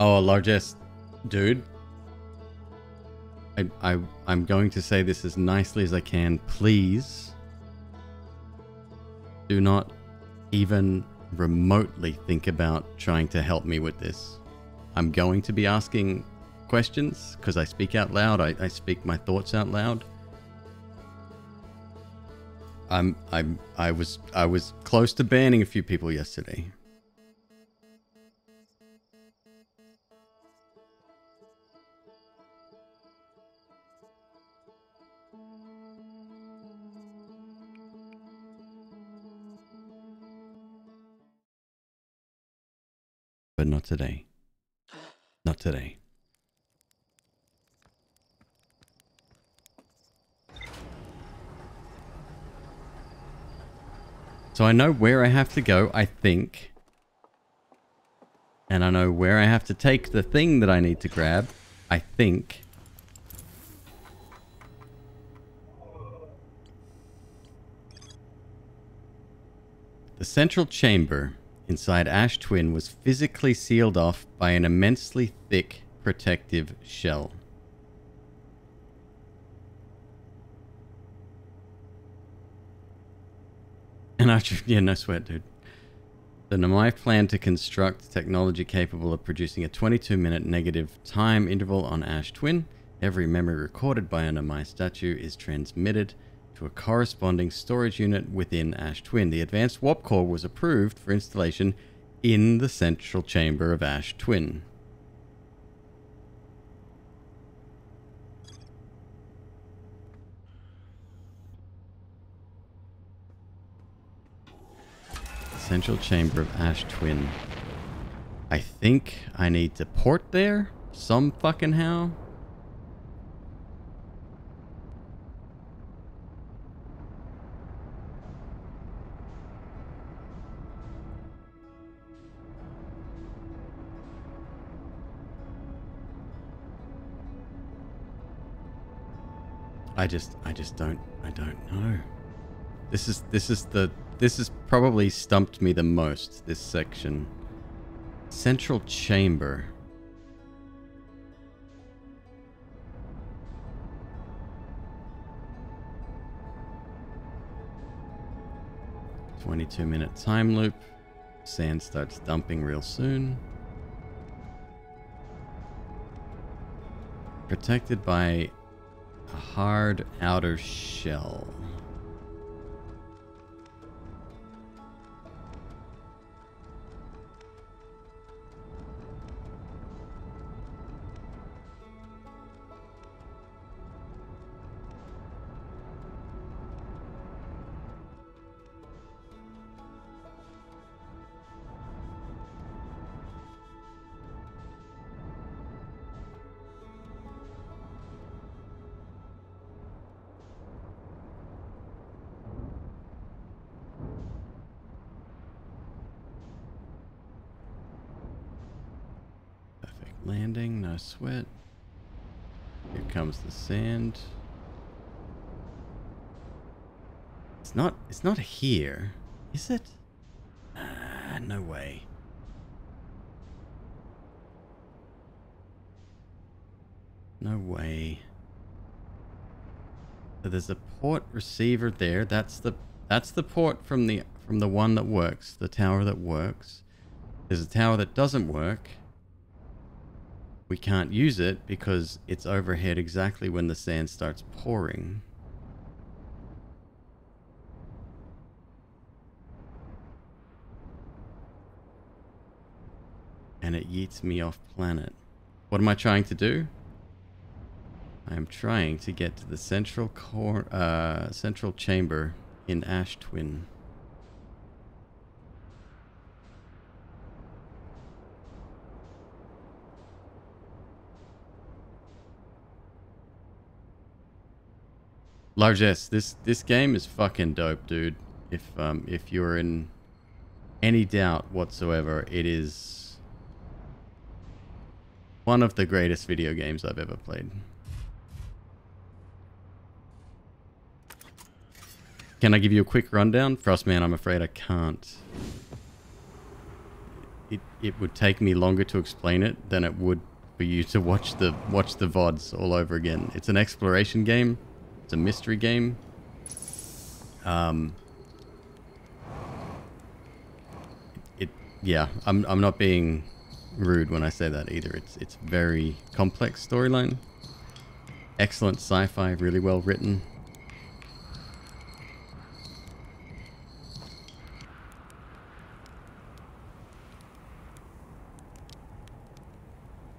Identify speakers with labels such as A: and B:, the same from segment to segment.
A: Oh, largest dude. I, I, I'm going to say this as nicely as I can. Please do not even remotely think about trying to help me with this. I'm going to be asking questions because I speak out loud. I, I speak my thoughts out loud. I'm I'm I was I was close to banning a few people yesterday. But not today. Not today. So I know where I have to go, I think. And I know where I have to take the thing that I need to grab, I think. The central chamber inside Ash Twin was physically sealed off by an immensely thick protective shell. And I, yeah, no sweat, dude. The Nomai plan to construct technology capable of producing a 22 minute negative time interval on Ash Twin. Every memory recorded by a Nomai statue is transmitted to a corresponding storage unit within Ash Twin. The advanced warp core was approved for installation in the central chamber of Ash Twin. Central chamber of Ash Twin. I think I need to port there some fucking how. I just I just don't I don't know. This is this is the this has probably stumped me the most this section. Central chamber. Twenty-two minute time loop. Sand starts dumping real soon. Protected by a hard outer shell. It's not, here, is it? Ah, no way. No way. So there's a port receiver there. That's the that's the port from the from the one that works, the tower that works. There's a tower that doesn't work. We can't use it because it's overhead exactly when the sand starts pouring. And it yeets me off planet. What am I trying to do? I'm trying to get to the central core, uh, central chamber in Ash Twin. Largesse, this this game is fucking dope, dude. If um if you're in any doubt whatsoever, it is one of the greatest video games I've ever played. Can I give you a quick rundown? Frostman, I'm afraid I can't. it, it would take me longer to explain it than it would for you to watch the watch the VODs all over again. It's an exploration game. It's a mystery game. Um, it yeah, I'm I'm not being rude when I say that either. It's it's very complex storyline. Excellent sci-fi, really well written.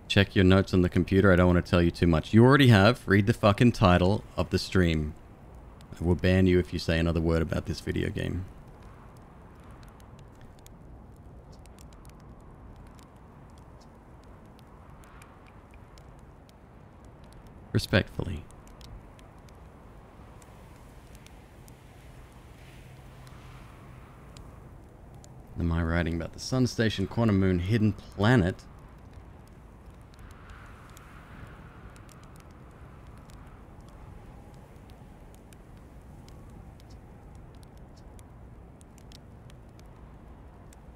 A: Check your notes on the computer. I don't want to tell you too much. You already have. Read the fucking title of the stream. I will ban you if you say another word about this video game. Respectfully. Am I writing about the Sun Station, Quantum Moon, Hidden Planet?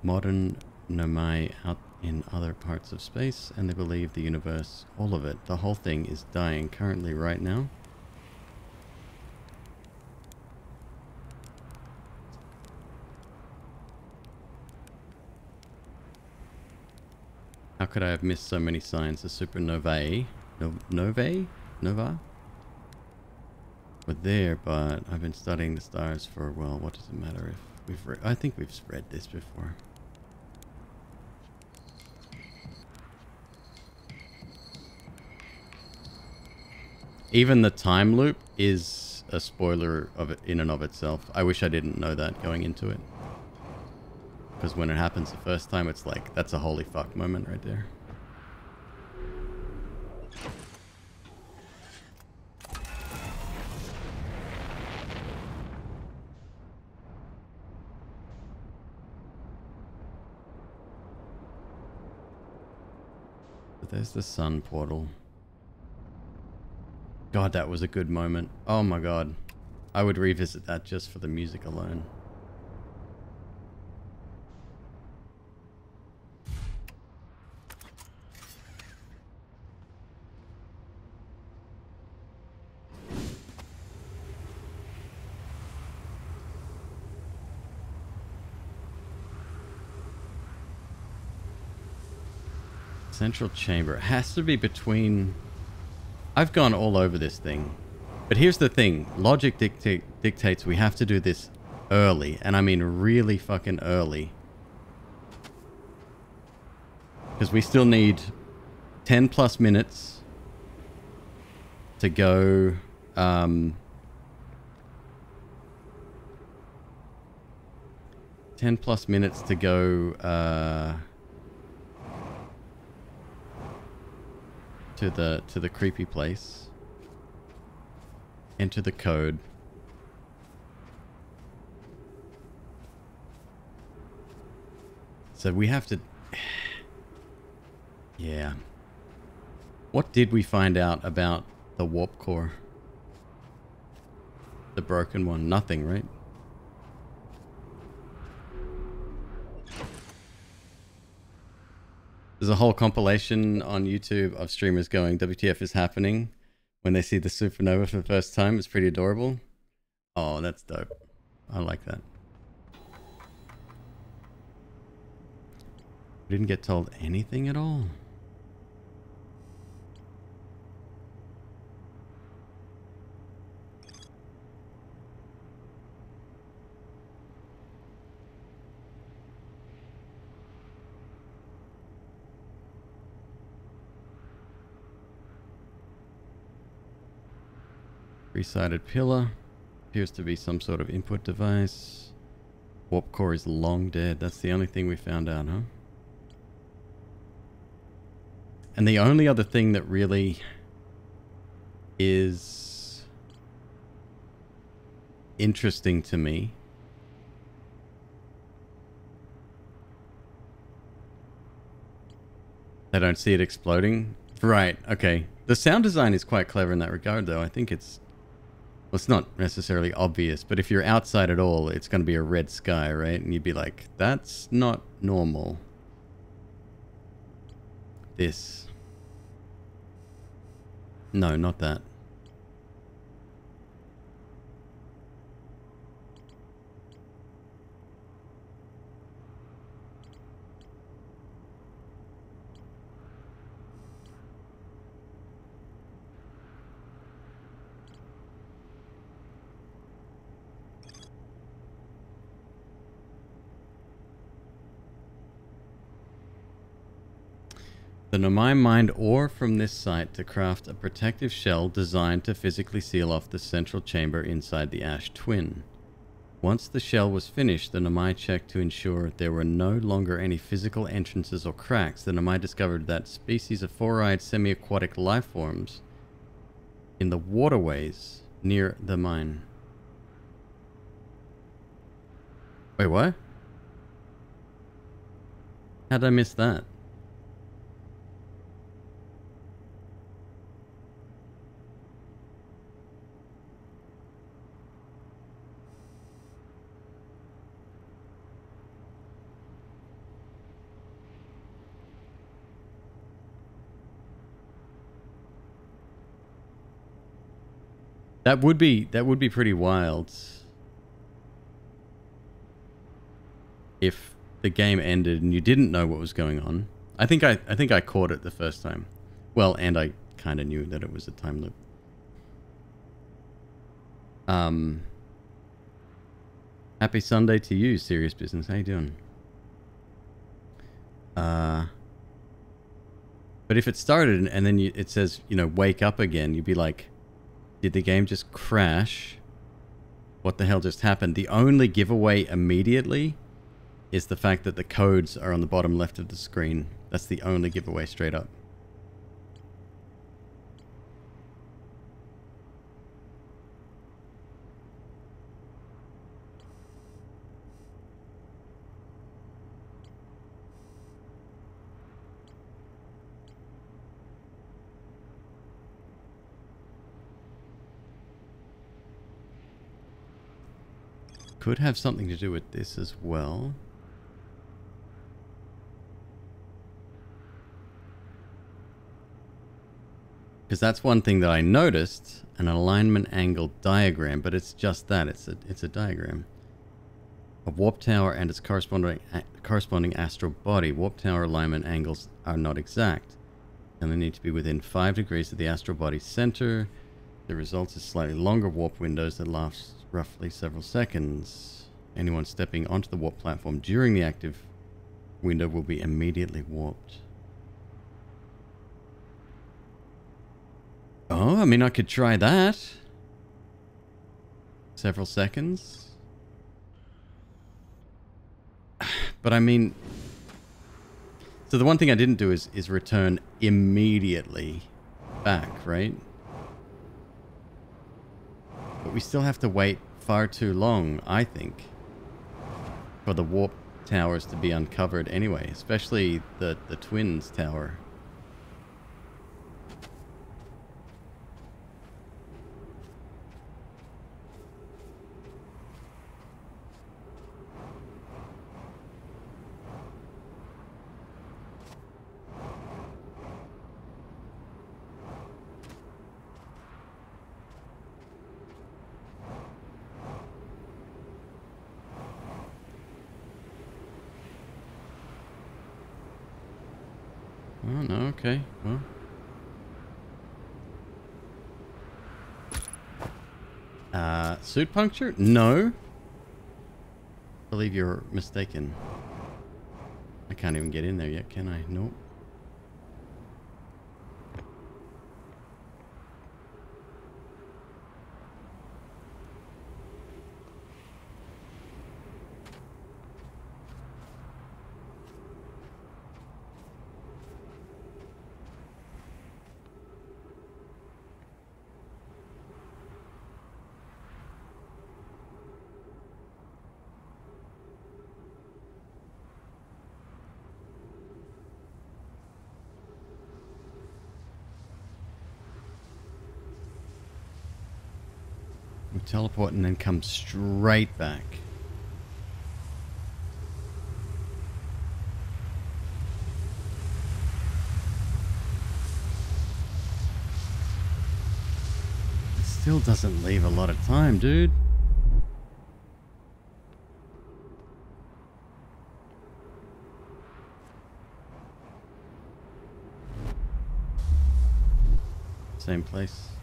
A: Modern Nomai out in other parts of space, and they believe the universe, all of it, the whole thing is dying currently right now. How could I have missed so many signs? The supernovae, eh? no, novae, nova, were there, but I've been studying the stars for well. What does it matter if we've? I think we've read this before. Even the time loop is a spoiler of it in and of itself. I wish I didn't know that going into it. Because when it happens the first time, it's like, that's a holy fuck moment right there. There's the sun portal. God, that was a good moment. Oh my god. I would revisit that just for the music alone. Central chamber. It has to be between I've gone all over this thing. But here's the thing. Logic dicta dictates we have to do this early. And I mean really fucking early. Because we still need 10 plus minutes to go... Um, 10 plus minutes to go... Uh, to the to the creepy place. Enter the code. So we have to Yeah. What did we find out about the warp core? The broken one, nothing, right? There's a whole compilation on YouTube of streamers going, WTF is happening when they see the supernova for the first time. It's pretty adorable. Oh, that's dope. I like that. We didn't get told anything at all. Three-sided pillar. Appears to be some sort of input device. Warp core is long dead. That's the only thing we found out, huh? And the only other thing that really is interesting to me I don't see it exploding. Right, okay. The sound design is quite clever in that regard, though. I think it's well, it's not necessarily obvious, but if you're outside at all, it's going to be a red sky, right? And you'd be like, that's not normal. This. No, not that. The Nomai mined ore from this site to craft a protective shell designed to physically seal off the central chamber inside the Ash Twin. Once the shell was finished, the Nomai checked to ensure there were no longer any physical entrances or cracks. The Nomai discovered that species of four-eyed semi-aquatic life forms in the waterways near the mine. Wait, what? How'd I miss that? That would be that would be pretty wild. If the game ended and you didn't know what was going on. I think I I think I caught it the first time. Well, and I kind of knew that it was a time loop. Um Happy Sunday to you, serious business. How you doing? Uh but if it started and then you, it says, you know, wake up again, you'd be like, did the game just crash? What the hell just happened? The only giveaway immediately is the fact that the codes are on the bottom left of the screen. That's the only giveaway straight up. Could have something to do with this as well. Because that's one thing that I noticed, an alignment angle diagram, but it's just that, it's a, it's a diagram. A warp tower and its corresponding, corresponding astral body. Warp tower alignment angles are not exact, and they need to be within 5 degrees of the astral body's center. The result is slightly longer warp windows that last roughly several seconds. Anyone stepping onto the warp platform during the active window will be immediately warped. Oh, I mean, I could try that. Several seconds. But I mean... So the one thing I didn't do is, is return immediately back, right? But we still have to wait far too long, I think, for the warp towers to be uncovered anyway, especially the, the twins tower. Okay, well. Uh, suit puncture? No. I believe you're mistaken. I can't even get in there yet, can I? Nope. teleport and then come straight back. It still doesn't leave a lot of time, dude. Same place.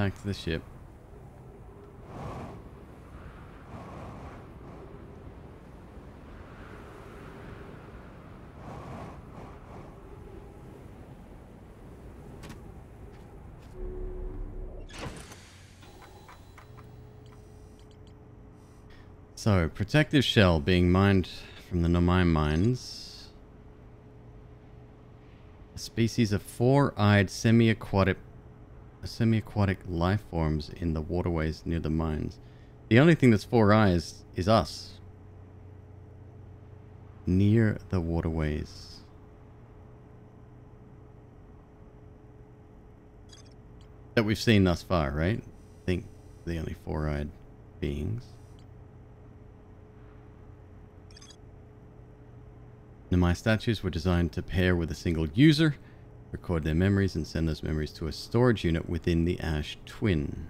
A: Back to the ship. So, protective shell being mined from the Nomai mines. A species of four-eyed semi-aquatic semi-aquatic life forms in the waterways near the mines. The only thing that's four eyes is us. Near the waterways. That we've seen thus far, right? I think the only four-eyed beings. Nomai statues were designed to pair with a single user, record their memories, and send those memories to a storage unit within the Ash Twin.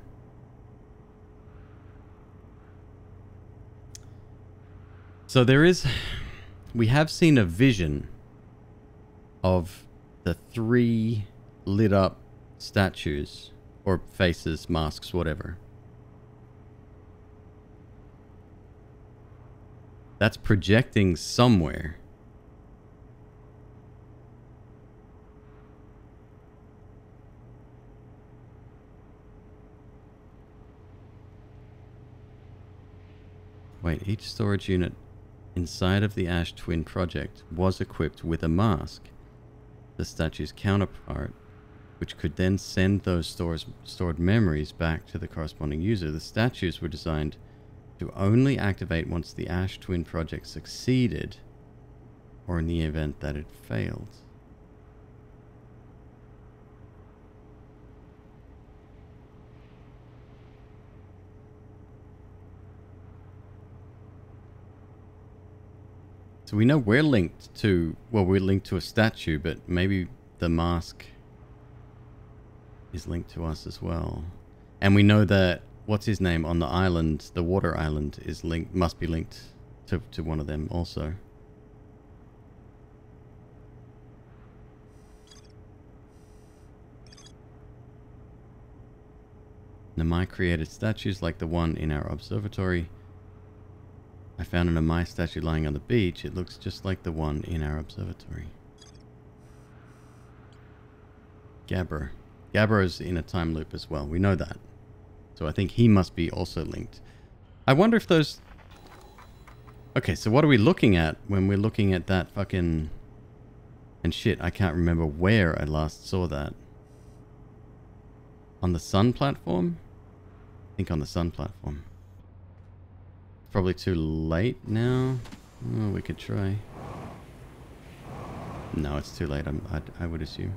A: So there is... We have seen a vision of the three lit up statues, or faces, masks, whatever. That's projecting somewhere. Wait, each storage unit inside of the Ash Twin project was equipped with a mask, the statue's counterpart, which could then send those stores, stored memories back to the corresponding user. The statues were designed to only activate once the Ash Twin project succeeded or in the event that it failed. So we know we're linked to, well, we're linked to a statue, but maybe the mask is linked to us as well. And we know that, what's his name, on the island, the water island, is linked, must be linked to, to one of them also. Nomai created statues like the one in our observatory I found a Nomai statue lying on the beach. It looks just like the one in our observatory. Gabbro. Gabbro is in a time loop as well. We know that. So I think he must be also linked. I wonder if those... Okay, so what are we looking at when we're looking at that fucking... And shit, I can't remember where I last saw that. On the sun platform? I think on the sun platform. Probably too late now. Oh, we could try. No, it's too late, I'm, I'd, I would assume.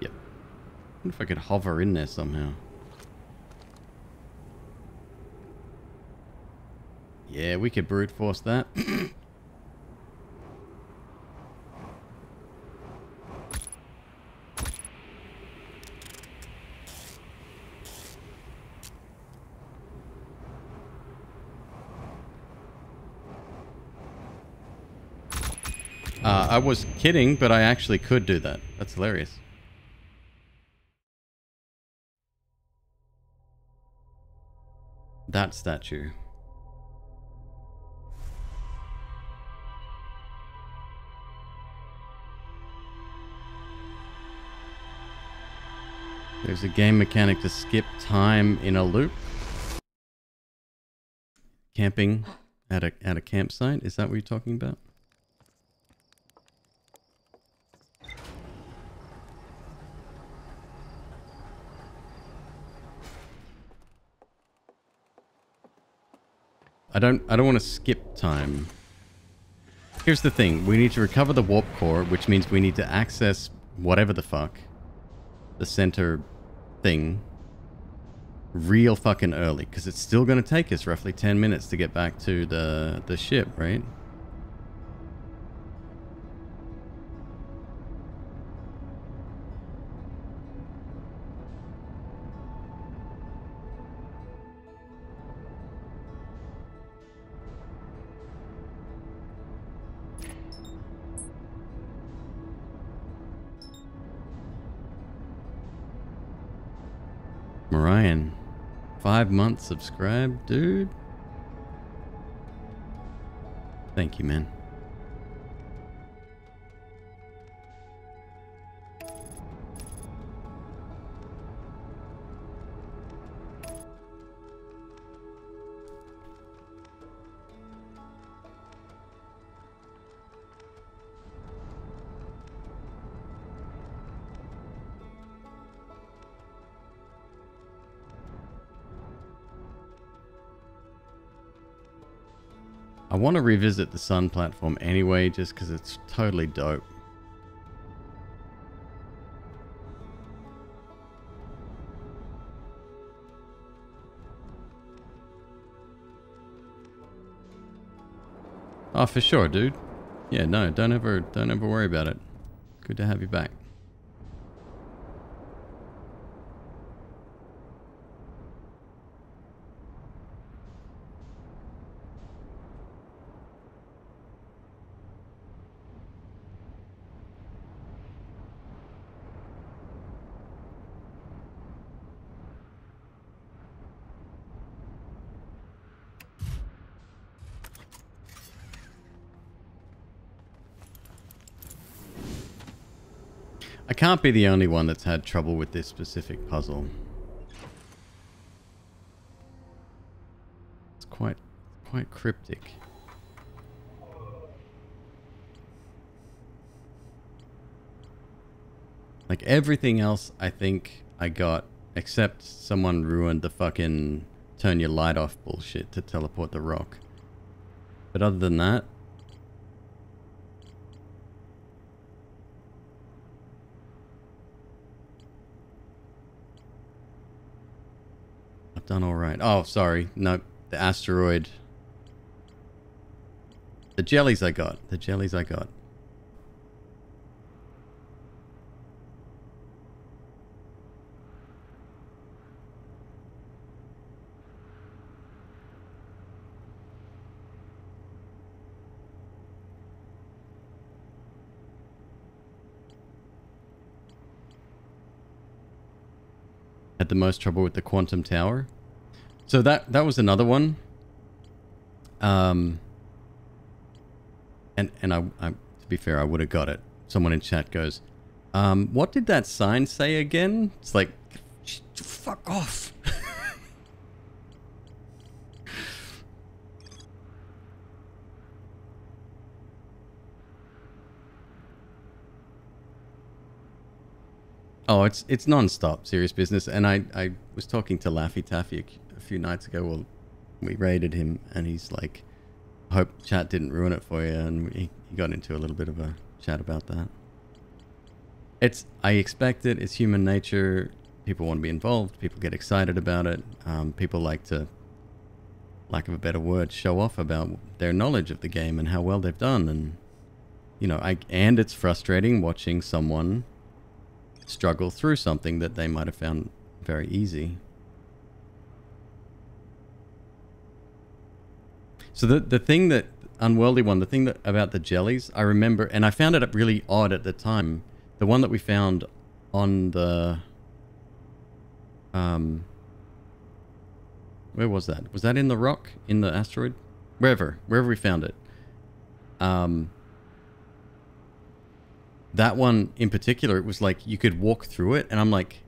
A: Yep. I wonder if I could hover in there somehow. Yeah, we could brute force that. Uh, I was kidding, but I actually could do that. That's hilarious. That statue. There's a game mechanic to skip time in a loop. Camping at a at a campsite. Is that what you're talking about? I don't I don't want to skip time. Here's the thing. We need to recover the warp core, which means we need to access whatever the fuck. the center thing real fucking early because it's still going to take us roughly 10 minutes to get back to the the ship, right? Marian, five months subscribed, dude. Thank you, man. I want to revisit the Sun platform anyway, just because it's totally dope. Oh, for sure, dude. Yeah, no, don't ever, don't ever worry about it. Good to have you back. I can't be the only one that's had trouble with this specific puzzle. It's quite, quite cryptic. Like everything else, I think I got, except someone ruined the fucking turn your light off bullshit to teleport the rock. But other than that, I've done all right. Oh, sorry. No, the asteroid. The jellies I got. The jellies I got. Had the most trouble with the quantum tower. So that that was another one. Um, and and I, I to be fair, I would have got it. Someone in chat goes, um, "What did that sign say again?" It's like, fuck off. Oh, it's it's non-stop, serious business. And I, I was talking to Laffy Taffy a, a few nights ago. Well, we raided him, and he's like, "Hope chat didn't ruin it for you." And we, he got into a little bit of a chat about that. It's I expect it. It's human nature. People want to be involved. People get excited about it. Um, people like to, lack of a better word, show off about their knowledge of the game and how well they've done. And you know, I and it's frustrating watching someone struggle through something that they might have found very easy. So the the thing that unworldly one, the thing that about the jellies, I remember, and I found it up really odd at the time. The one that we found on the um, where was that? Was that in the rock in the asteroid? Wherever, wherever we found it. Um, that one in particular, it was like you could walk through it, and I'm like,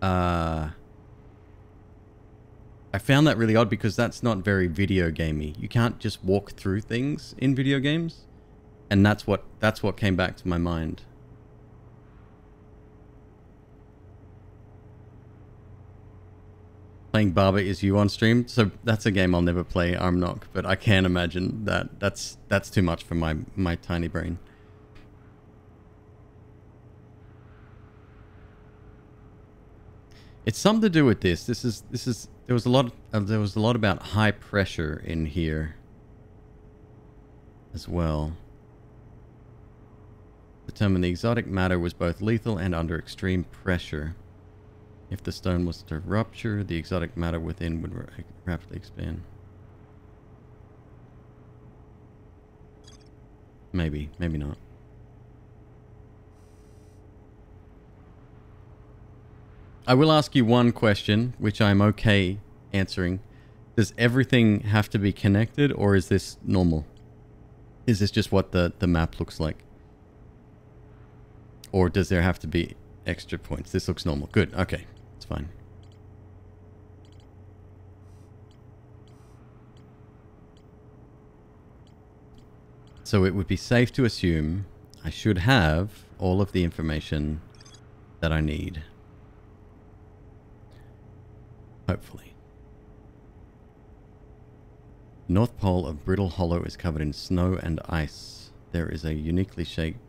A: uh, I found that really odd because that's not very video gamey. You can't just walk through things in video games, and that's what that's what came back to my mind. playing Baba Is You on stream. So that's a game I'll never play Armnock, but I can imagine that that's that's too much for my my tiny brain. It's something to do with this. This is this is there was a lot of, there was a lot about high pressure in here as well. Determine the exotic matter was both lethal and under extreme pressure. If the stone was to rupture, the exotic matter within would rapidly expand. Maybe, maybe not. I will ask you one question, which I'm okay answering. Does everything have to be connected, or is this normal? Is this just what the, the map looks like? Or does there have to be extra points? This looks normal. Good. Okay. Fine. So it would be safe to assume I should have all of the information that I need. Hopefully. North pole of Brittle Hollow is covered in snow and ice. There is a uniquely shaped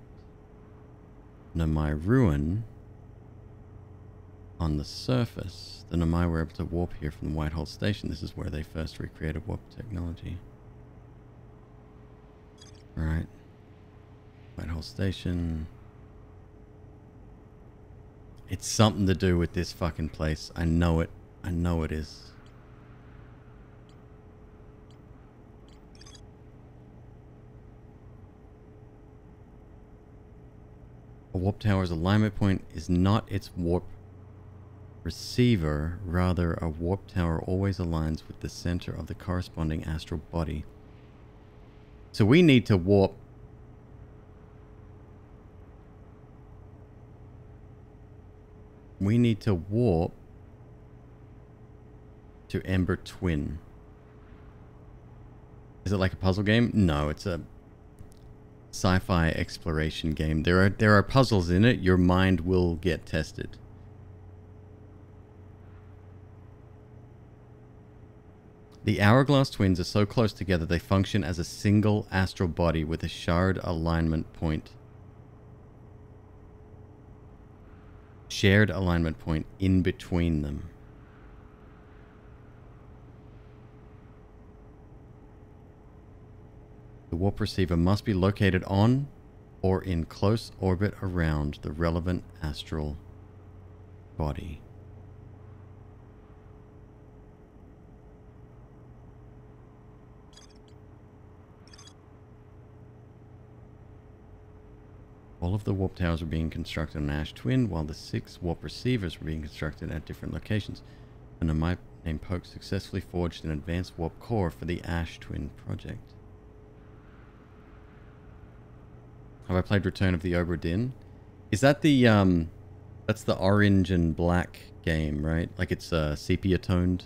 A: Nomai ruin on the surface. The Nomai were able to warp here from the White Hole Station. This is where they first recreated warp technology. Right. White Hole Station. It's something to do with this fucking place. I know it. I know it is. A warp tower's alignment point is not its warp receiver. Rather, a warp tower always aligns with the center of the corresponding astral body. So we need to warp we need to warp to Ember Twin. Is it like a puzzle game? No, it's a sci-fi exploration game. There are there are puzzles in it. Your mind will get tested. The hourglass twins are so close together they function as a single astral body with a shard alignment point. Shared alignment point in between them. The warp receiver must be located on or in close orbit around the relevant astral body. All of the warp towers were being constructed on Ash Twin, while the six warp receivers were being constructed at different locations. And a map named Poke successfully forged an advanced warp core for the Ash Twin project. Have I played Return of the Obra Dinn? Is that the, um, that's the orange and black game, right? Like it's uh, sepia toned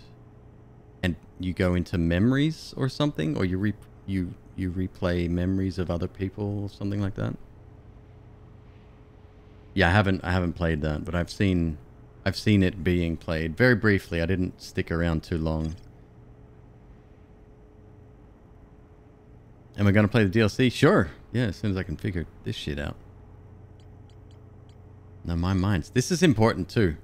A: and you go into memories or something, or you re you you replay memories of other people or something like that. Yeah, I haven't I haven't played that, but I've seen I've seen it being played very briefly. I didn't stick around too long. Am I going to play the DLC? Sure. Yeah, as soon as I can figure this shit out. Now, my minds. This is important too.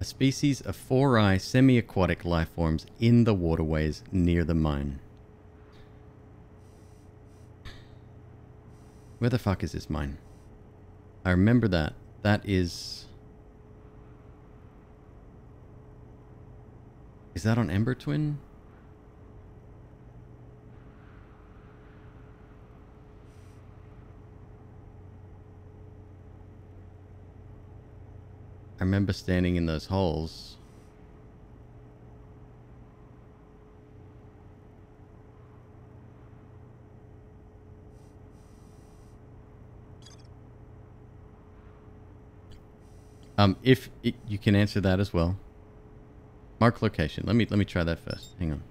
A: A species of four-eye semi-aquatic life forms in the waterways near the mine. Where the fuck is this mine? I remember that. That is... Is that on Ember Twin? I remember standing in those holes. Um, if it, you can answer that as well. Mark location. Let me let me try that first. Hang on.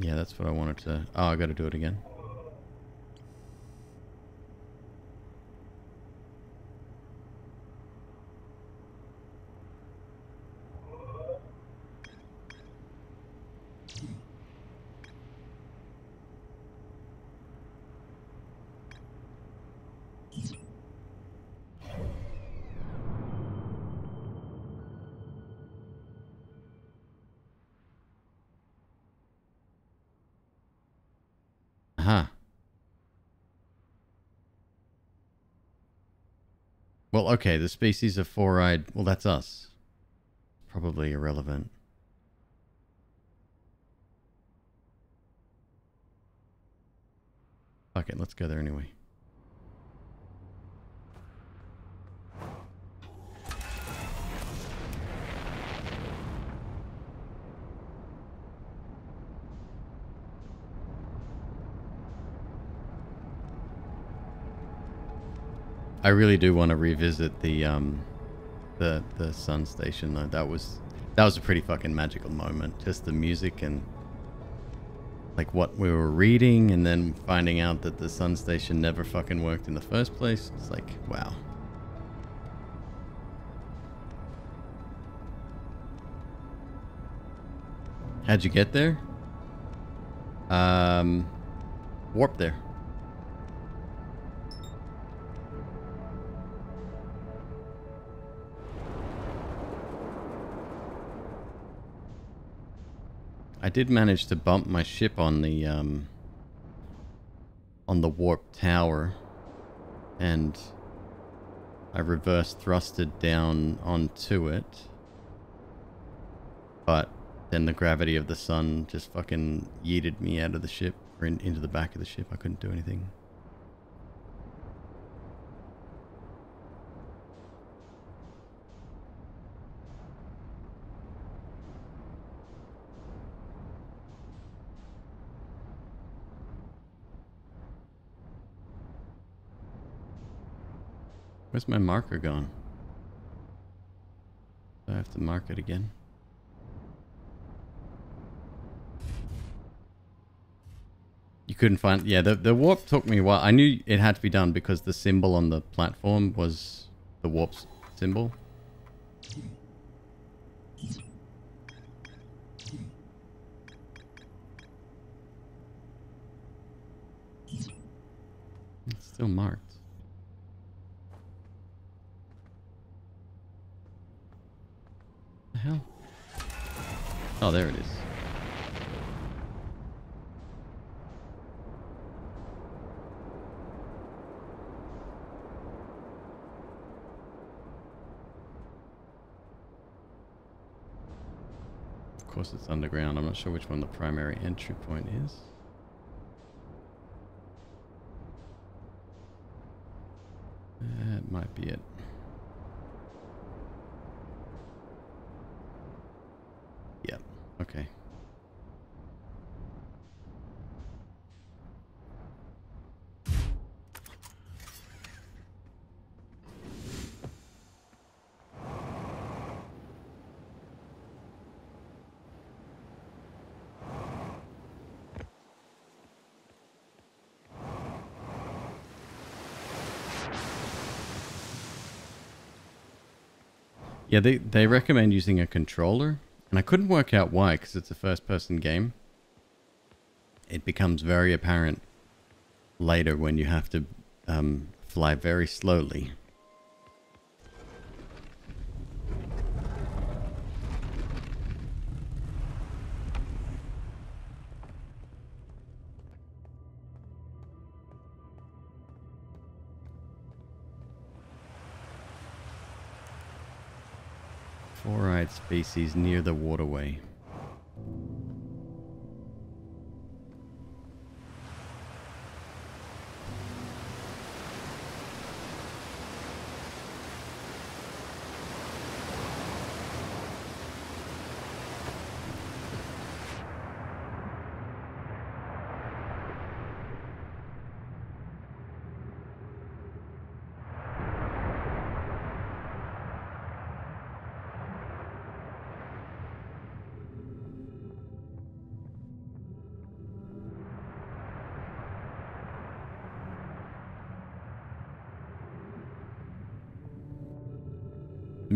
A: Yeah, that's what I wanted to... Oh, I gotta do it again. Okay, the species of four-eyed... Well, that's us. Probably irrelevant. Fuck it, let's go there anyway. I really do want to revisit the um, the the sun station though. That was that was a pretty fucking magical moment. Just the music and like what we were reading, and then finding out that the sun station never fucking worked in the first place. It's like wow. How'd you get there? Um, warp there. I did manage to bump my ship on the um, on the warp tower, and I reverse thrusted down onto it. But then the gravity of the sun just fucking yeeted me out of the ship or in, into the back of the ship. I couldn't do anything. Where's my marker gone? Do I have to mark it again? You couldn't find... Yeah, the, the warp took me a while. I knew it had to be done because the symbol on the platform was the warp symbol. It's still marked. The hell? Oh, there it is. Of course it's underground. I'm not sure which one the primary entry point is. That might be it. Yep. Okay. Yeah, they, they recommend using a controller, and I couldn't work out why, because it's a first-person game. It becomes very apparent later when you have to um, fly very slowly. Four-eyed near the waterway.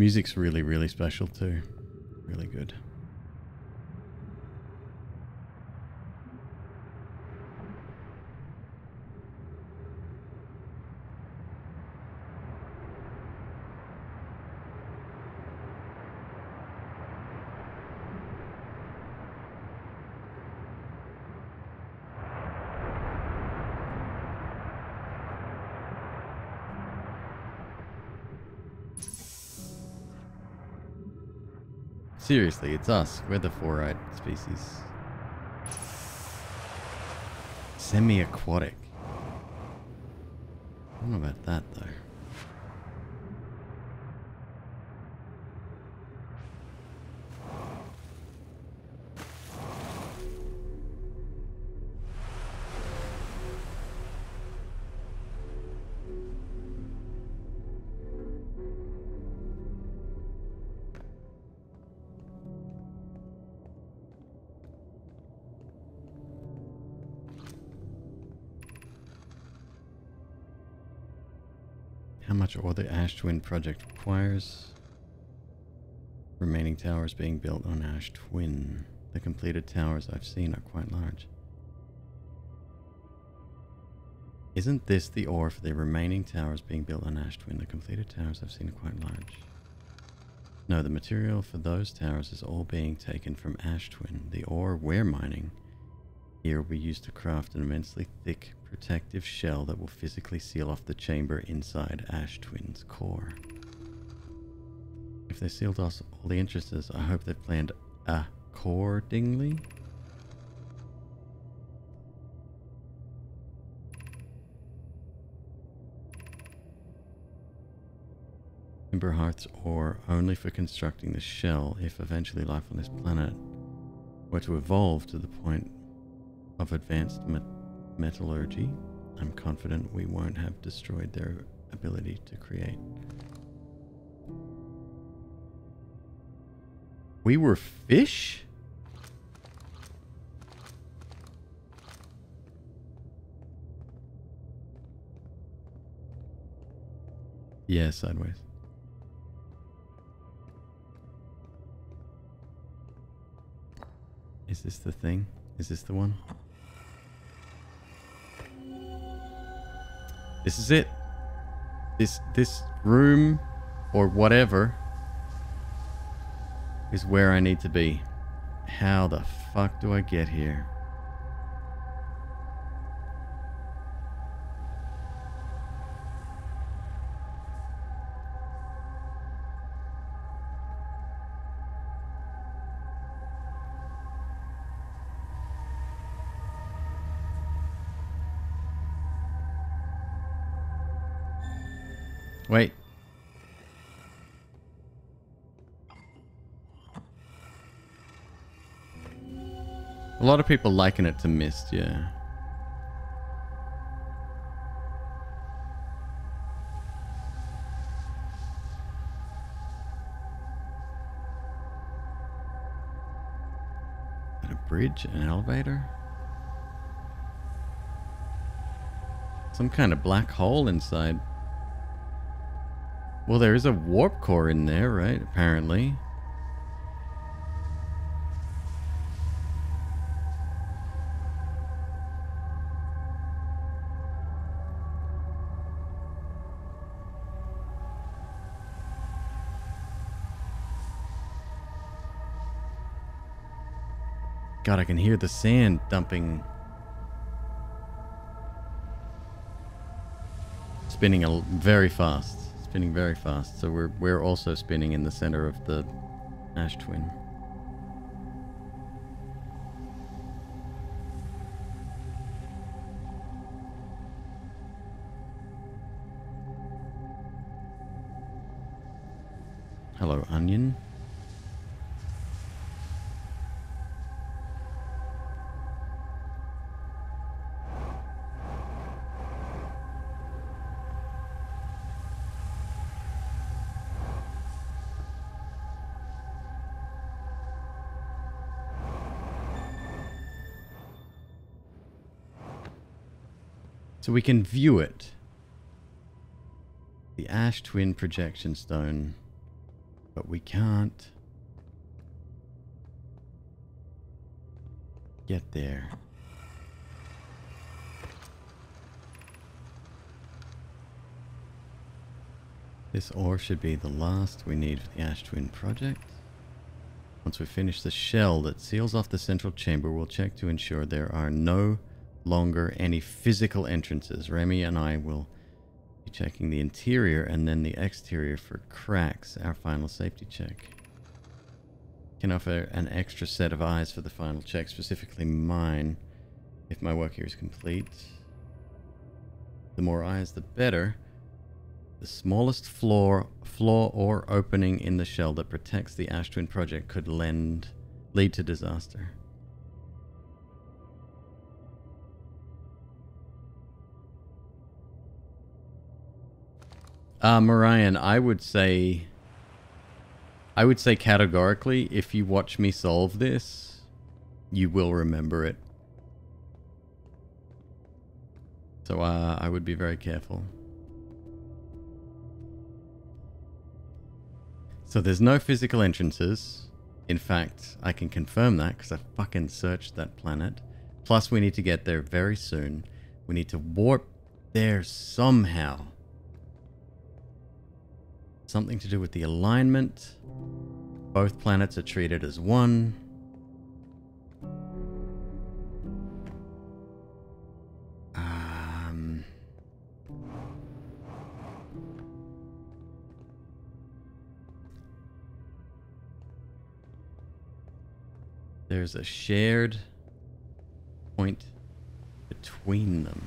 A: Music's really, really special too. Seriously, it's us. We're the four-eyed species. Semi-aquatic. I don't know about that, though. Project requires. Remaining towers being built on Ash Twin. The completed towers I've seen are quite large. Isn't this the ore for the remaining towers being built on Ash Twin? The completed towers I've seen are quite large. No, the material for those towers is all being taken from Ash Twin. The ore we're mining here will be used to craft an immensely thick protective shell that will physically seal off the chamber inside Ash Twin's core. If they sealed off all the entrances, I hope they've planned accordingly. Timber ore only for constructing the shell if eventually life on this planet were to evolve to the point of advanced met metallurgy, I'm confident we won't have destroyed their ability to create. We were fish? Yeah, sideways. Is this the thing? Is this the one? This is it. This this room or whatever is where I need to be. How the fuck do I get here? Lot of people liken it to mist, yeah. a bridge, an elevator? Some kind of black hole inside. Well, there is a warp core in there, right? Apparently. God, I can hear the sand dumping. Spinning a, very fast spinning very fast, so we're we're also spinning in the center of the ash twin. Hello, onion. So we can view it. The Ash Twin Projection Stone. But we can't get there. This ore should be the last we need for the Ash Twin project. Once we finish the shell that seals off the central chamber, we'll check to ensure there are no longer any physical entrances. Remy and I will be checking the interior and then the exterior for cracks, our final safety check. Can offer an extra set of eyes for the final check, specifically mine, if my work here is complete. The more eyes, the better. The smallest floor, flaw or opening in the shell that protects the Ash Twin project could lend, lead to disaster. Uh, Marian, I would say I would say categorically, if you watch me solve this, you will remember it. So uh, I would be very careful. So there's no physical entrances. In fact, I can confirm that because I fucking searched that planet. Plus, we need to get there very soon. We need to warp there somehow. Something to do with the alignment. Both planets are treated as one. Um, there's a shared point between them.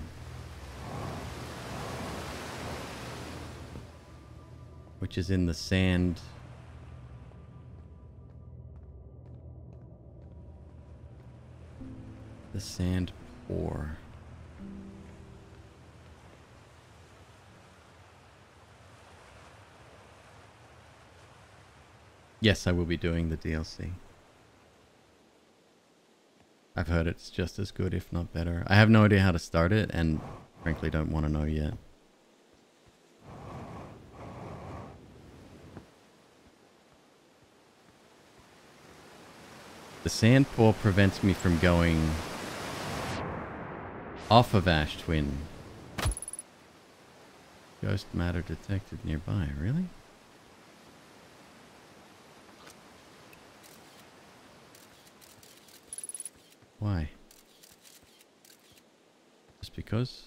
A: Which is in the sand. The sand pour. Yes, I will be doing the DLC. I've heard it's just as good, if not better. I have no idea how to start it, and frankly don't want to know yet. The sand pour prevents me from going off of Ash Twin. Ghost matter detected nearby, really? Why? Just because?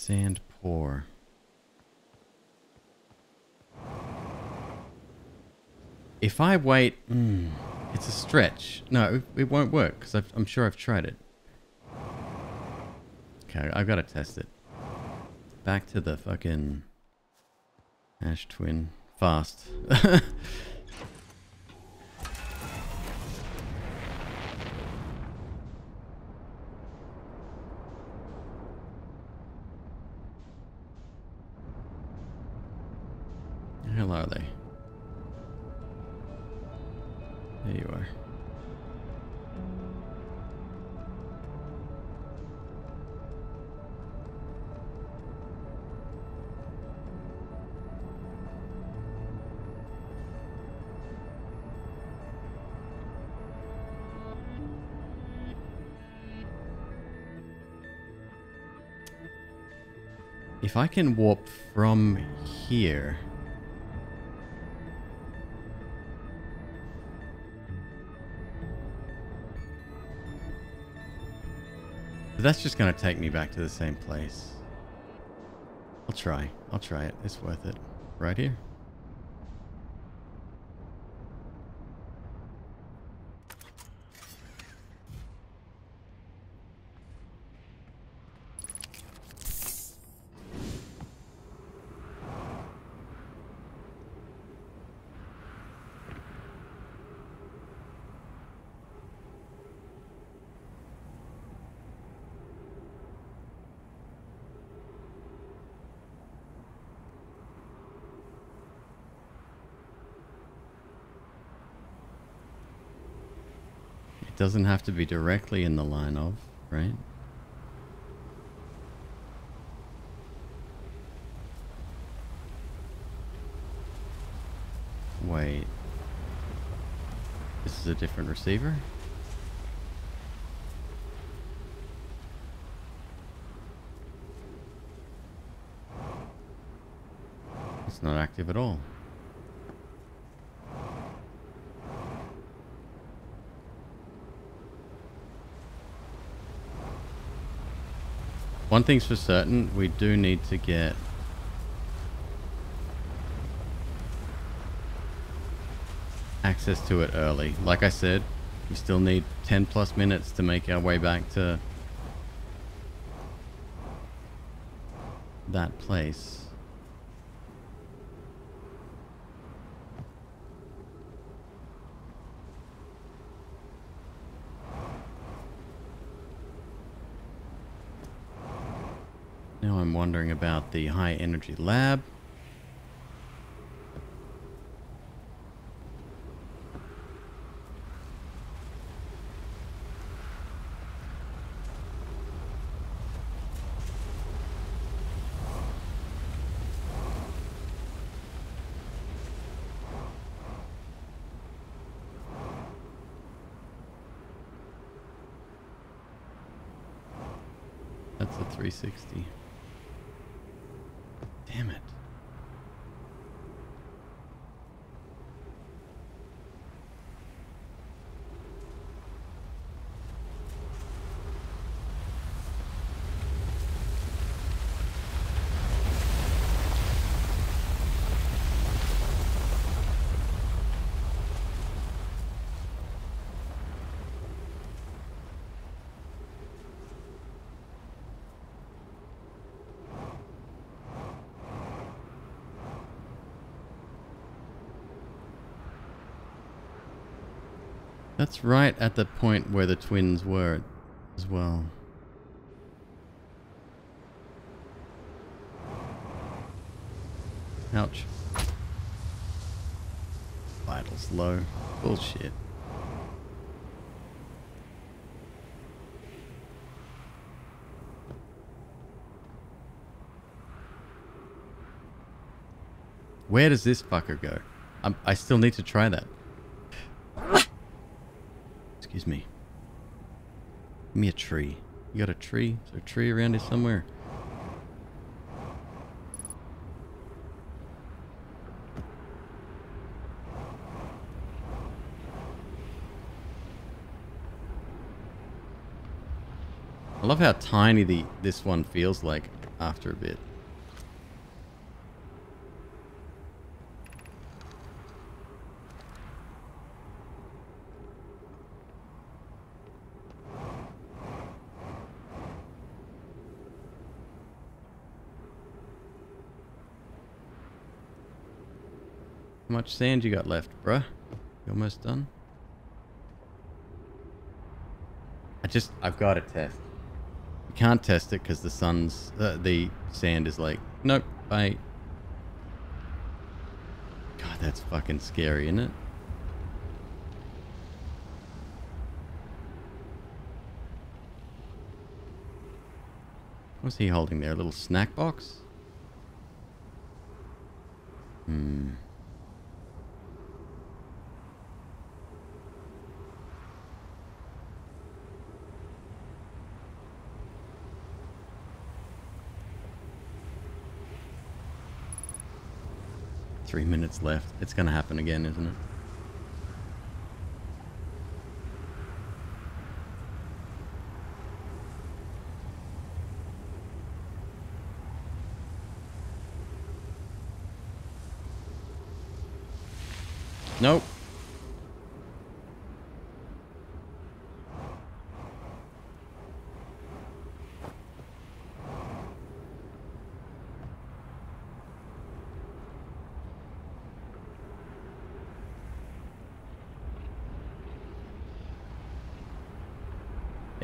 A: Sand pour. If I wait... Mm, it's a stretch. No, it, it won't work, because I'm sure I've tried it. Okay, I've got to test it. Back to the fucking... Ash Twin. Fast. I can warp from here... That's just going to take me back to the same place. I'll try. I'll try it. It's worth it. Right here. Doesn't have to be directly in the line of, right? Wait. This is a different receiver? it's not active at all. One thing's for certain, we do need to get access to it early. Like I said, we still need 10 plus minutes to make our way back to that place. Now I'm wondering about the high energy lab. That's a 360. Damn it. That's right at the point where the twins were as well. Ouch. Vitals low. Bullshit. Where does this fucker go? I'm, I still need to try that. Excuse me. Give me a tree. You got a tree? Is there a tree around here somewhere? I love how tiny the this one feels like after a bit. Much sand you got left, bruh? You almost done? I just, I've got to test. You can't test it because the sun's, uh, the sand is like, nope, bye. God, that's fucking scary, isn't it? What's he holding there? A little snack box? Hmm. Three minutes left. It's gonna happen again, isn't it? Nope.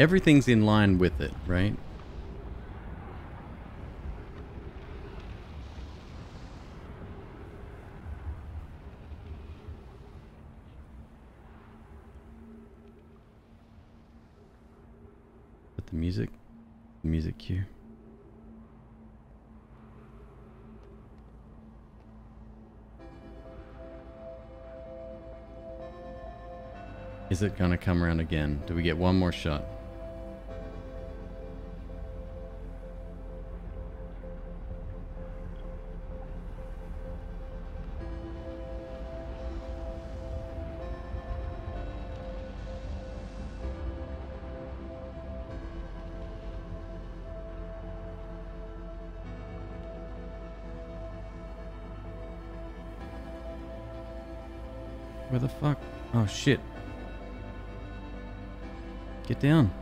A: Everything's in line with it, right? Put the music, the music. Is it gonna come around again? Do we get one more shot? Shit. Get down.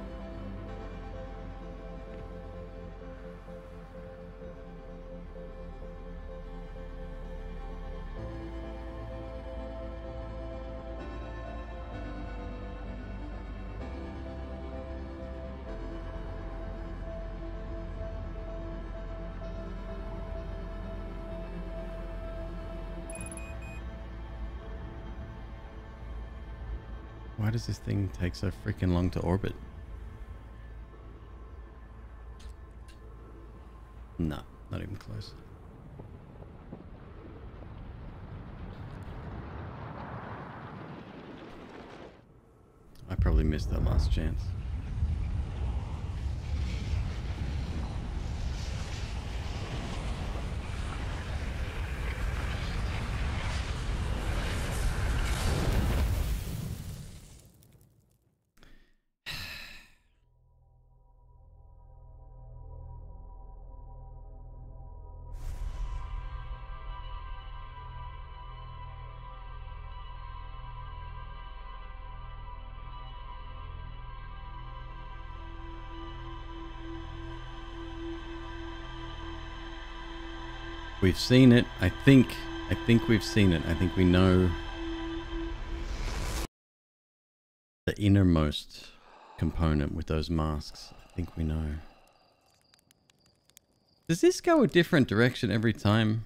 A: Thing takes so freaking long to orbit? We've seen it. I think. I think we've seen it. I think we know the innermost component with those masks. I think we know. Does this go a different direction every time?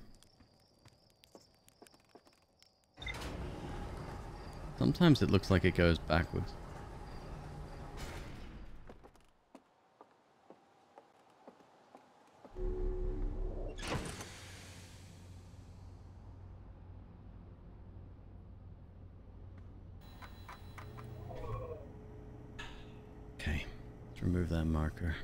A: Sometimes it looks like it goes backwards. Okay, let's remove that marker.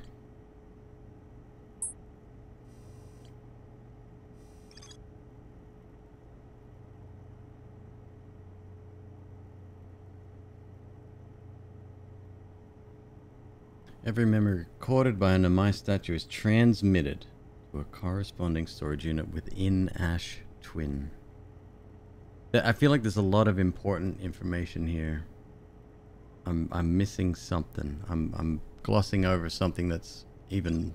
A: Every memory recorded by a Nomai statue is transmitted to a corresponding storage unit within Ash Twin. I feel like there's a lot of important information here. I'm I'm missing something. I'm I'm glossing over something that's even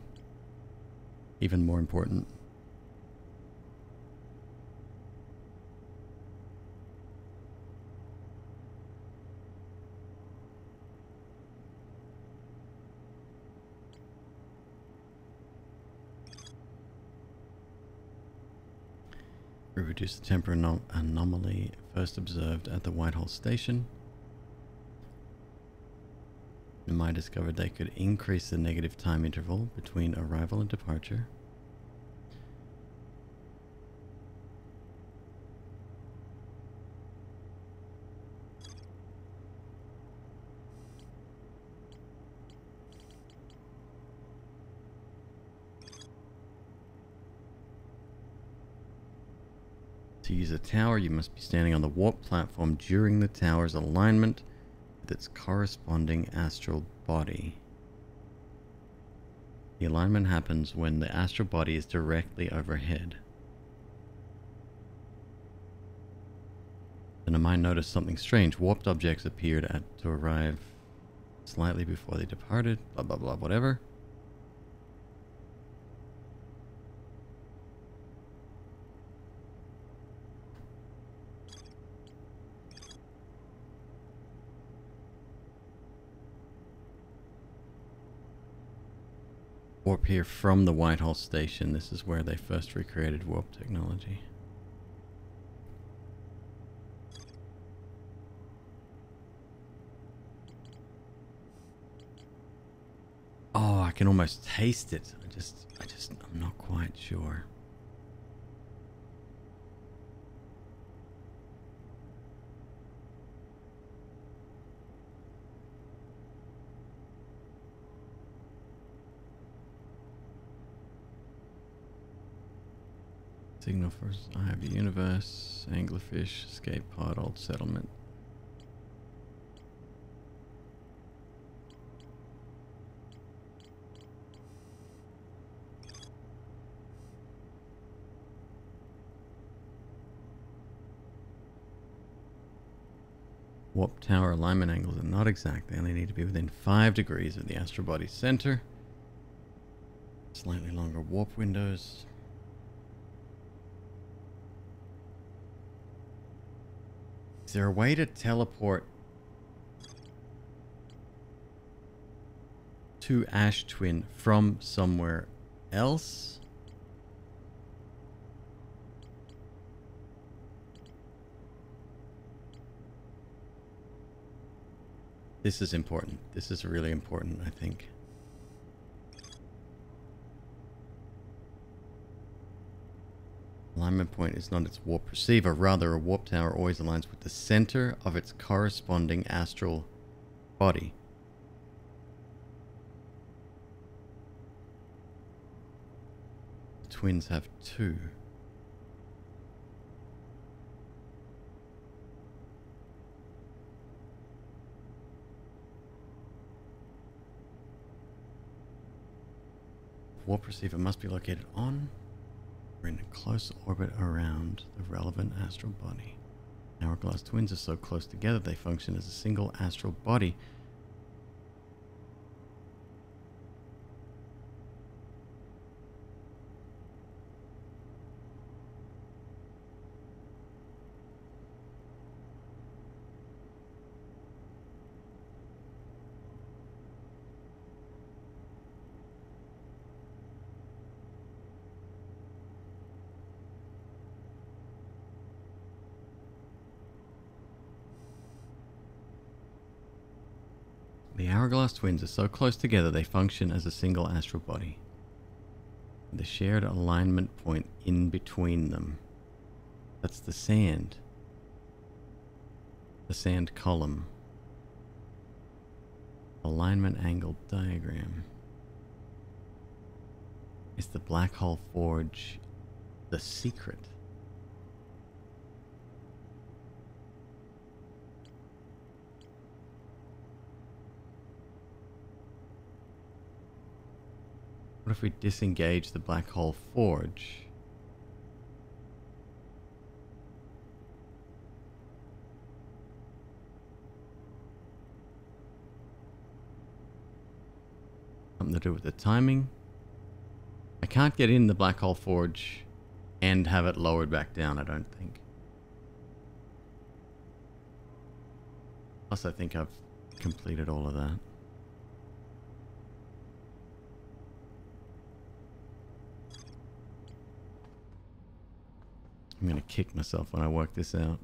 A: even more important. We reduce the temporal anom- anomaly first observed at the White Hole Station. Nomai discovered they could increase the negative time interval between arrival and departure. To use a tower, you must be standing on the warp platform during the tower's alignment its corresponding astral body. The alignment happens when the astral body is directly overhead. Then I might notice something strange. Warped objects appeared at to arrive slightly before they departed. Blah blah blah. Whatever. Warp here from the White Hole Station. This is where they first recreated warp technology. Oh, I can almost taste it. I just, I just, I'm not quite sure. Signal for Eye of the universe, anglerfish, escape pod, old settlement. Warp tower alignment angles are not exact. They only need to be within 5 degrees of the astral center. Slightly longer warp windows. Is there a way to teleport to Ash Twin from somewhere else? This is important. This is really important, I think. Alignment point is not its warp receiver, rather a warp tower always aligns with the center of its corresponding astral body. The twins have two. Warp receiver must be located on or in a close orbit around the relevant astral body. Hourglass twins are so close together they function as a single astral body. The Hourglass twins are so close together they function as a single astral body. The shared alignment point in between them. That's the sand. The sand column. Alignment angle diagram. Is the black hole forge the secret? What if we disengage the black hole forge? Something to do with the timing. I can't get in the black hole forge and have it lowered back down, I don't think. Plus, I think I've completed all of that. I'm gonna kick myself when I work this out.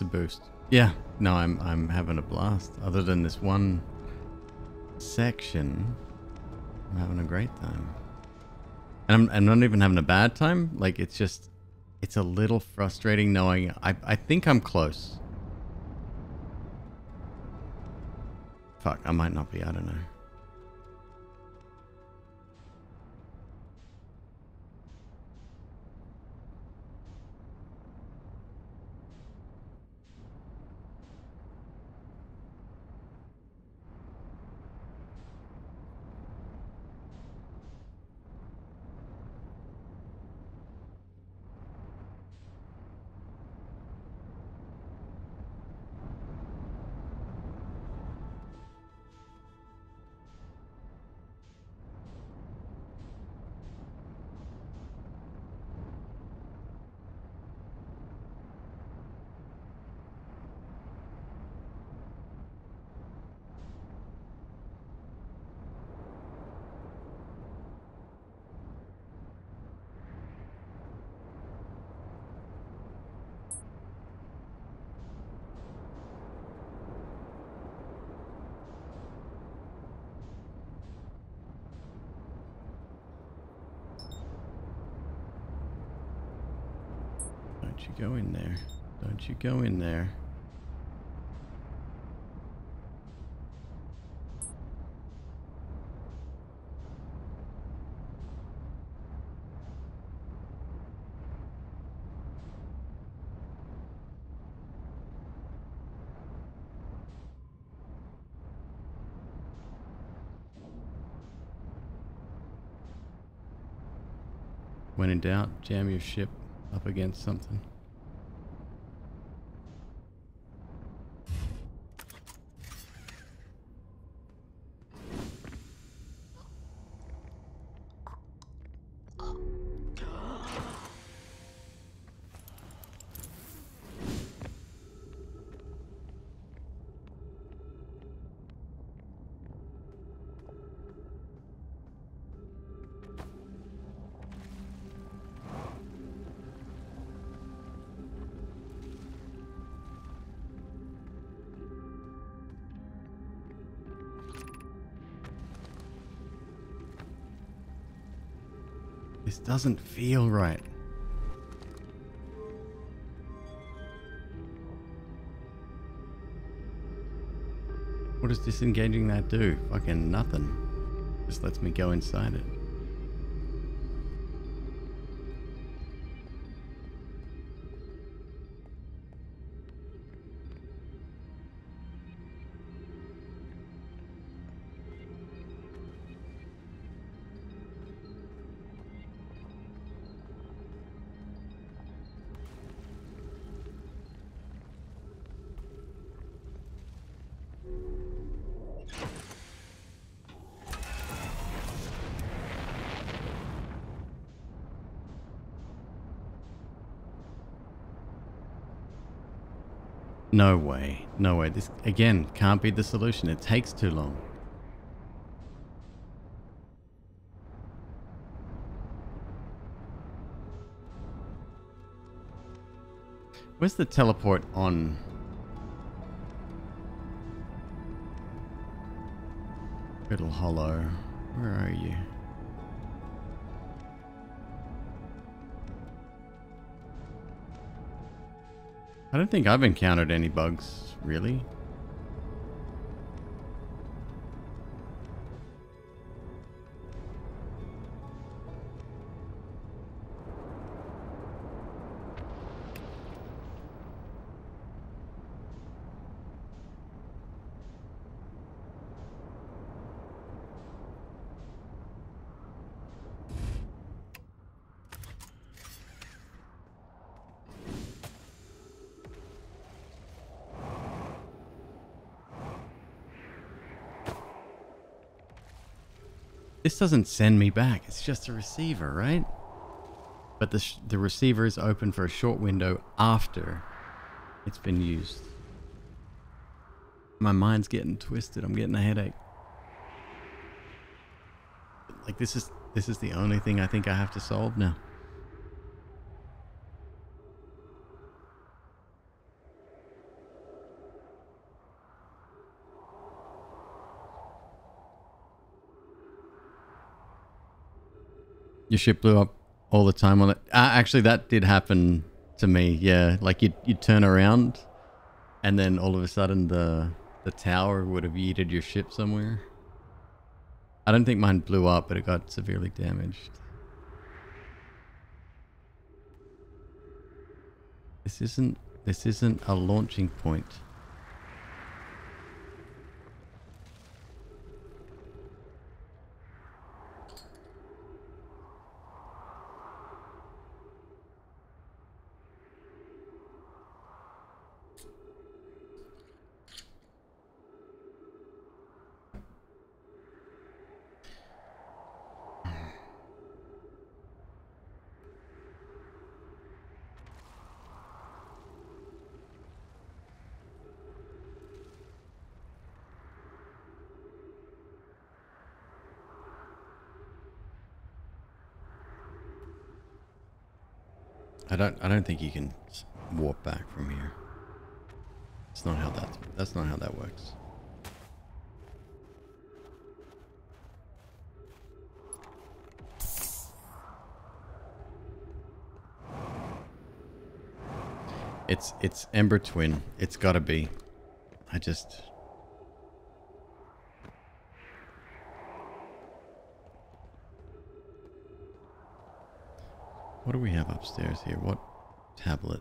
A: Acid boost. Yeah, no, I'm I'm having a blast. Other than this one section, I'm having a great time. And I'm, I'm not even having a bad time. Like it's just, it's a little frustrating knowing I I think I'm close. Fuck, I might not be. I don't know. Don't you go in there. Don't you go in there. When in doubt, jam your ship up against something. Doesn't feel right. What does disengaging that do? Fucking nothing. Just lets me go inside it. No way. No way. This, again, can't be the solution. It takes too long. Where's the teleport on? Brittle Hollow. Where are you? I don't think I've encountered any bugs, really. Doesn't send me back. It's just a receiver, right? But the, the receiver is open for a short window after it's been used. My mind's getting twisted. I'm getting a headache. Like this is this is the only thing I think I have to solve now. Your ship blew up all the time on it. Uh, actually, that did happen to me. Yeah, like you'd, you'd turn around and then all of a sudden the the tower would have yeeted your ship somewhere. I don't think mine blew up, but it got severely damaged. This isn't this isn't a launching point. I don't. I don't think you can warp back from here. That's not how that. That's not how that works. It's it's Ember Twin. It's gotta be. I just What do we have upstairs here? What tablet?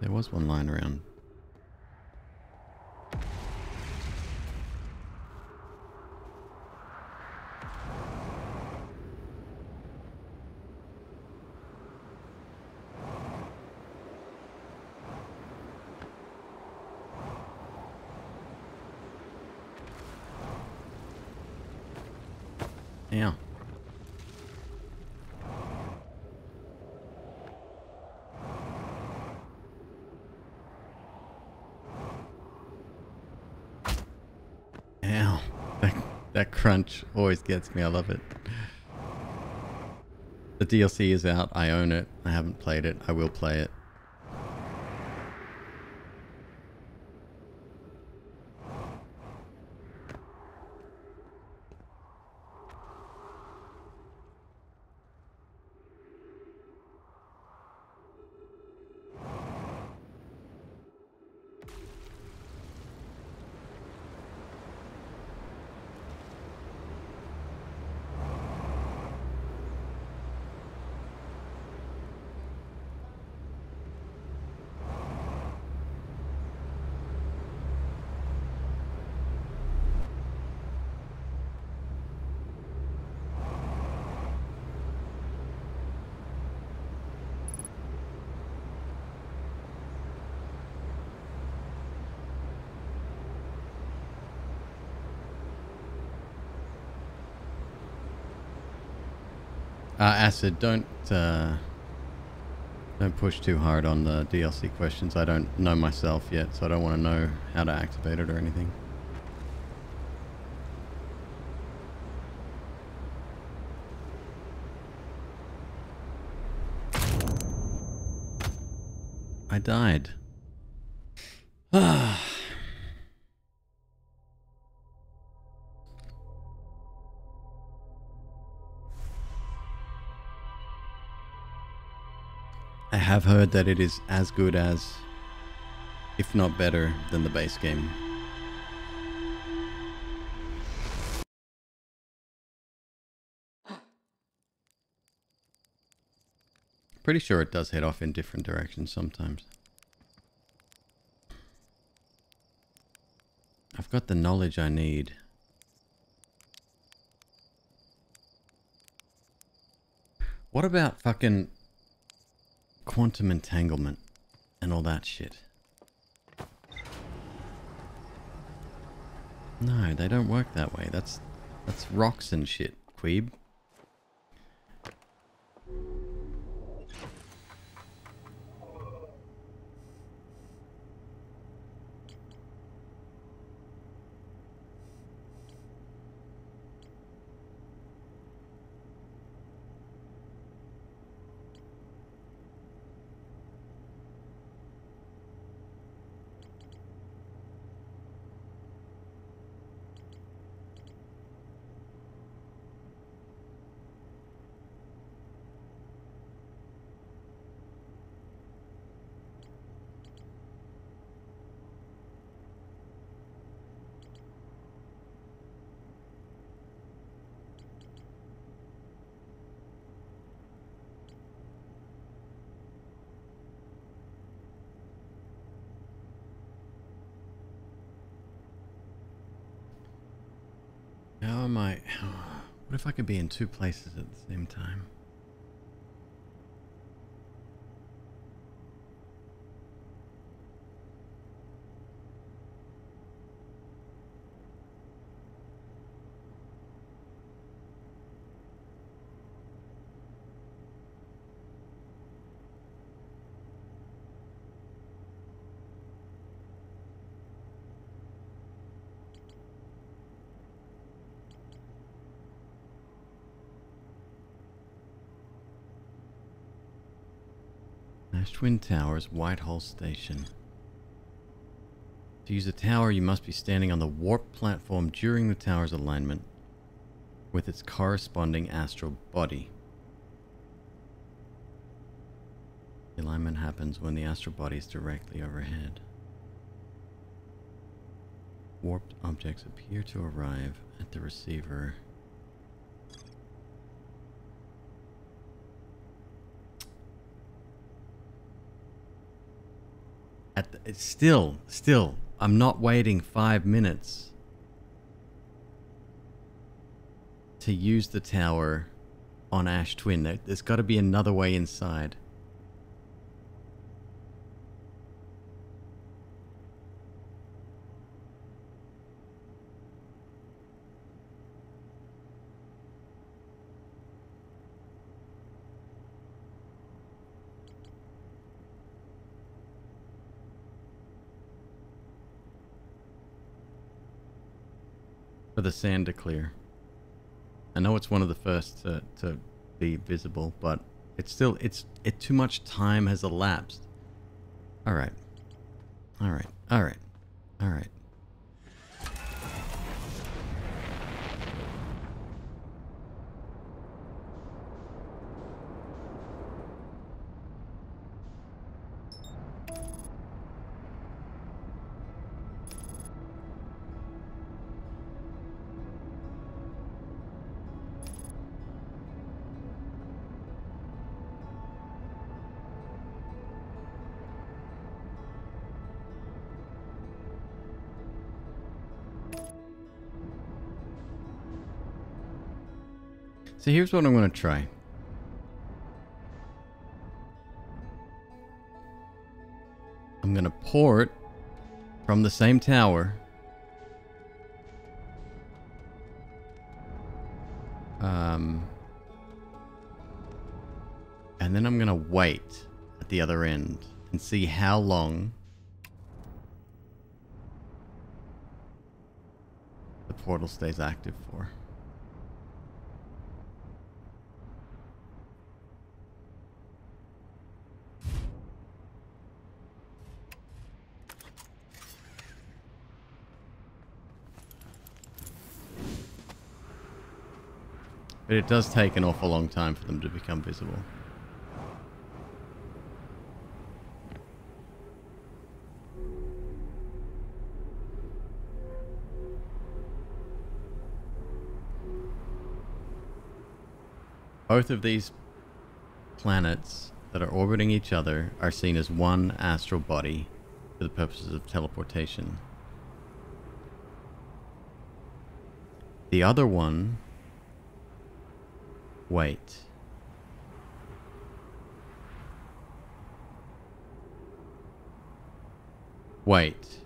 A: There was one lying around. Yeah. Ow. That, that crunch always gets me. I love it. The DLC is out. I own it. I haven't played it. I will play it. Acid, don't uh, don't push too hard on the DLC questions. I don't know myself yet, so I don't want to know how to activate it or anything. I died. Have heard that it is as good as, if not better, than the base game. Pretty sure it does head off in different directions sometimes. I've got the knowledge I need. What about fucking quantum entanglement and all that shit? No, they don't work that way. That's that's rocks and shit, Queeb. How am I? What if I could be in two places at the same time? Twin Towers, White Hole Station. To use the tower, you must be standing on the warp platform during the tower's alignment with its corresponding astral body. The alignment happens when the astral body is directly overhead. Warped objects appear to arrive at the receiver. At the, still, still, I'm not waiting five minutes to use the tower on Ash Twin. There's got to be another way inside. The sand to clear. I know it's one of the first to, to be visible, but it's still it's it too much time has elapsed. All right. All right. All right. All right. So here's what I'm going to try. I'm going to port from the same tower. Um, and then I'm going to wait at the other end and see how long the portal stays active for. But it does take an awful long time for them to become visible. Both of these planets that are orbiting each other are seen as one astral body for the purposes of teleportation. The other one Wait. Wait.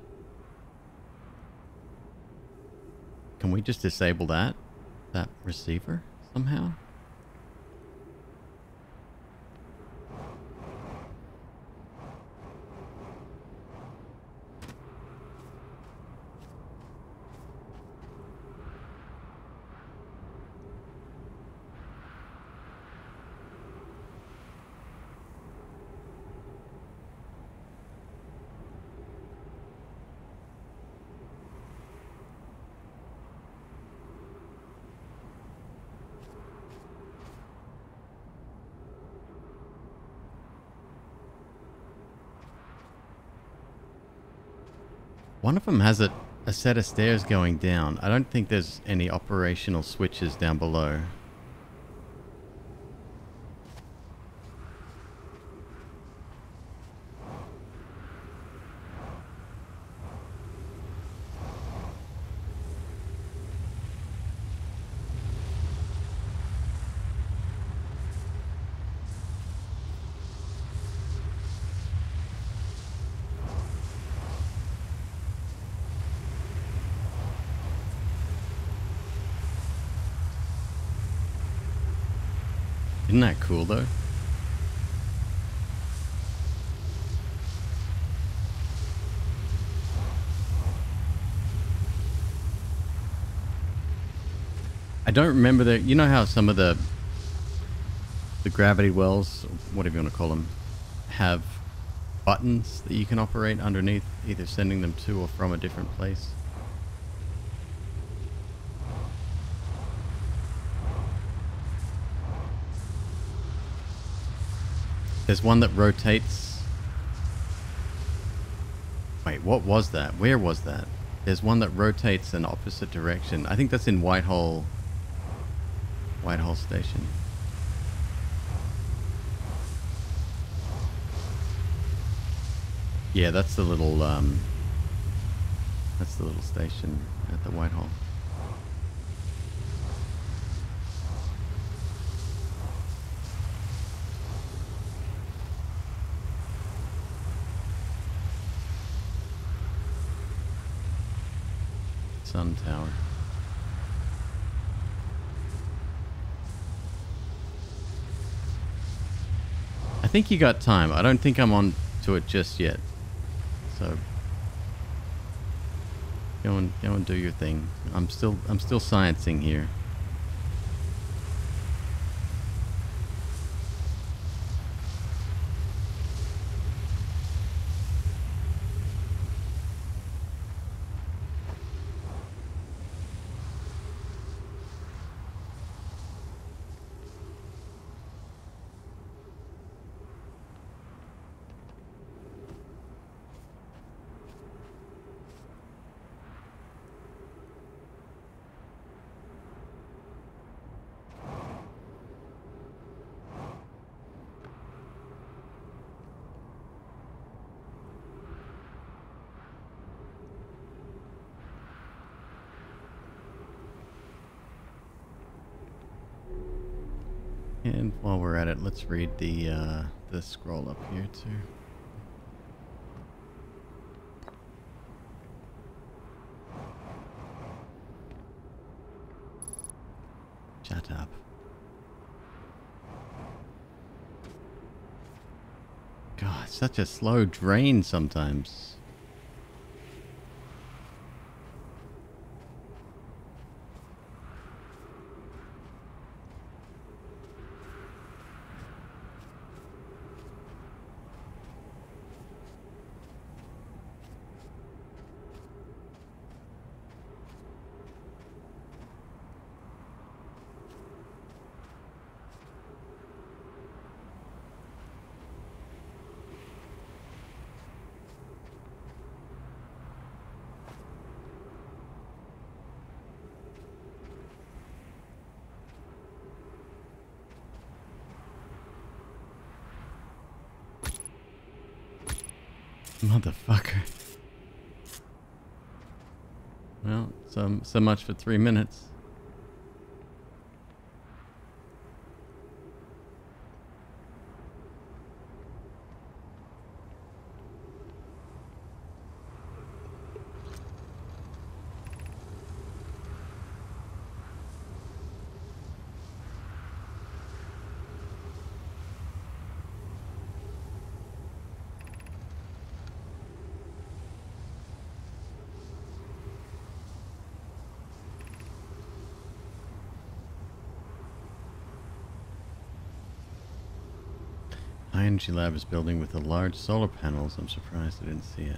A: Can we just disable that? That receiver somehow? Them has a, a set of stairs going down. I don't think there's any operational switches down below. Isn't that cool though? I don't remember the. You know how some of the the gravity wells, whatever you want to call them, have buttons that you can operate underneath, either sending them to or from a different place. There's one that rotates. Wait, what was that? Where was that? There's one that rotates in opposite direction. I think that's in White Hole. White Hole Station. Yeah, that's the little um, that's the little station at the White Hole. Sun Tower. Think you got time. I don't think I'm on to it just yet. So go and go and do your thing. I'm still I'm still sciencing here. And while we're at it, let's read the uh, the scroll up here too. Shut up. God, such a slow drain sometimes. Motherfucker. Well, so, much for three minutes. Energy Lab is building with the large solar panels. I'm surprised I didn't see it.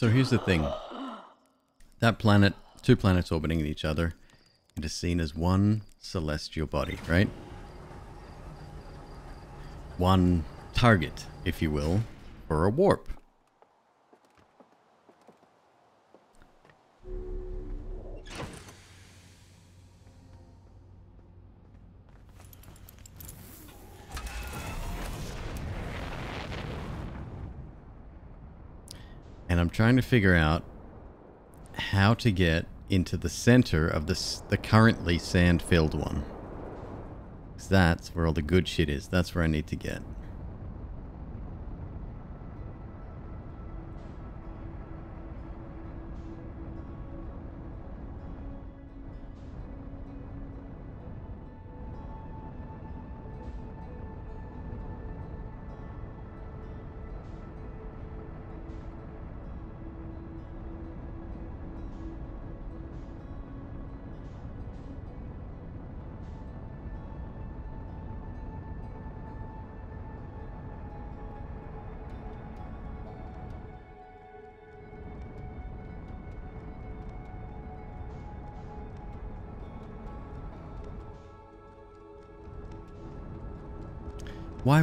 A: So here's the thing. That planet, two planets orbiting each other, it is seen as one celestial body, right? One target, if you will, for a warp. And I'm trying to figure out how to get into the center of this, the currently sand-filled one. Because that's where all the good shit is. That's where I need to get.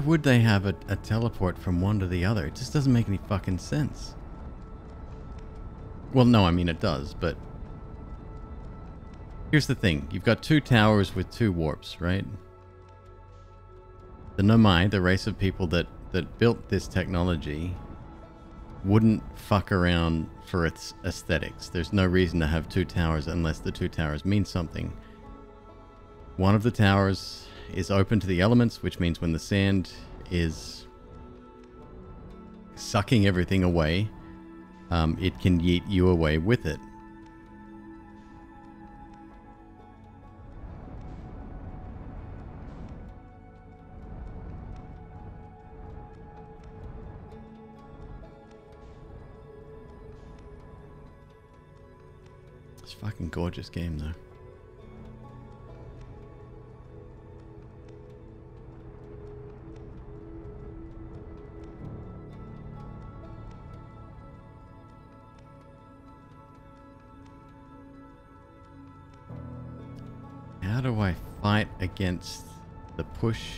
A: Would they have a, a teleport from one to the other? It just doesn't make any fucking sense. Well, no, I mean it does, but... Here's the thing. You've got two towers with two warps, right? The Nomai, the race of people that, that built this technology, wouldn't fuck around for its aesthetics. There's no reason to have two towers unless the two towers mean something. One of the towers is open to the elements, which means when the sand is sucking everything away, um, it can yeet you away with it. It's fucking gorgeous game though. Against the push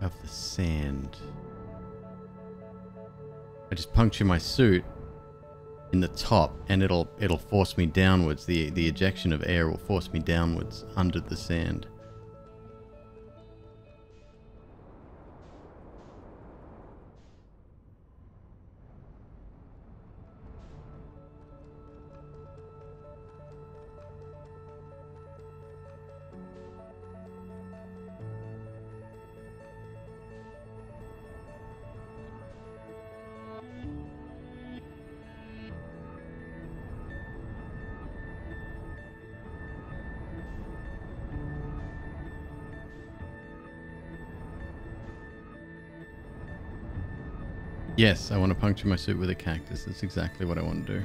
A: of the sand? I just puncture my suit in the top and it'll it'll force me downwards. The the ejection of air will force me downwards under the sand. Yes, I want to puncture my suit with a cactus. That's exactly what I want to do.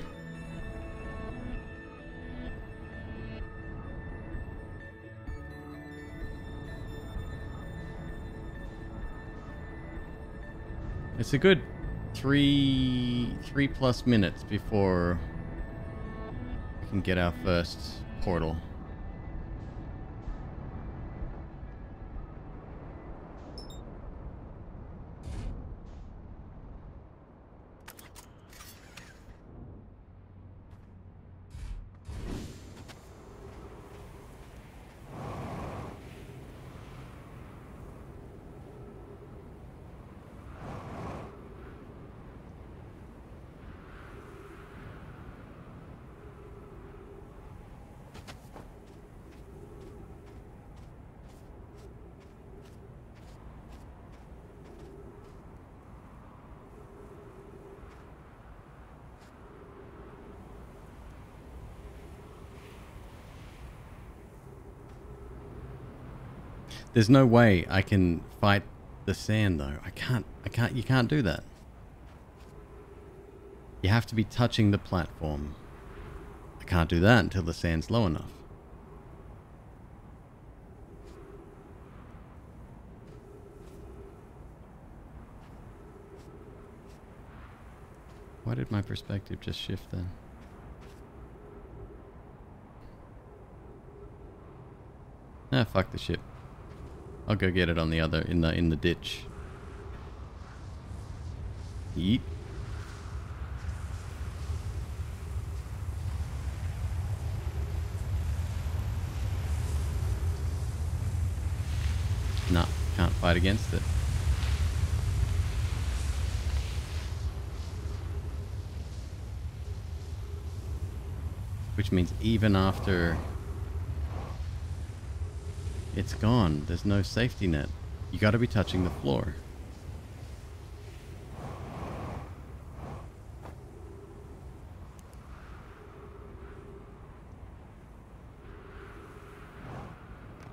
A: It's a good three three plus minutes before we can get our first portal. There's no way I can fight the sand though. I can't, I can't, you can't do that. You have to be touching the platform. I can't do that until the sand's low enough. Why did my perspective just shift then? Ah, fuck the ship. I'll go get it on the other in the in the ditch. Yeet. Nah, can't fight against it. Which means even after it's gone, there's no safety net. You gotta be touching the floor.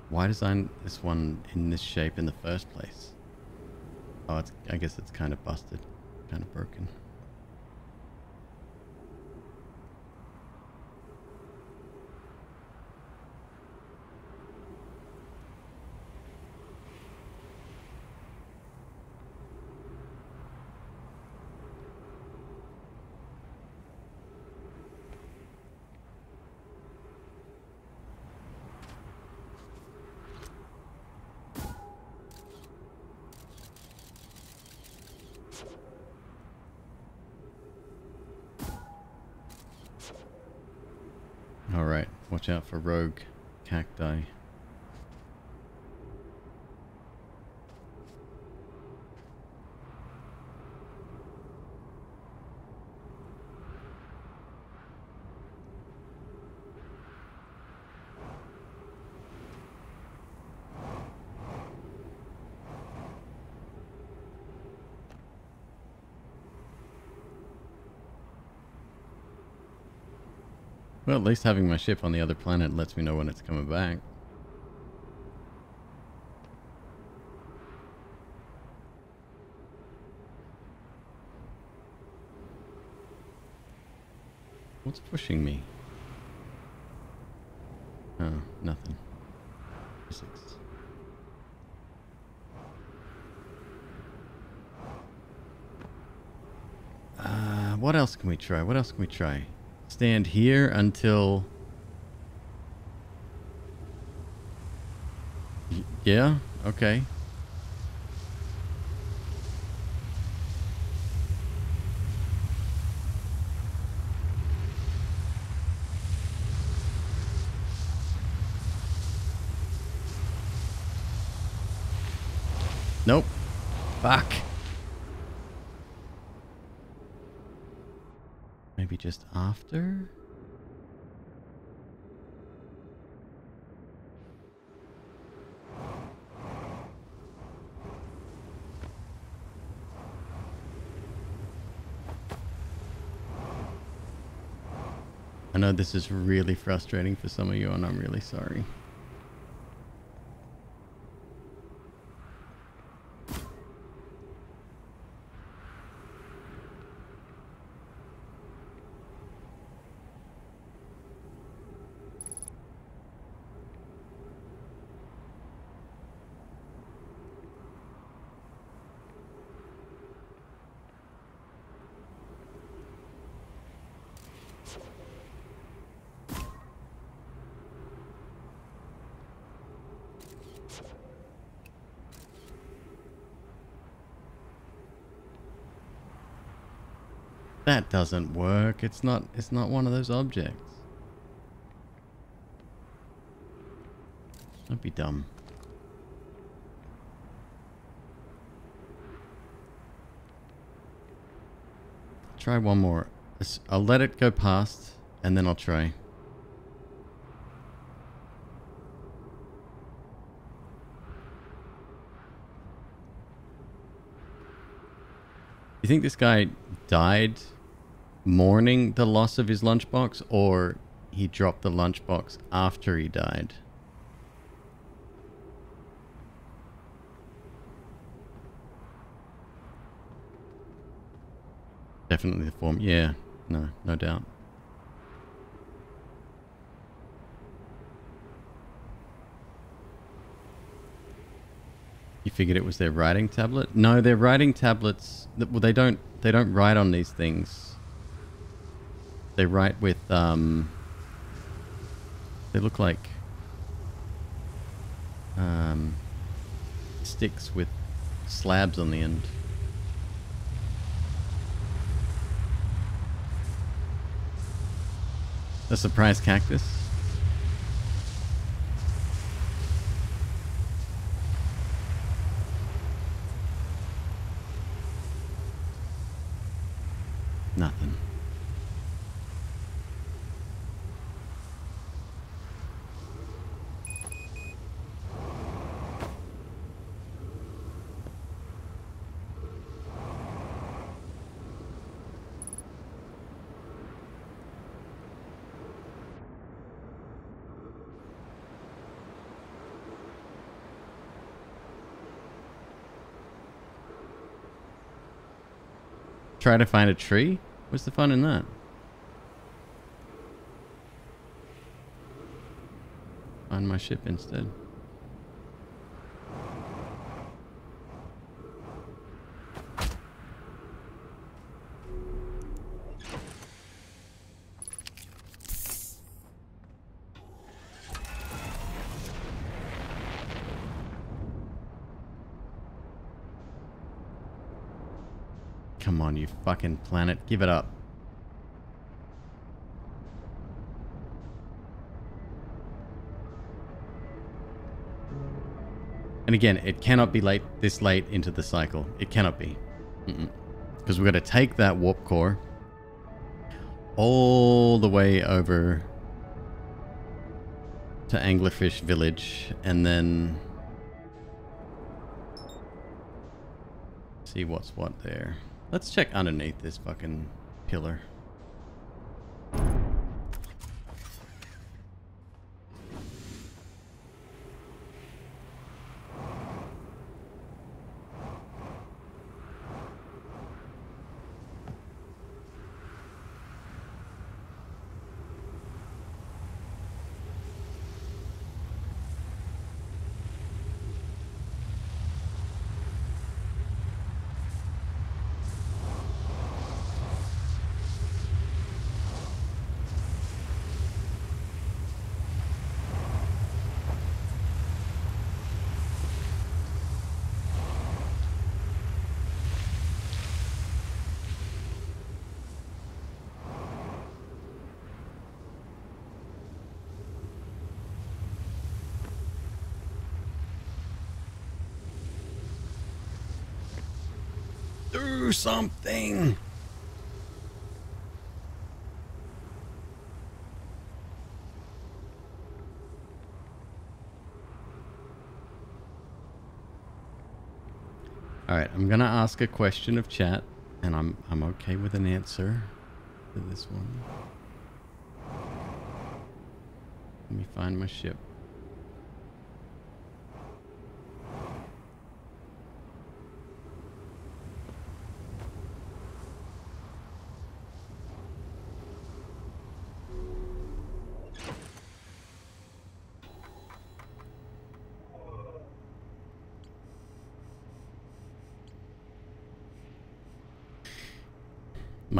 A: Why design this one in this shape in the first place? Oh, I guess it's kind of busted, kind of broken. Alright, watch out for rogue cacti. Well, at least having my ship on the other planet lets me know when it's coming back. What's pushing me? Oh, nothing. Physics. Uh, what else can we try? What else can we try? Stand here until... Yeah? Okay. Nope. Fuck. Maybe just after? I know this is really frustrating for some of you, and I'm really sorry. That doesn't work. It's not it's not one of those objects. Don't be dumb. Try one more. I'll let it go past and then I'll try. You think this guy died mourning the loss of his lunchbox or he dropped the lunchbox after he died? Definitely the form. Yeah, no, no doubt. You figured it was their writing tablet? No, their writing tablets. Well, they don't. They don't write on these things. They write with um. They look like um, sticks with slabs on the end. A surprise cactus. Nothing. Try to find a tree? What's the fun in that? Find my ship instead. Come on, you fucking planet. Give it up. And again, it cannot be late this late into the cycle. It cannot be. Because we've got to take that warp core all the way over to Anglerfish Village and then see what's what there. Let's check underneath this fucking pillar. Something! Alright, I'm gonna ask a question of chat, and I'm I'm okay with an answer to this one. Let me find my ship.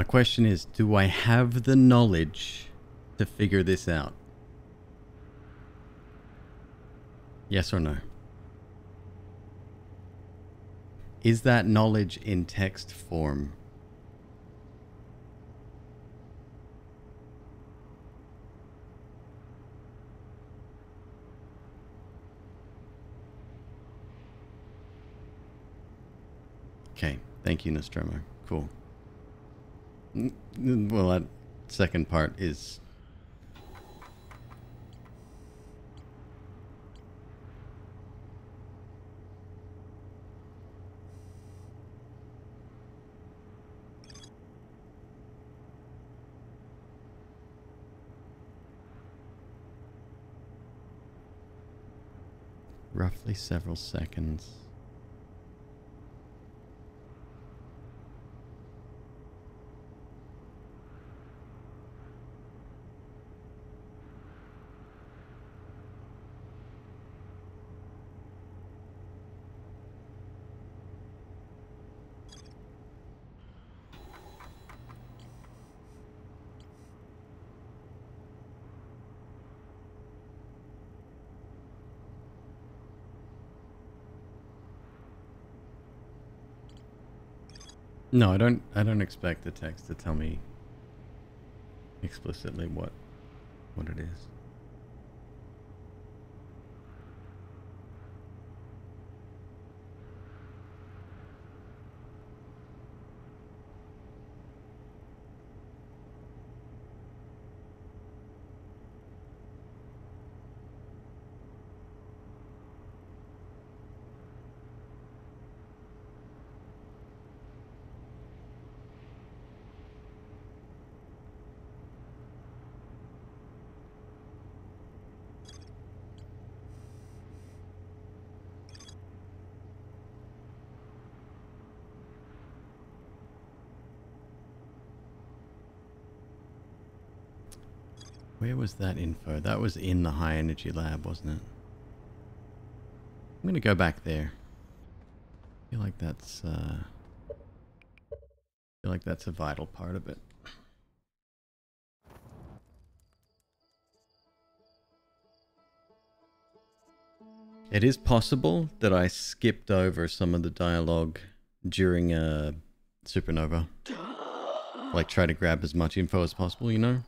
A: My question is, do I have the knowledge to figure this out? Yes or no? Is that knowledge in text form? Okay, thank you, Nostromo. Cool. Well, that second part is roughly several seconds. No, I don't. I don't expect the text to tell me explicitly what what it is. Was that info? That was in the high energy lab, wasn't it? I'm gonna go back there. I feel like that's uh I feel like that's a vital part of it. It is possible that I skipped over some of the dialogue during a supernova. Like try to grab as much info as possible, you know?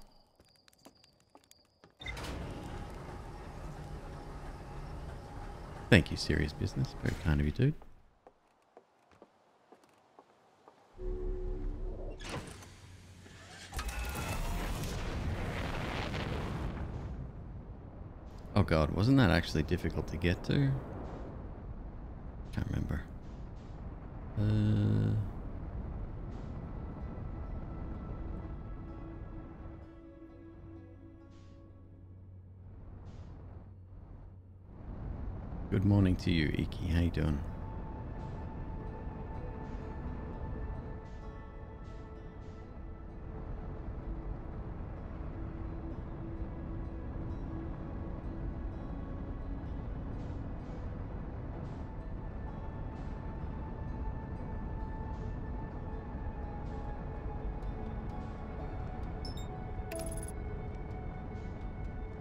A: Thank you, serious business. Very kind of you, dude. Oh god, wasn't that actually difficult to get to? Can't remember. Uh... Good morning to you, Iki. How you doing?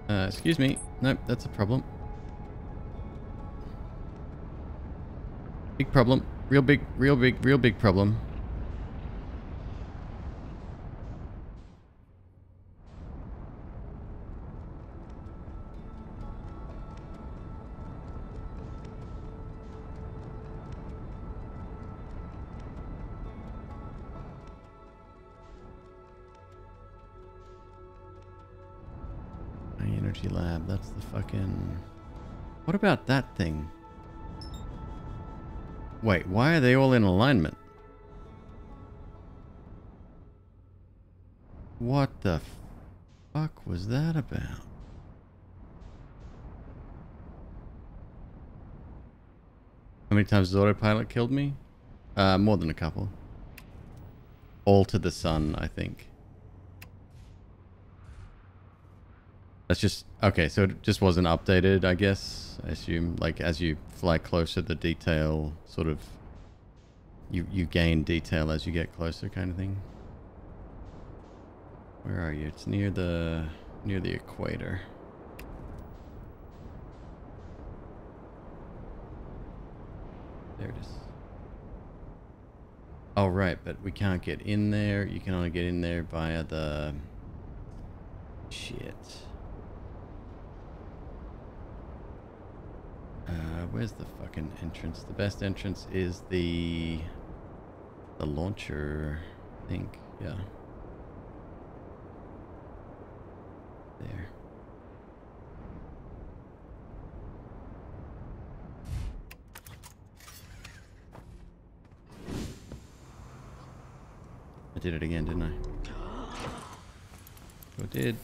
A: Uh, excuse me. Nope, that's a problem. Big problem. Real big, real big, real big problem. Energy lab, that's the fucking... What about that thing? Wait, why are they all in alignment? What the fuck was that about? How many times has autopilot killed me? Uh, more than a couple. All to the sun, I think. That's just... Okay, so it just wasn't updated, I guess. I assume, like, as you fly closer, the detail sort of... You, you gain detail as you get closer kind of thing. Where are you? It's near the... near the equator. There it is. Oh, right, but we can't get in there. You can only get in there via the... Shit. Uh, where's the fucking entrance? The best entrance is the... The launcher, I think. Yeah. There. I did it again, didn't I? I did.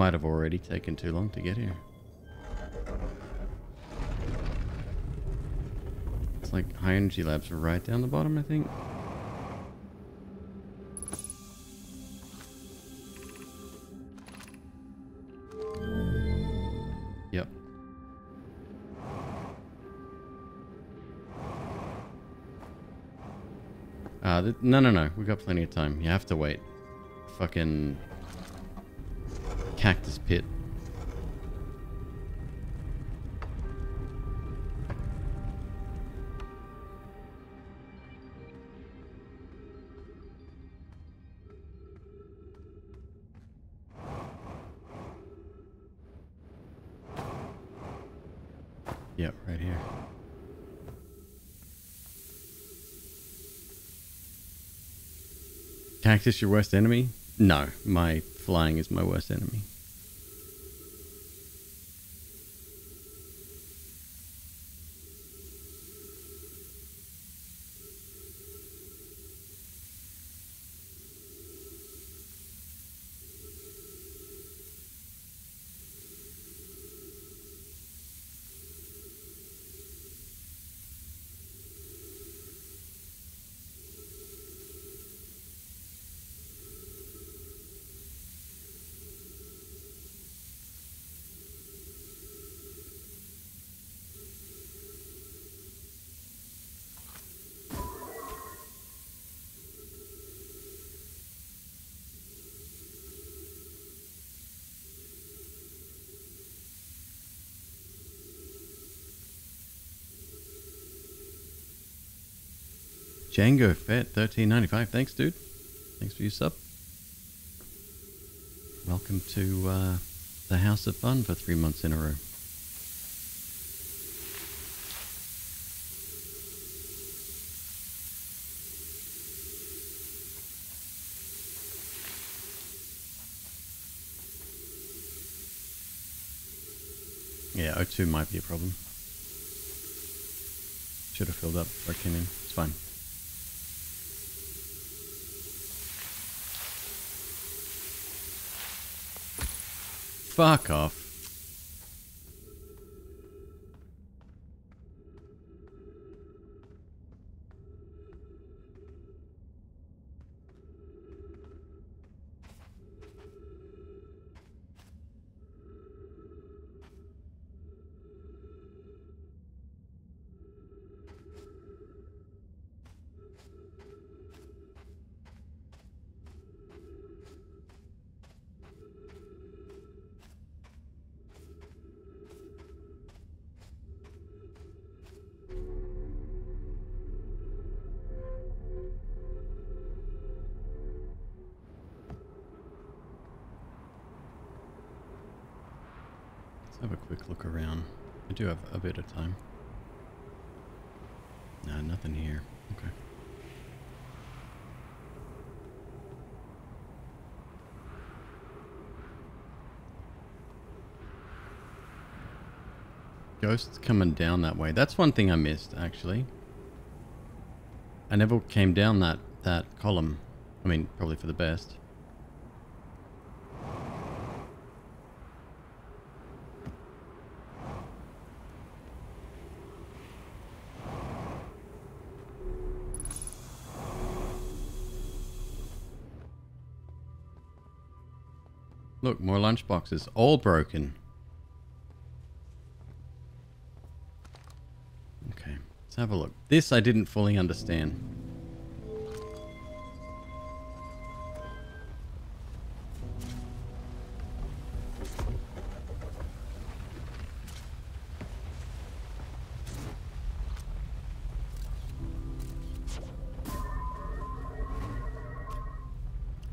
A: might have already taken too long to get here. It's like high energy labs right down the bottom, I think. Yep. Uh, no, no, no. We got plenty of time. You have to wait. Fucking cactus pit. Yep, right here. Cactus your worst enemy? No, my flying is my worst enemy. Django ninety five. Thanks, dude. Thanks for your sub. Welcome to uh, the House of Fun for three months in a row. Yeah, O2 might be a problem. Should have filled up before I came in. It's fine. Fuck off. Do have a bit of time. Nah, nothing here. Okay. Ghosts coming down that way. That's one thing I missed, actually. I never came down that, that column. I mean, probably for the best. More lunchboxes. All broken. Okay, let's have a look. This I didn't fully understand.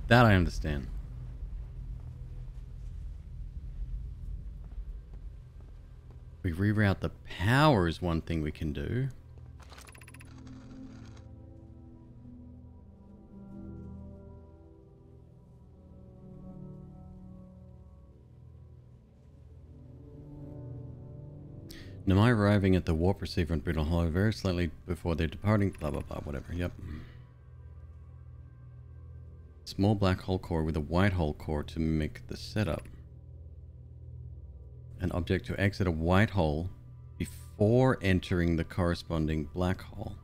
A: That I understand. Reroute the power is one thing we can do. Nomai arriving at the warp receiver on Brittle Hollow very slightly before they're departing, blah blah blah, whatever, yep. Small black hole core with a white hole core to mimic the setup an object to exit a white hole before entering the corresponding black hole.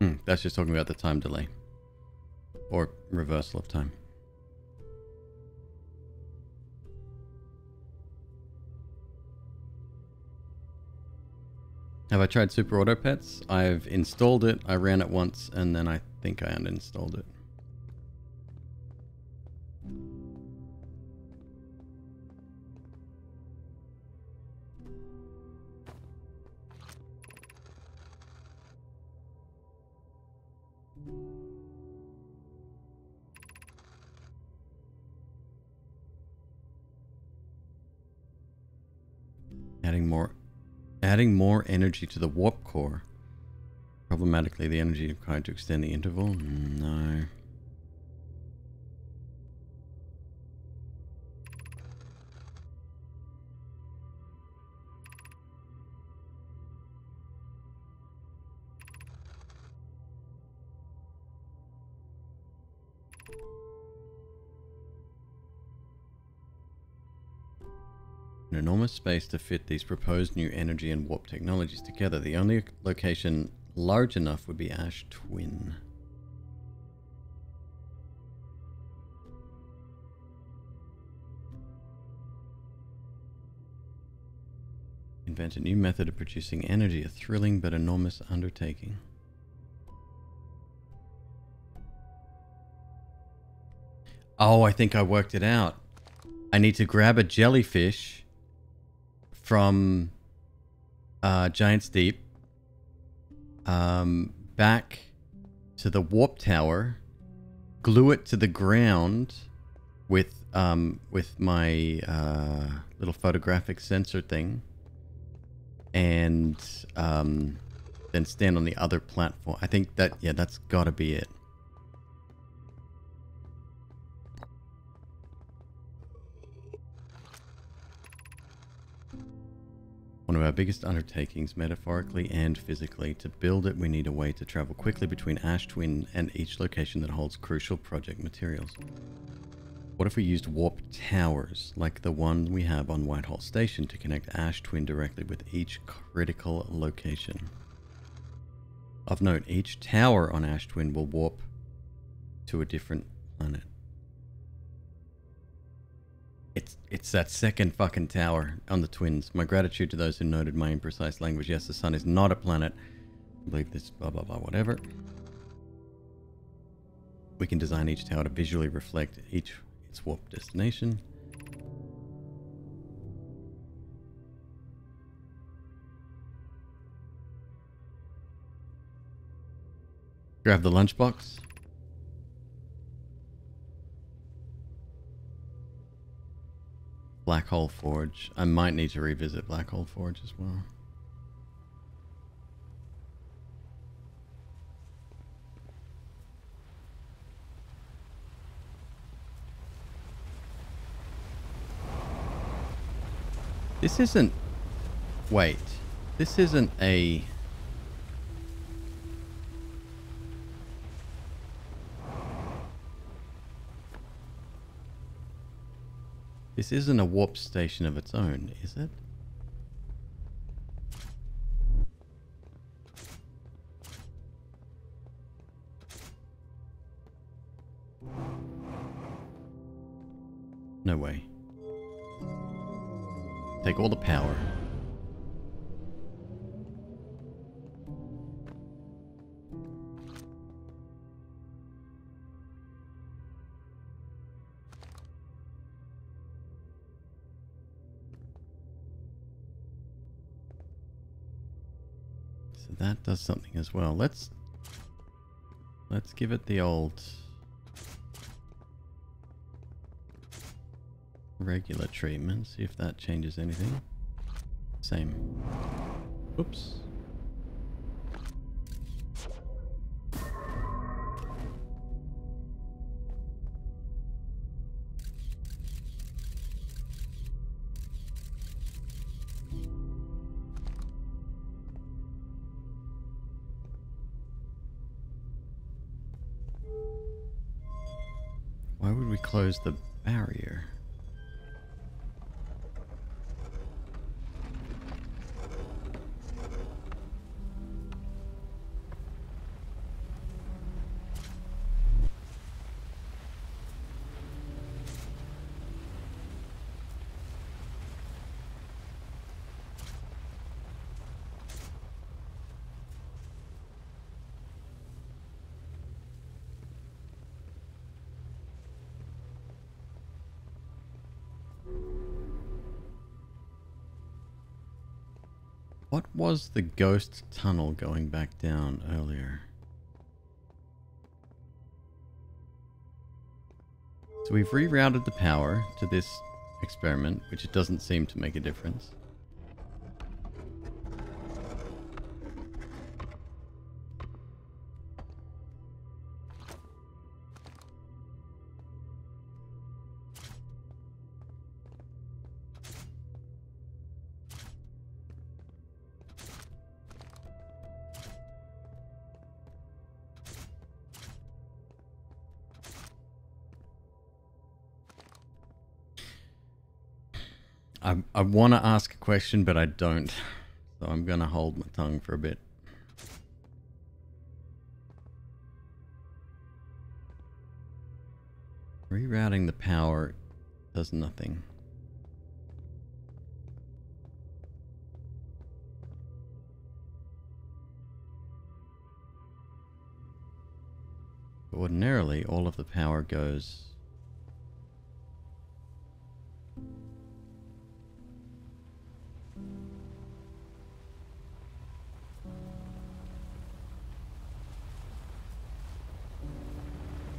A: Hmm, that's just talking about the time delay. Or reversal of time. Have I tried Super Auto Pets? I've installed it, I ran it once, and then I think I uninstalled it. Adding more energy to the warp core. Problematically, the energy required to extend the interval? No. Space to fit these proposed new energy and warp technologies together. The only location large enough would be Ash Twin. Invent a new method of producing energy, a thrilling but enormous undertaking. Oh, I think I worked it out. I need to grab a jellyfish from uh, Giant's Deep um, back to the warp tower, glue it to the ground with um, with my uh, little photographic sensor thing, and um, then stand on the other platform. I think that yeah, that's got to be it. One of our biggest undertakings, metaphorically and physically. To build it, we need a way to travel quickly between Ash Twin and each location that holds crucial project materials. What if we used warp towers, like the one we have on White Hole Station, to connect Ash Twin directly with each critical location? Of note, each tower on Ash Twin will warp to a different planet. It's it's that second fucking tower on the twins. My gratitude to those who noted my imprecise language. Yes, the sun is not a planet. I believe this blah blah blah whatever. We can design each tower to visually reflect each its warp destination. Grab the lunchbox. Black Hole Forge. I might need to revisit Black Hole Forge as well. This isn't... Wait. This isn't a... This isn't a warp station of its own, is it? No way. Take all the power. Does something as well. Let's let's give it the old regular treatment. See if that changes anything. Same. Oops. Close the barrier? Was the ghost tunnel going back down earlier? So we've rerouted the power to this experiment, which it doesn't seem to make a difference. I, I want to ask a question, but I don't. So I'm going to hold my tongue for a bit. Rerouting the power does nothing. Ordinarily, all of the power goes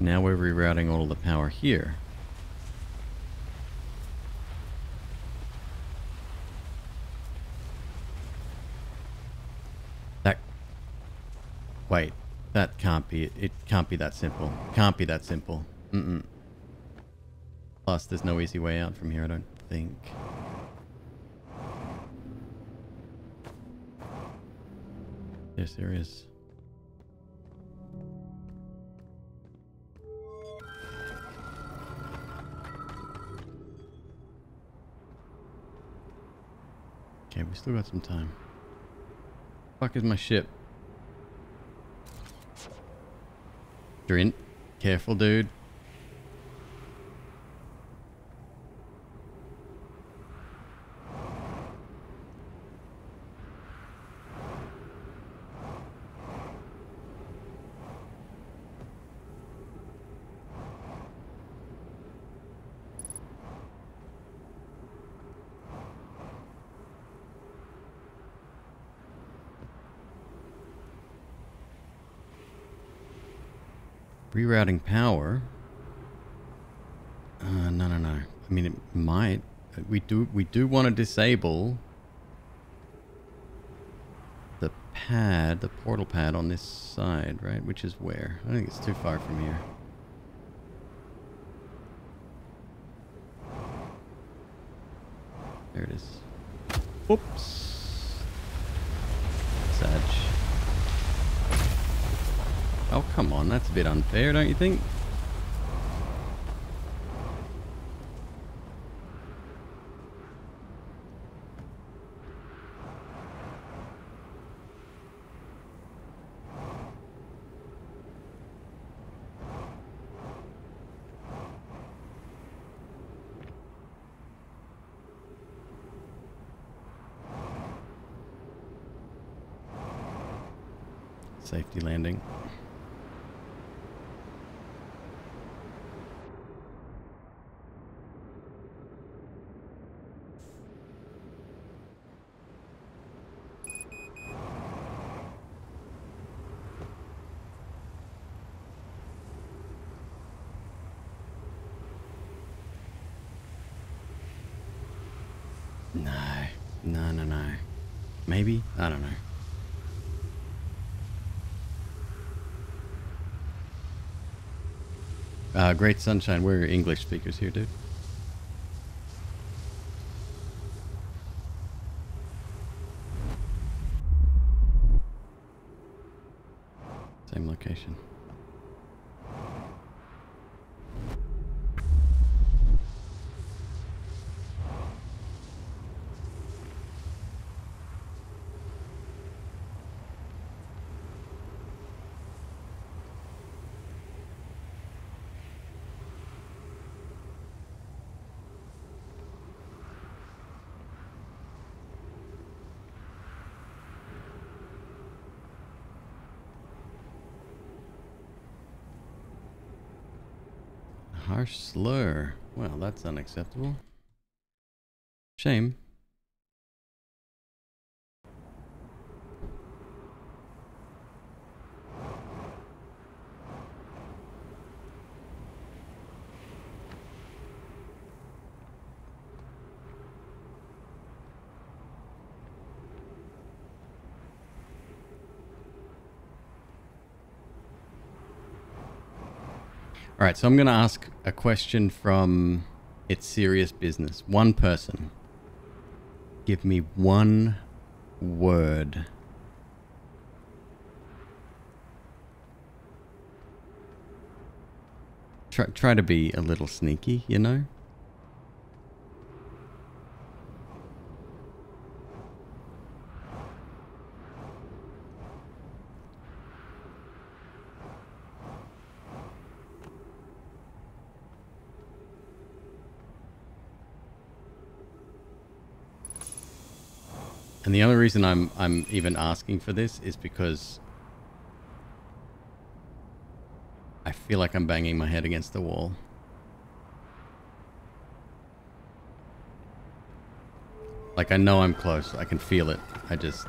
A: Now we're rerouting all the power here. That... Wait. That can't be... It can't be that simple. Can't be that simple. Mm-mm. Plus, there's no easy way out from here, I don't think. Yes, there is. Okay, we still got some time. Fuck is my ship? Drint. Careful, dude. Power. Uh, no, no, no. I mean, it might. We do, we do want to disable the pad, the portal pad on this side, right? Which is where? I think it's too far from here. There it is. Oops. Sag. Oh, come on. Unfair, don't you think? Safety landing. No, no, no, no. Maybe? I don't know. Uh, great sunshine. We're English speakers here, dude. Same location. Harsh slur. Well, that's unacceptable. Shame. All right, so I'm going to ask a question from It's Serious Business. One person. Give me one word. Try, try to be a little sneaky, you know? Reason I'm I'm even asking for this is because I feel like I'm banging my head against the wall. Like I know I'm close. I can feel it. I just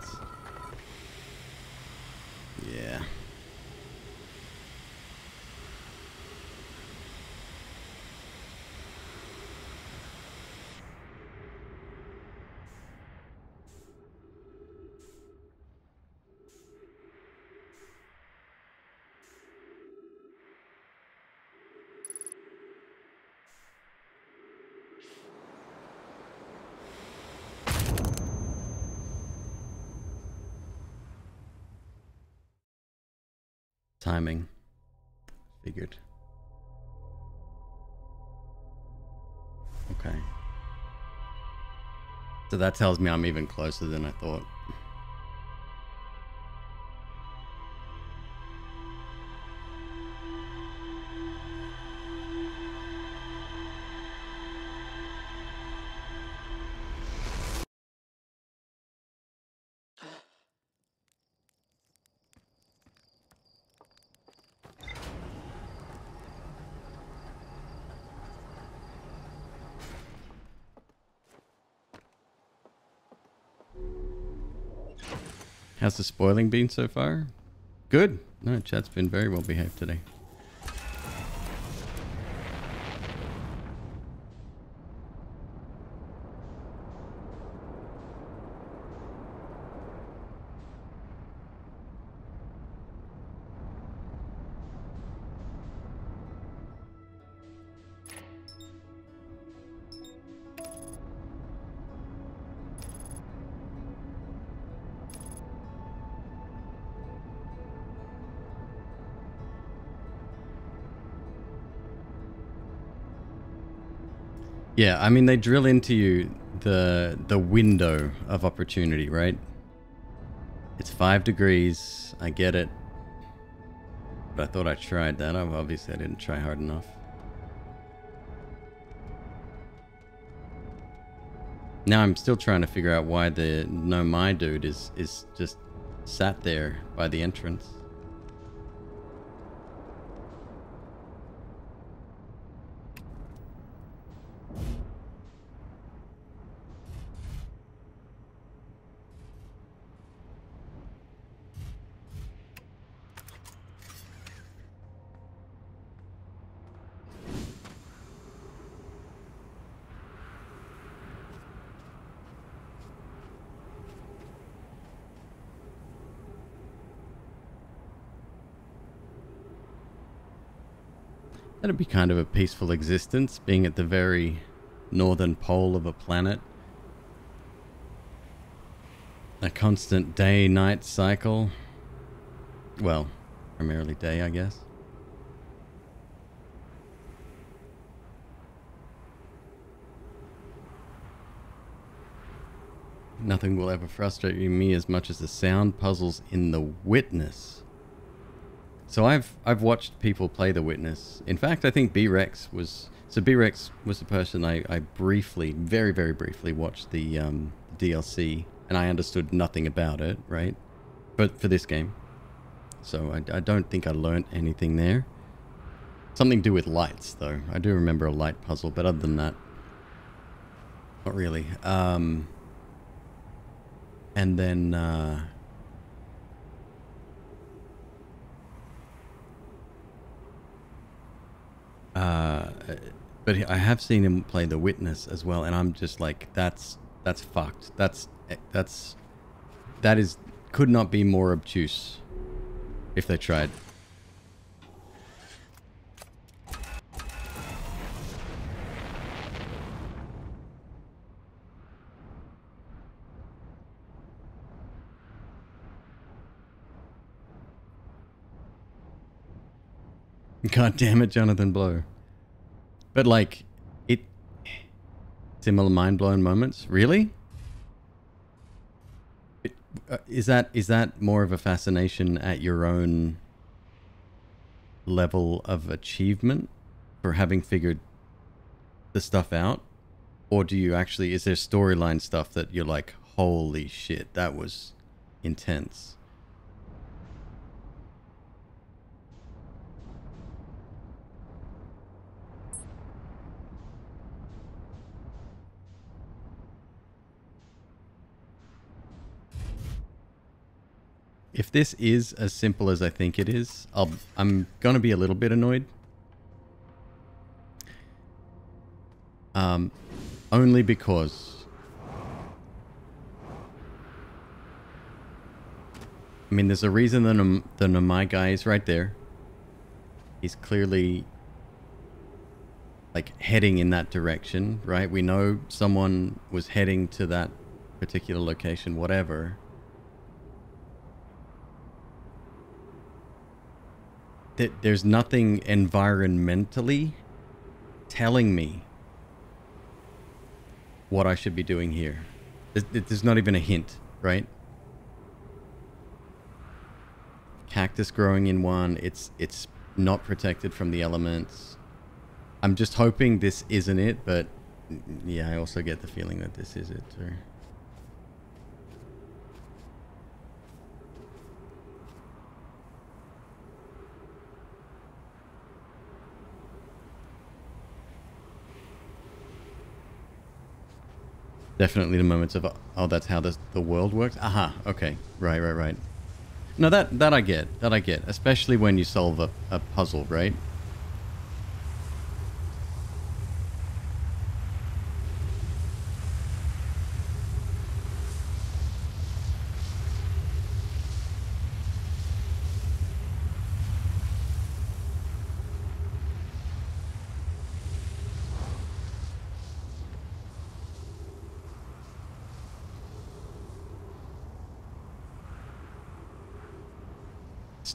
A: that tells me I'm even closer than I thought. The spoiling been so far? Good. No, chat's been very well behaved today. Yeah, I mean they drill into you the the window of opportunity, right? It's five degrees. I get it. But I thought I tried that. Obviously, I didn't try hard enough. Now I'm still trying to figure out why the Nomai dude is is just sat there by the entrance. That'd be kind of a peaceful existence, being at the very northern pole of a planet. A constant day-night cycle. Well, primarily day, I guess. Nothing will ever frustrate me as much as the sound puzzles in The Witness. So I've I've watched people play The Witness. In fact, I think B-Rex was so B-Rex was the person I, I briefly, very very briefly watched the um, DLC, and I understood nothing about it, right? But for this game, so I, I don't think I learned anything there. Something to do with lights, though. I do remember a light puzzle, but other than that, not really. Um, and then. Uh, Uh, but I have seen him play The Witness as well, and I'm just like, that's that's fucked. That's that's that is could not be more obtuse if they tried. God damn it, Jonathan Blow. But like, it. Similar mind blowing moments? Really? It, uh, is that is that more of a fascination at your own level of achievement for having figured the stuff out? Or do you actually, is there storyline stuff that you're like, holy shit, that was intense? If this is as simple as I think it is, I'll, I'm gonna be a little bit annoyed. Um, only because... I mean, there's a reason the, the Nomai guy is right there. He's clearly like heading in that direction, right? We know someone was heading to that particular location, whatever. There's nothing environmentally telling me what I should be doing here. There's not even a hint, right? Cactus growing in one, it's it's not protected from the elements. I'm just hoping this isn't it, but yeah, I also get the feeling that this is it. Or... Definitely the moments of, oh, that's how this, the world works? Aha, okay. Right, right, right. No, that, that I get. That I get. Especially when you solve a, a puzzle, right?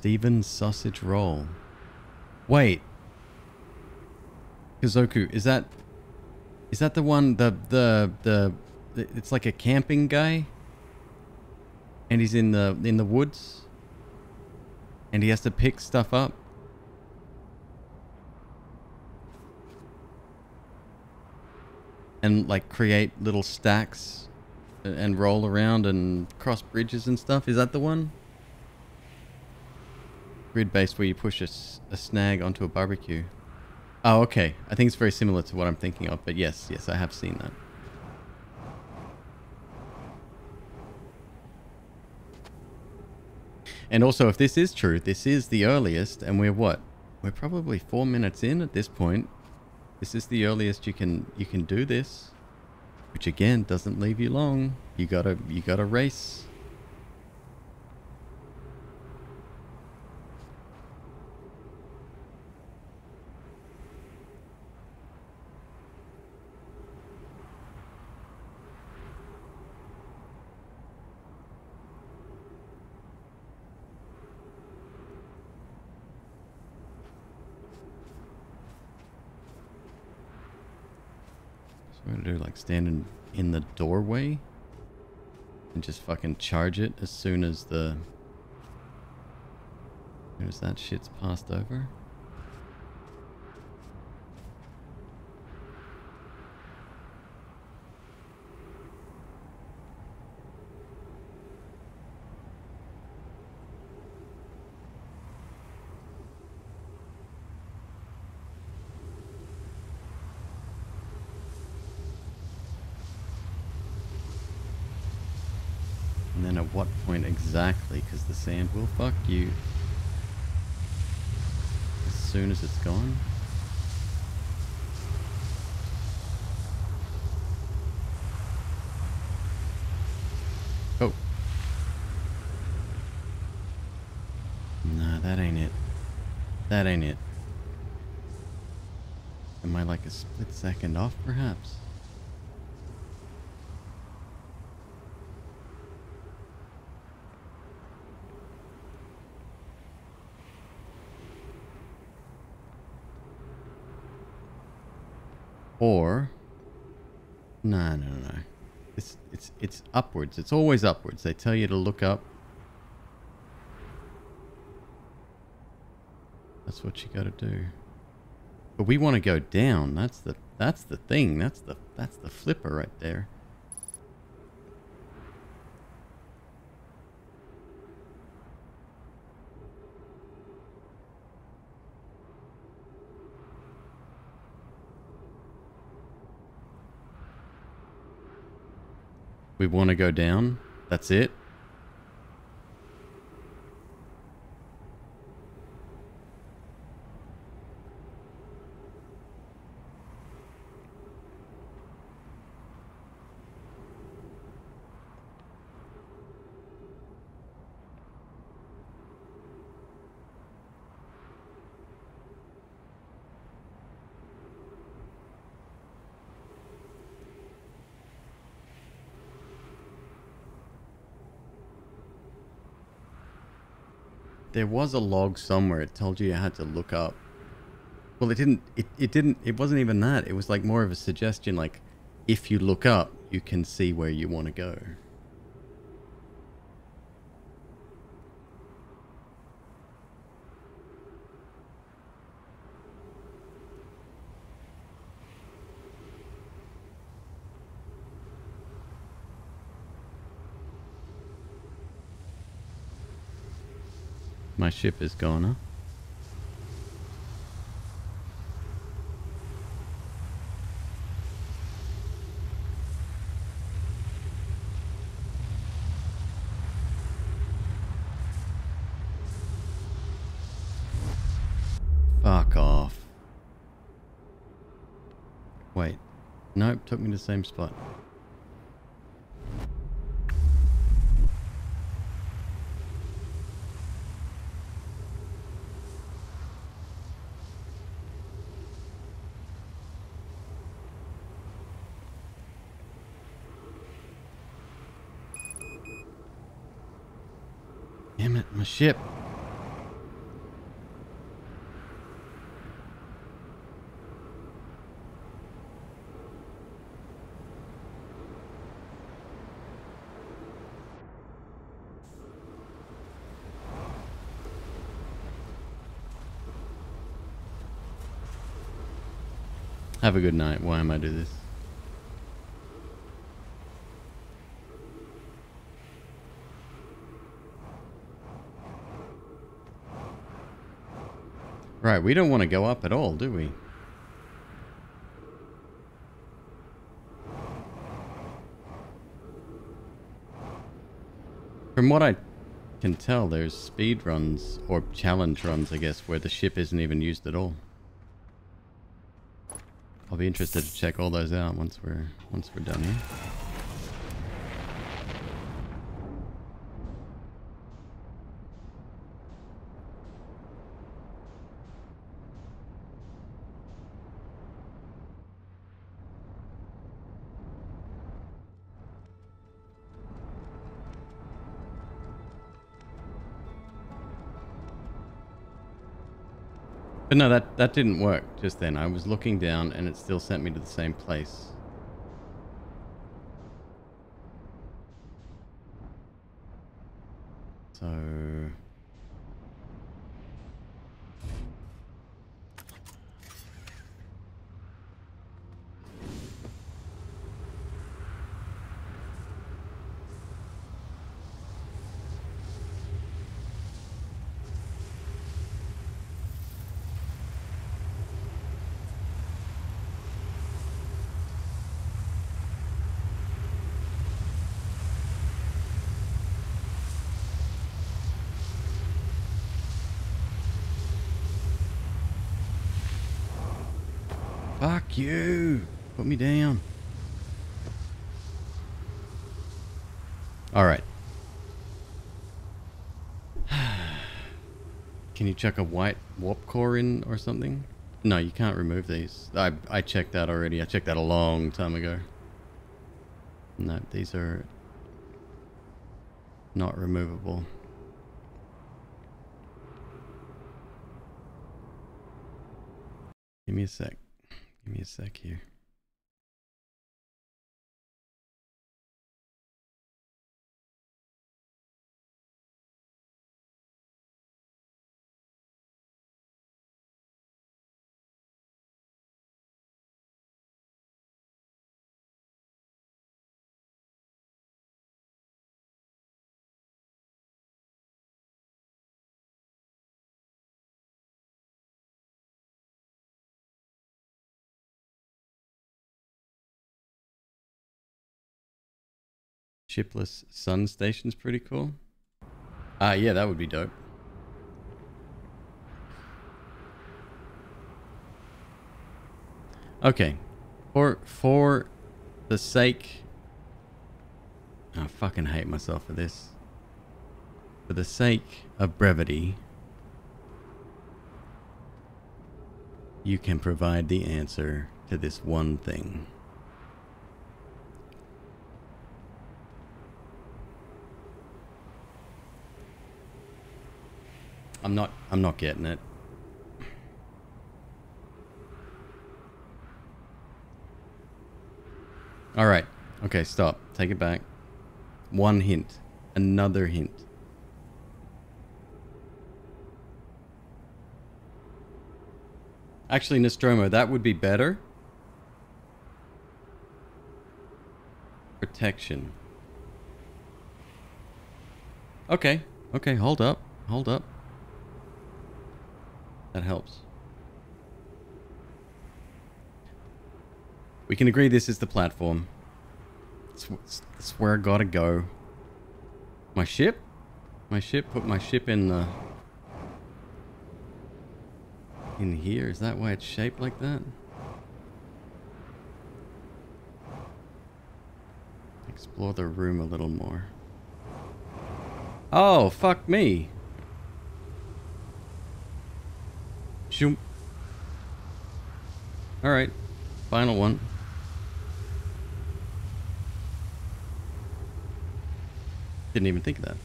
A: Stephen's Sausage Roll. Wait. Kazoku, is that is that the one the the the it's like a camping guy? And he's in the in the woods? And he has to pick stuff up? And like create little stacks and roll around and cross bridges and stuff? Is that the one? Grid based where you push a, a snag onto a barbecue. Oh, okay. I think it's very similar to what I'm thinking of, but yes, yes, I have seen that. And also, if this is true, this is the earliest, and we're what? We're probably four minutes in at this point. This is the earliest you can you can do this, which again doesn't leave you long. You gotta you gotta race. What do? Like stand in, in the doorway? And just fucking charge it as soon as the... As soon as that shit's passed over? Exactly, because the sand will fuck you. As soon as it's gone. Oh. Nah, that ain't it. That ain't it. Am I like a split second off, perhaps? Or no, no, no. It's it's it's upwards. It's always upwards. They tell you to look up. That's what you got to do. But we want to go down. That's the that's the thing. That's the that's the flipper right there. We want to go down. That's it. There was a log somewhere. It told you you had to look up. Well, it didn't. It, it didn't. It wasn't even that. It was like more of a suggestion. Like, if you look up, you can see where you want to go. Ship is gone, huh? Fuck off. Wait. Nope, took me to the same spot. Damn it, my ship. Have a good night. Why am I do this? Right, we don't want to go up at all, do we? From what I can tell, there's speed runs, or challenge runs, I guess, where the ship isn't even used at all. I'll be interested to check all those out once we're once we're done here. But no, that, that didn't work just then. I was looking down and it still sent me to the same place. So... Fuck you. Put me down. All right. Can you chuck a white warp core in or something? No, you can't remove these. I, I checked that already. I checked that a long time ago. No, these are not removable. Give me a sec. Give me a sec here. Chipless sun station's pretty cool. Ah, uh, yeah, that would be dope. Okay. For for the sake I fucking hate myself for this. For the sake of brevity, you can provide the answer to this one thing. I'm not I'm not getting it. All right. Okay, stop. Take it back. One hint. Another hint. Actually, Nostromo, that would be better. Protection. Okay. Okay, hold up. Hold up. That helps. We can agree this is the platform. It's where I gotta go. My ship? My ship? Put my ship in the... In here? Is that why it's shaped like that? Explore the room a little more. Oh, fuck me. Shoom. Alright. Final one. Didn't even think of that.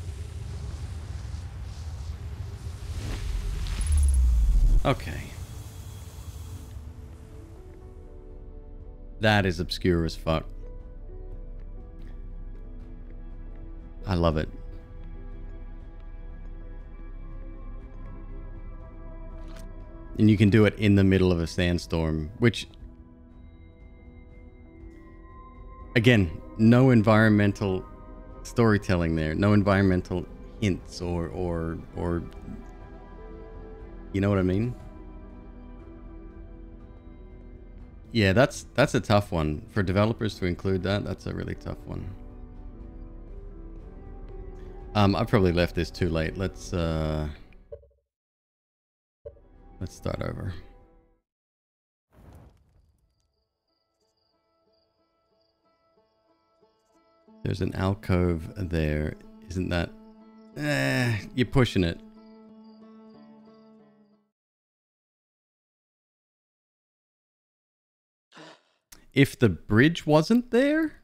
A: Okay. That is obscure as fuck. I love it. And you can do it in the middle of a sandstorm, which... Again, no environmental storytelling there. No environmental hints or or or you know what I mean? Yeah, that's that's a tough one for developers to include that. That's a really tough one. Um, I probably left this too late. Let's uh, let's start over. There's an alcove there. Isn't that... Eh, you're pushing it. If the bridge wasn't there?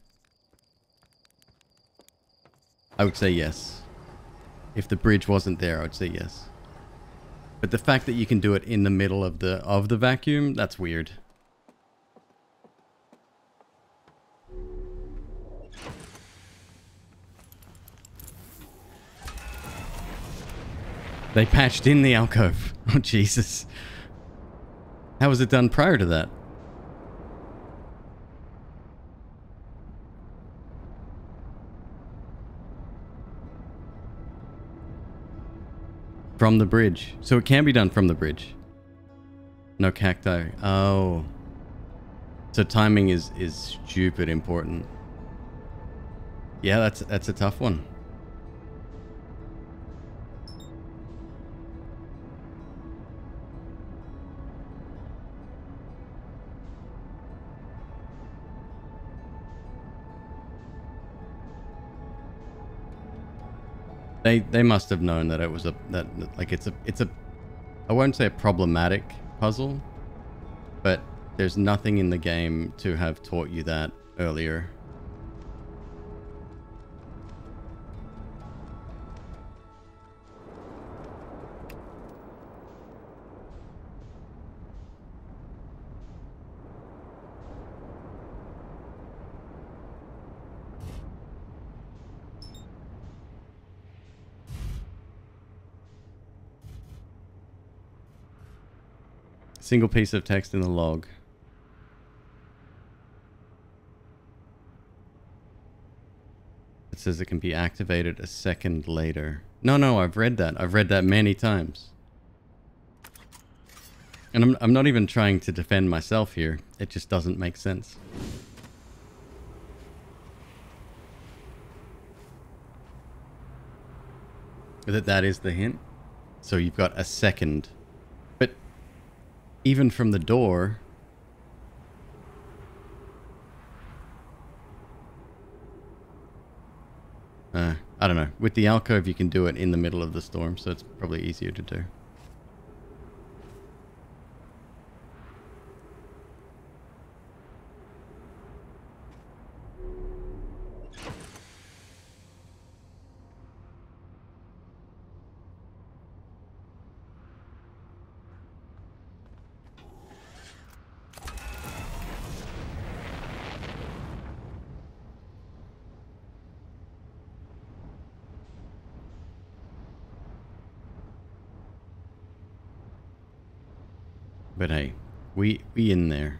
A: I would say yes. If the bridge wasn't there, I would say yes. But the fact that you can do it in the middle of the of the vacuum, that's weird. They patched in the alcove. Oh, Jesus. How was it done prior to that? From the bridge. So it can be done from the bridge. No cacti. Oh. So timing is, is stupid important. Yeah, that's that's a tough one. They they must have known that it was a that like it's a it's a I won't say a problematic puzzle, but there's nothing in the game to have taught you that earlier. Single piece of text in the log. It says it can be activated a second later. No, no, I've read that. I've read that many times. And I'm, I'm not even trying to defend myself here. It just doesn't make sense. That that is the hint. So you've got a second. Even from the door... Uh, I don't know. With the alcove, you can do it in the middle of the storm, so it's probably easier to do. But hey, we in there.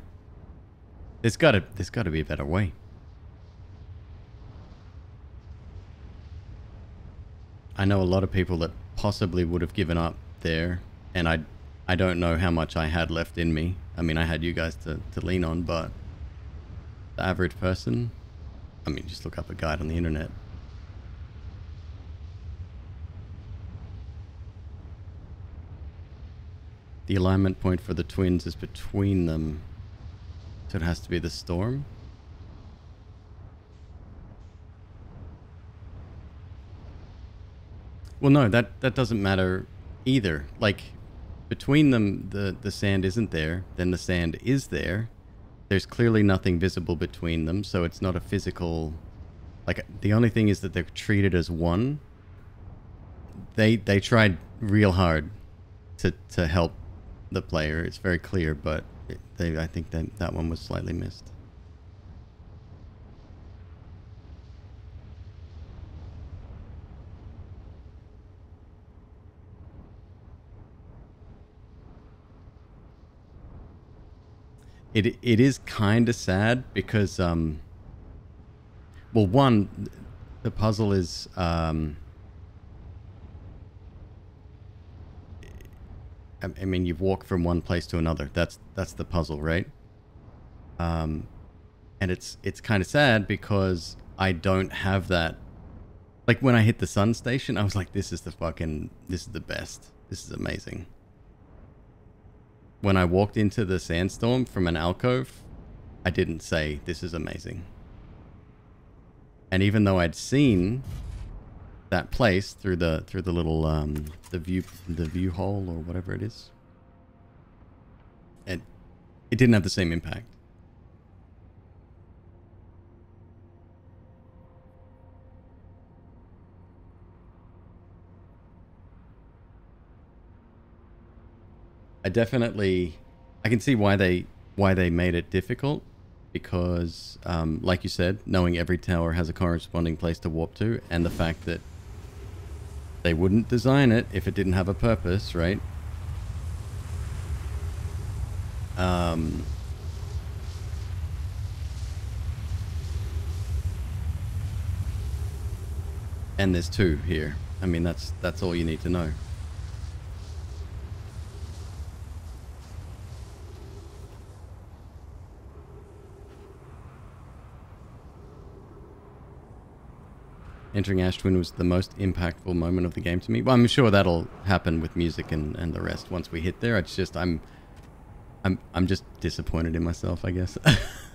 A: There's gotta there's gotta be a better way. I know a lot of people that possibly would have given up there, and I I don't know how much I had left in me. I mean, I had you guys to, to lean on, but the average person, I mean, just look up a guide on the internet. The alignment point for the twins is between them. So it has to be the storm. Well, no, that, that doesn't matter either. Like, between them, the, the sand isn't there. Then the sand is there. There's clearly nothing visible between them, so it's not a physical... Like, the only thing is that they're treated as one. They they tried real hard to, to help the player. It's very clear, but they I think that that one was slightly missed. It it is kind of sad because um well one the puzzle is um I mean, you've walked from one place to another. That's that's the puzzle, right? Um, and it's it's kind of sad because I don't have that. Like when I hit the sun station, I was like, "This is the fucking this is the best. This is amazing." When I walked into the sandstorm from an alcove, I didn't say, "This is amazing." And even though I'd seen that place through the through the little um, the view the view hole or whatever it is. And it didn't have the same impact. I definitely I can see why they why they made it difficult because um, like you said knowing every tower has a corresponding place to warp to and the fact that they wouldn't design it if it didn't have a purpose, right? Um, and there's two here. I mean, that's that's all you need to know. Entering Ash Twin was the most impactful moment of the game to me. Well, I'm sure that'll happen with music and, and the rest once we hit there. It's just I'm I'm I'm just disappointed in myself, I guess.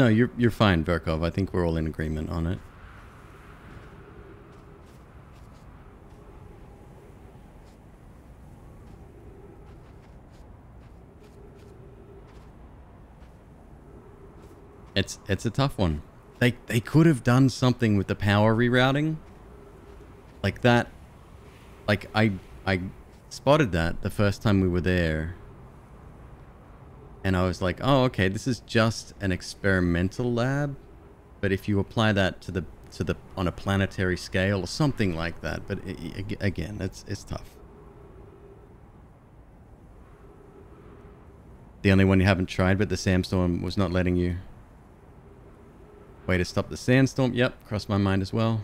A: No, you're you're fine, Verkov. I think we're all in agreement on it. It's it's a tough one. They they could have done something with the power rerouting. Like that like I I spotted that the first time we were there and I was like, oh, okay, this is just an experimental lab. But if you apply that to the to the on a planetary scale or something like that, but it, again, it's it's tough. The only one you haven't tried, but the sandstorm was not letting you. Way to stop the sandstorm. Yep, crossed my mind as well.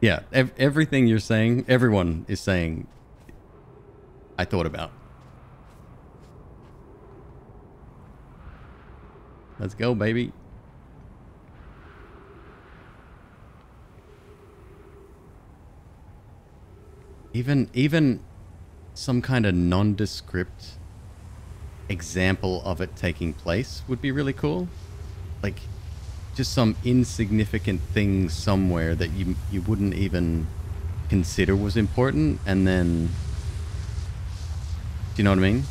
A: Yeah, ev everything you're saying, everyone is saying, I thought about. Let's go, baby. Even even some kind of nondescript example of it taking place would be really cool. Like just some insignificant thing somewhere that you you wouldn't even consider was important and then do you know what I mean?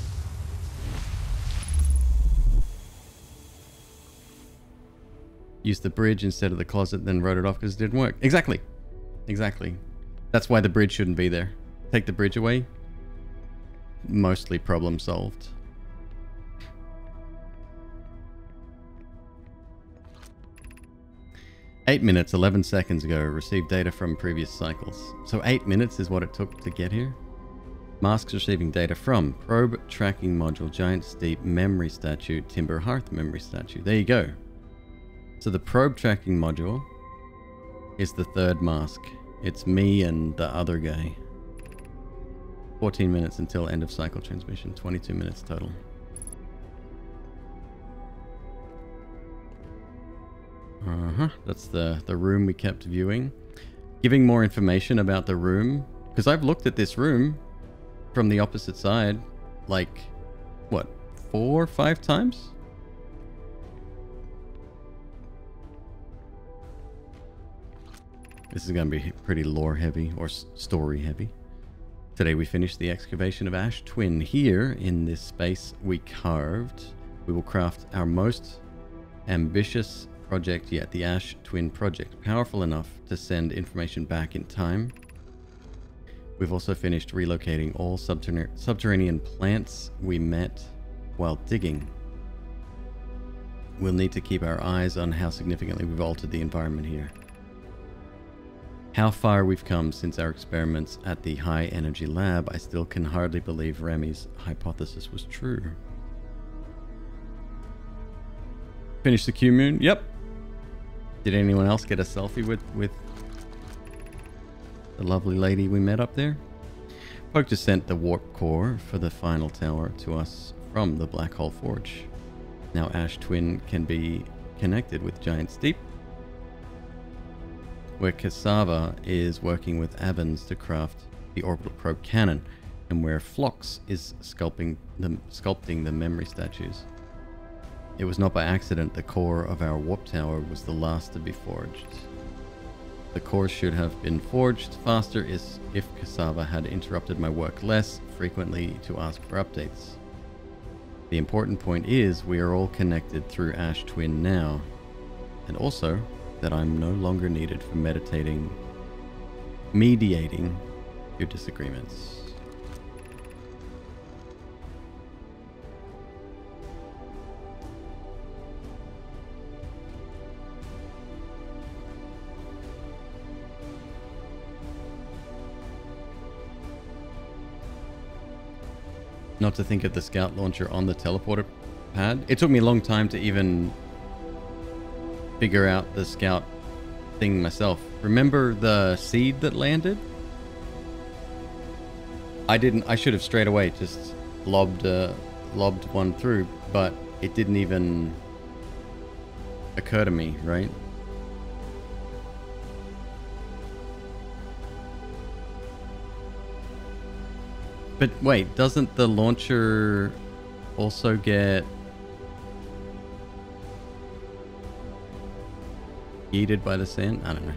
A: Use the bridge instead of the closet, then wrote it off because it didn't work. Exactly. Exactly. That's why the bridge shouldn't be there. Take the bridge away. Mostly problem solved. Eight minutes, 11 seconds ago, received data from previous cycles. So eight minutes is what it took to get here? Masks receiving data from probe tracking module, Giant's Deep memory statue, timber hearth memory statue. There you go. So the probe tracking module is the third mask. It's me and the other guy. 14 minutes until end of cycle transmission, 22 minutes total. Uh-huh. That's the, the room we kept viewing. Giving more information about the room. Because I've looked at this room from the opposite side, like, what, four or five times? This is going to be pretty lore heavy or story heavy. Today we finished the excavation of Ash Twin. Here, in this space we carved, we will craft our most ambitious project yet, the Ash Twin Project. Powerful enough to send information back in time. We've also finished relocating all subterranean, subterranean plants we met while digging. We'll need to keep our eyes on how significantly we've altered the environment here. How far we've come since our experiments at the high energy lab, I still can hardly believe Remy's hypothesis was true. Finish the Q Moon? Yep, did anyone else get a selfie with, with the lovely lady we met up there? Poke just sent the warp core for the final tower to us from the Black Hole Forge. Now Ash Twin can be connected with Giant's Deep, where Cassava is working with Avens to craft the orbital probe cannon, and where Phlox is sculpting the, sculpting the memory statues. It was not by accident the core of our warp tower was the last to be forged. The core should have been forged faster if Cassava had interrupted my work less frequently to ask for updates. The important point is we are all connected through Ash Twin now, and also that I'm no longer needed for meditating, mediating your disagreements. not to think of the scout launcher on the teleporter pad. It took me a long time to even figure out the scout thing myself. Remember the seed that landed? I didn't, I should have straight away just lobbed, uh, lobbed one through, but it didn't even occur to me, right? But wait, doesn't the launcher also get heated by the sand? I don't know.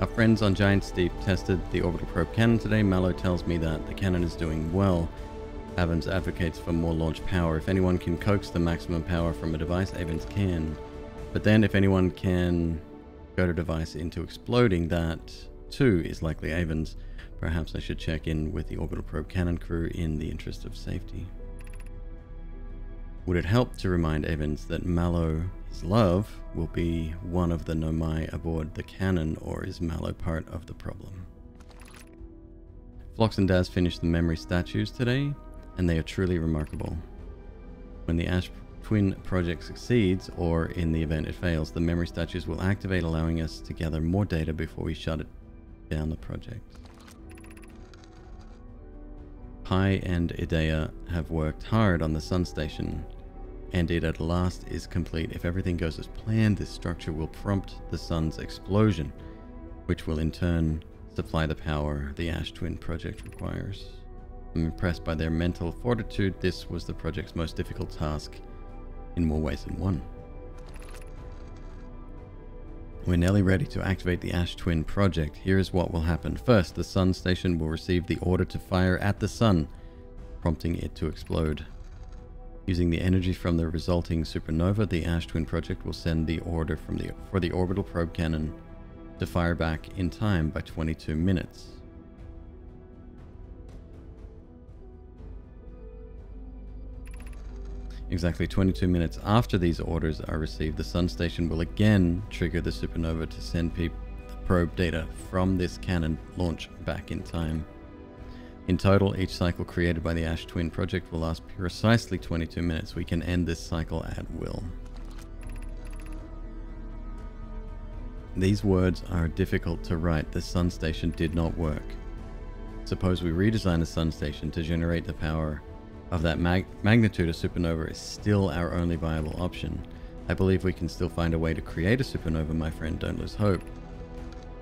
A: Our friends on Giant's Deep tested the orbital probe cannon today. Mallow tells me that the cannon is doing well. Avens advocates for more launch power. If anyone can coax the maximum power from a device, Avens can. But then if anyone can go to device into exploding, that too is likely Avens. Perhaps I should check in with the orbital probe cannon crew in the interest of safety. Would it help to remind Avens that Mallow, his love, will be one of the Nomai aboard the cannon, or is Mallow part of the problem? Phlox and Daz finished the memory statues today, and they are truly remarkable. When the Ash Twin project succeeds, or in the event it fails, the memory statues will activate, allowing us to gather more data before we shut it down the project. Pye and Idaea have worked hard on the Sun Station, and it at last is complete. If everything goes as planned, this structure will prompt the Sun's explosion, which will in turn supply the power the Ash Twin project requires. I'm impressed by their mental fortitude. This was the project's most difficult task in more ways than one. We're nearly ready to activate the Ash Twin project. Here is what will happen. First, the Sun Station will receive the order to fire at the Sun, prompting it to explode. Using the energy from the resulting supernova, the Ash Twin project will send the order from the, for the orbital probe cannon to fire back in time by 22 minutes. Exactly 22 minutes after these orders are received, the Sun Station will again trigger the supernova to send the probe data from this cannon launch back in time. In total, each cycle created by the Ash Twin project will last precisely 22 minutes. We can end this cycle at will. These words are difficult to write. The Sun Station did not work. Suppose we redesign the Sun Station to generate the power of that mag magnitude, a supernova is still our only viable option. I believe we can still find a way to create a supernova, my friend, don't lose hope.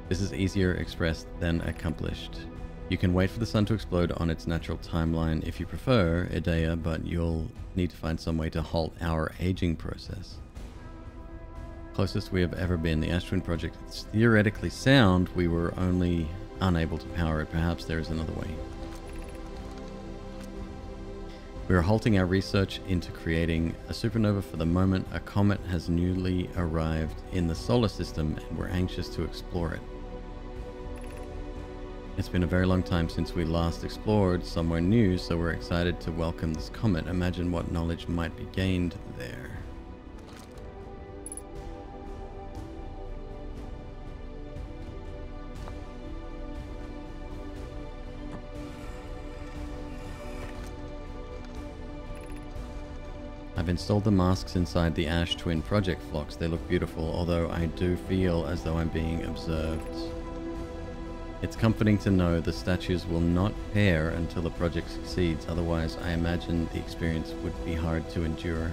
A: This is easier expressed than accomplished. You can wait for the sun to explode on its natural timeline if you prefer, Idaea, but you'll need to find some way to halt our aging process. Closest we have ever been, the Ash project is theoretically sound, we were only unable to power it. Perhaps there is another way. We are halting our research into creating a supernova for the moment. A comet has newly arrived in the solar system and we're anxious to explore it. It's been a very long time since we last explored somewhere new, so we're excited to welcome this comet. Imagine what knowledge might be gained there. I've installed the masks inside the Ash Twin project Phlox. They look beautiful, although I do feel as though I'm being observed. It's comforting to know the statues will not pair until the project succeeds, otherwise I imagine the experience would be hard to endure.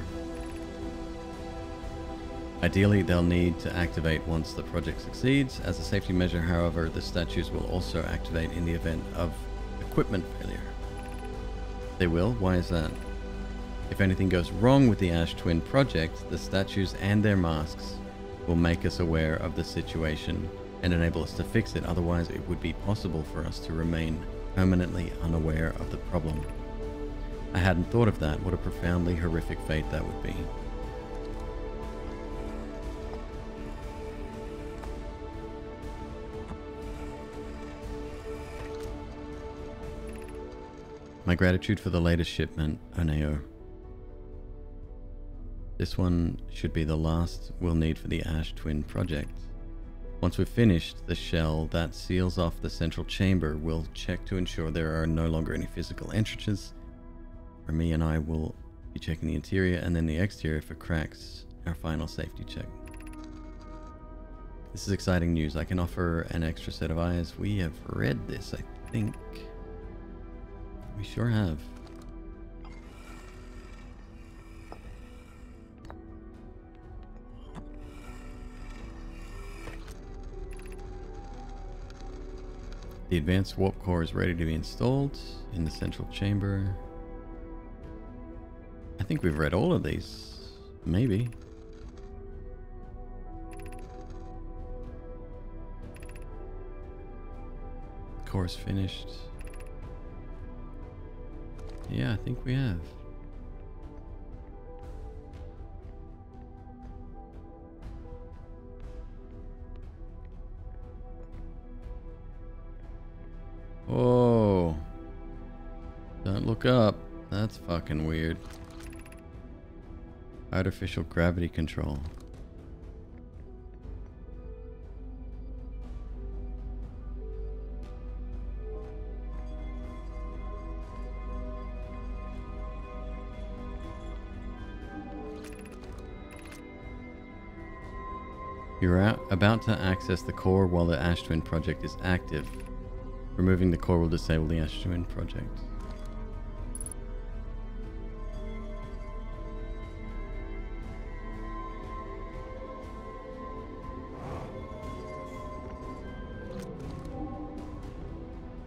A: Ideally, they'll need to activate once the project succeeds. As a safety measure, however, the statues will also activate in the event of equipment failure. They will? Why is that? If anything goes wrong with the Ash Twin project, the statues and their masks will make us aware of the situation and enable us to fix it. Otherwise, it would be possible for us to remain permanently unaware of the problem. I hadn't thought of that. What a profoundly horrific fate that would be. My gratitude for the latest shipment, Oneo. This one should be the last we'll need for the Ash Twin project. Once we've finished the shell that seals off the central chamber, we'll check to ensure there are no longer any physical entrances. me and I will be checking the interior and then the exterior for cracks, our final safety check. This is exciting news. I can offer an extra set of eyes. We have read this, I think. We sure have. The advanced warp core is ready to be installed in the central chamber. I think we've read all of these. Maybe. Course finished. Yeah, I think we have. Whoa. Don't look up. That's fucking weird. Artificial gravity control. You're about to access the core while the Ash Twin project is active. Removing the core will disable the Ash Twin project.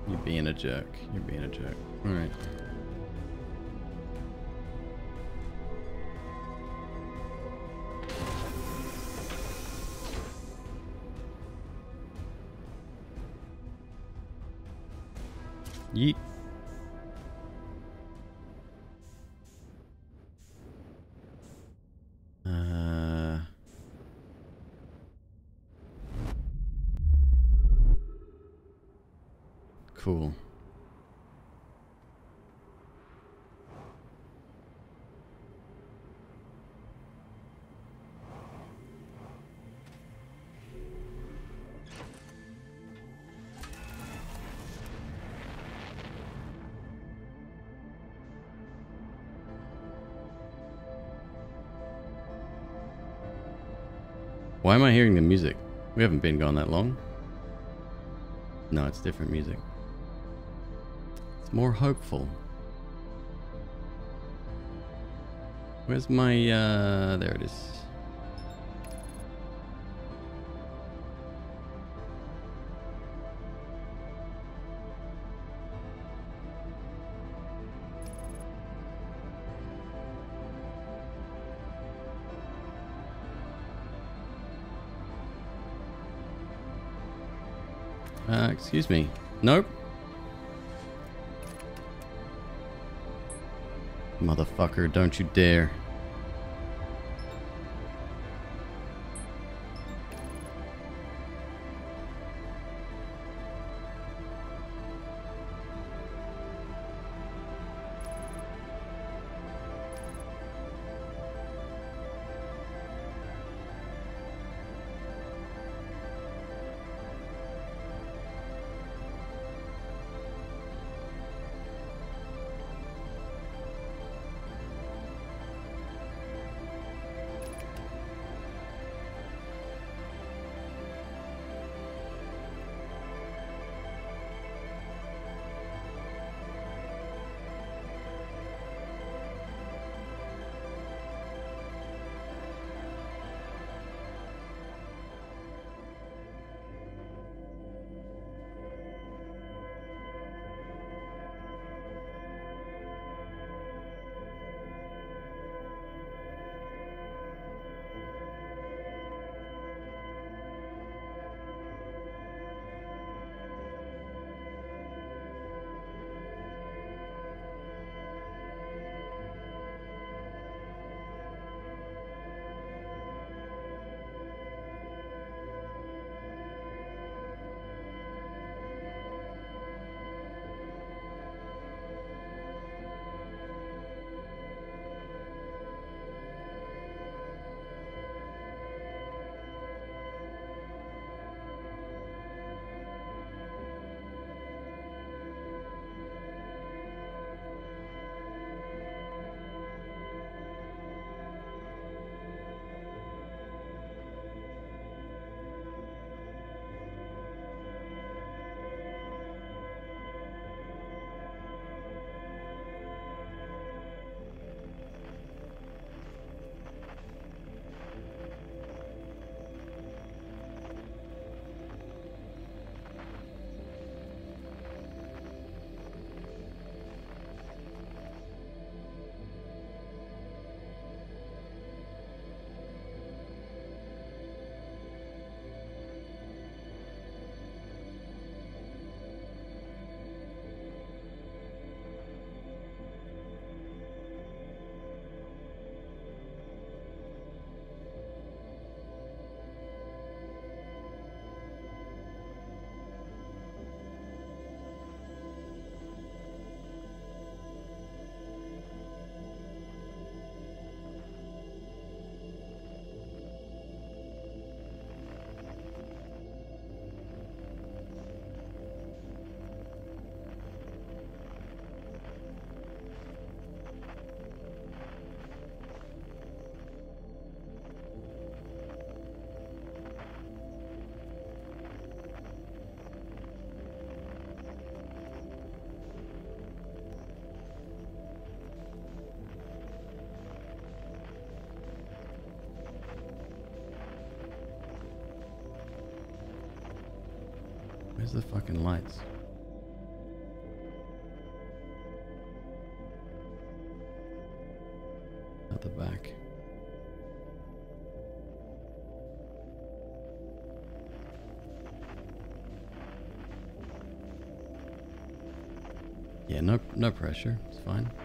A: You're being a jerk. You're being a jerk. Alright. Yeet. Uh, cool. Why am I hearing the music? We haven't been gone that long. No, it's different music. It's more hopeful. Where's my, uh, there it is. Excuse me. Nope. Motherfucker, don't you dare. Where's the fucking lights? At the back. Yeah, no no pressure. It's fine.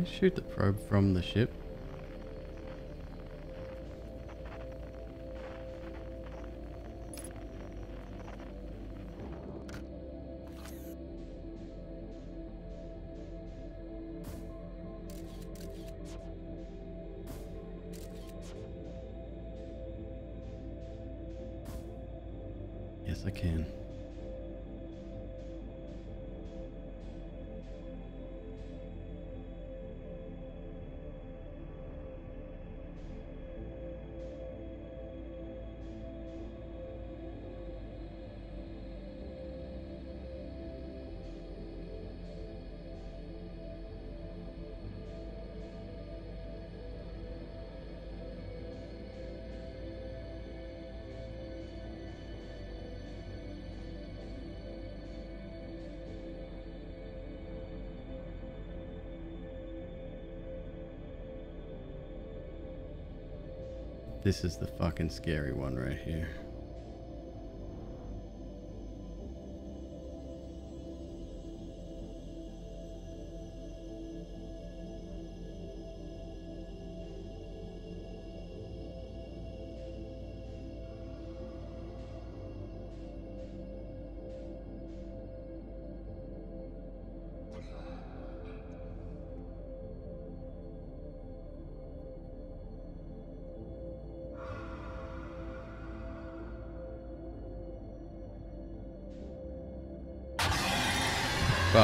A: I shoot the probe from the ship? This is the fucking scary one right here.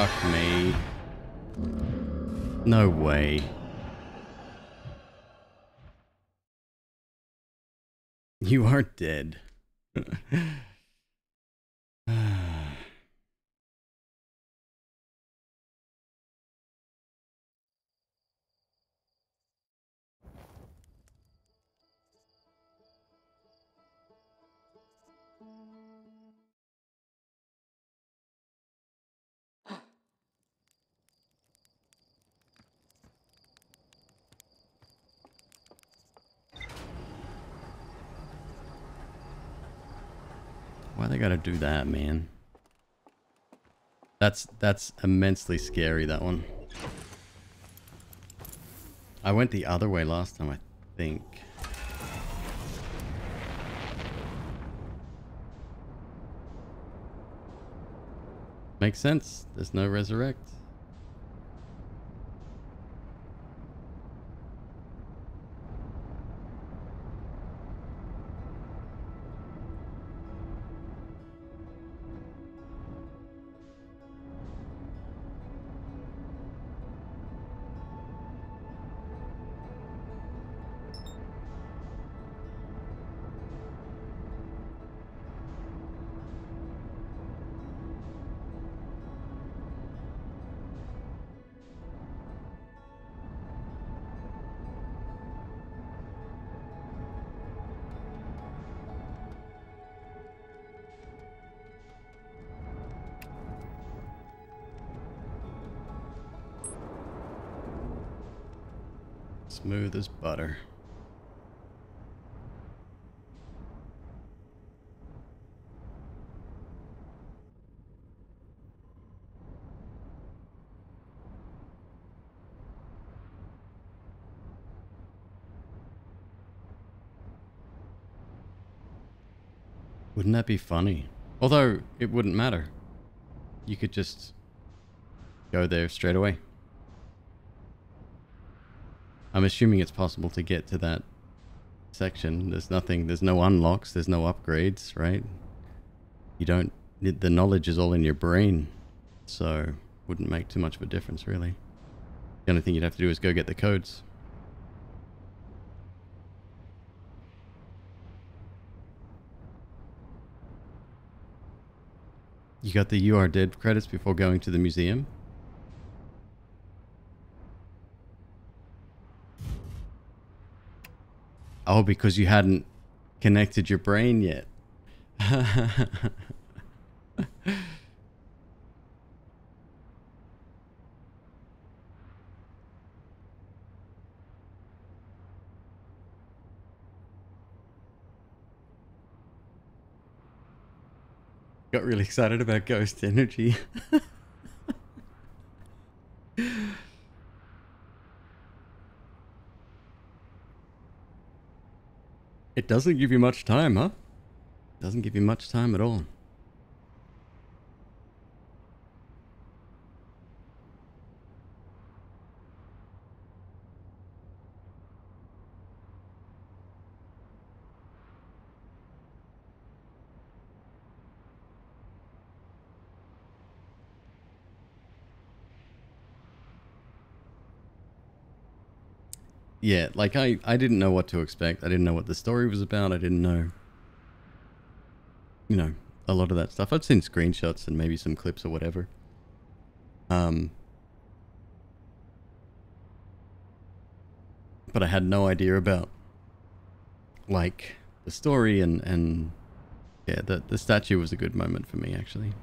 A: Fuck me. No way. You are dead. do that, man? That's that's immensely scary, that one. I went the other way last time, I think. Makes sense. There's no resurrect. That be funny? Although it wouldn't matter. You could just go there straight away. I'm assuming it's possible to get to that section. There's nothing, there's no unlocks, there's no upgrades, right? You don't, the knowledge is all in your brain. So, wouldn't make too much of a difference, really. The only thing you'd have to do is go get the codes. You got the You Are Dead credits before going to the museum? Oh, because you hadn't connected your brain yet. Got really excited about ghost energy. It doesn't give you much time, huh? Doesn't give you much time at all. Yeah, like I, I didn't know what to expect. I didn't know what the story was about. I didn't know, you know, a lot of that stuff. I've seen screenshots and maybe some clips or whatever. Um, but I had no idea about like the story and and yeah, the the statue was a good moment for me actually.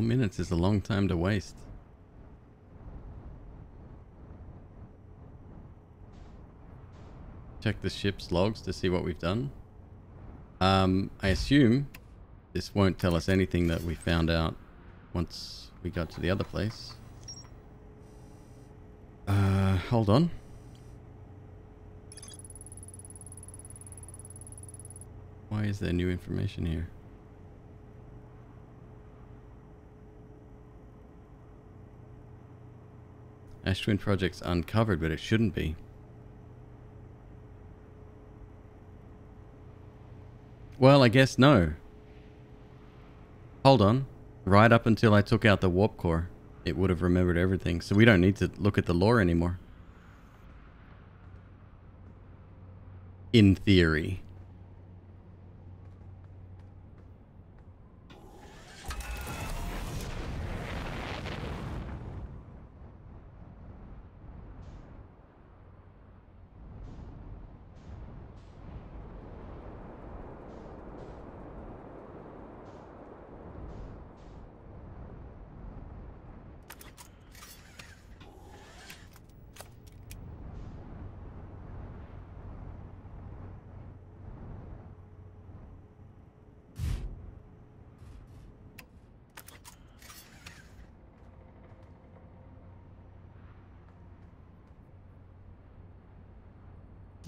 A: Four minutes is a long time to waste. Check the ship's logs to see what we've done. Um, I assume this won't tell us anything that we found out once we got to the other place. Uh, hold on. Why is there new information here? Ash Twin Project's uncovered, but it shouldn't be. Well, I guess no. Hold on. Right up until I took out the warp core, it would have remembered everything. So we don't need to look at the lore anymore. In theory.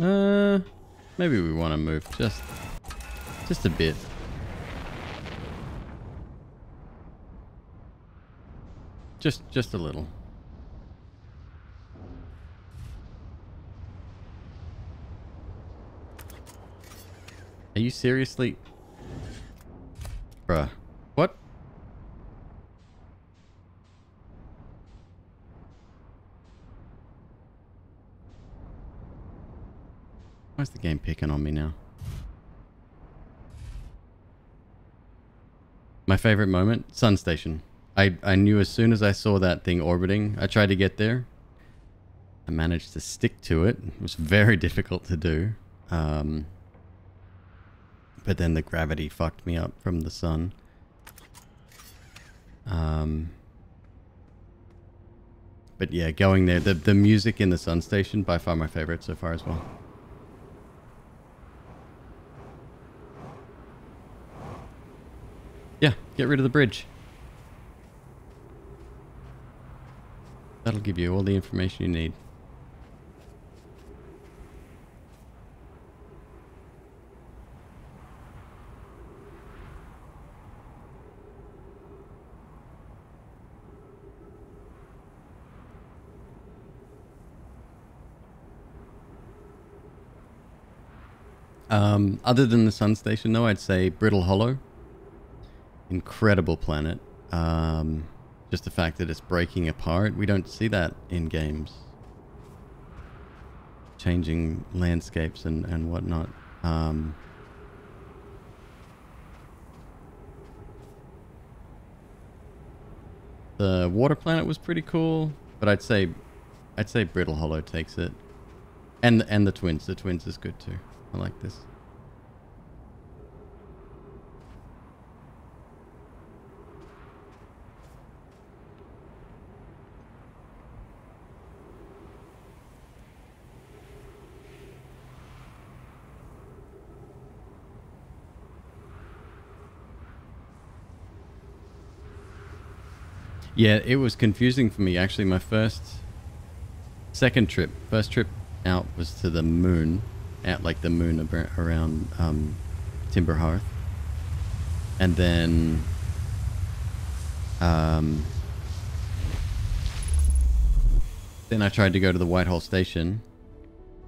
A: Uh, maybe we want to move just, just a bit. Just, just a little. Are you seriously? Bruh. What? Why's the game picking on me now? My favorite moment? Sun Station. I, I knew as soon as I saw that thing orbiting, I tried to get there. I managed to stick to it. It was very difficult to do. Um, but then the gravity fucked me up from the sun. Um, but yeah, going there, the the music in the Sun Station by far my favorite so far as well. Yeah, get rid of the bridge. That'll give you all the information you need. Um, other than the Sun Station, though, I'd say Brittle Hollow. Incredible planet. Um, just the fact that it's breaking apart, we don't see that in games. Changing landscapes and, and whatnot. Um, the water planet was pretty cool, but I'd say I'd say Brittle Hollow takes it. And and the twins. The twins is good too. I like this. Yeah, it was confusing for me actually. My first, second trip, first trip out was to the moon, at like the moon around um, Timber Hearth, and then um, then I tried to go to the White Hole station.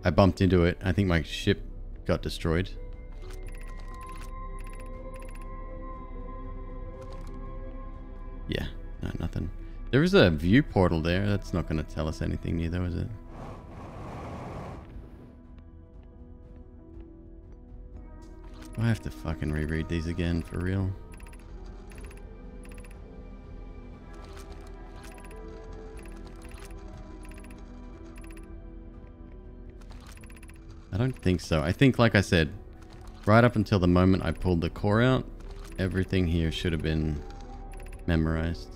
A: I bumped into it. I think my ship got destroyed. There is a view portal there. That's not going to tell us anything either, is it? I have to fucking reread these again, for real. I don't think so. I think, like I said, right up until the moment I pulled the core out, everything here should have been memorized.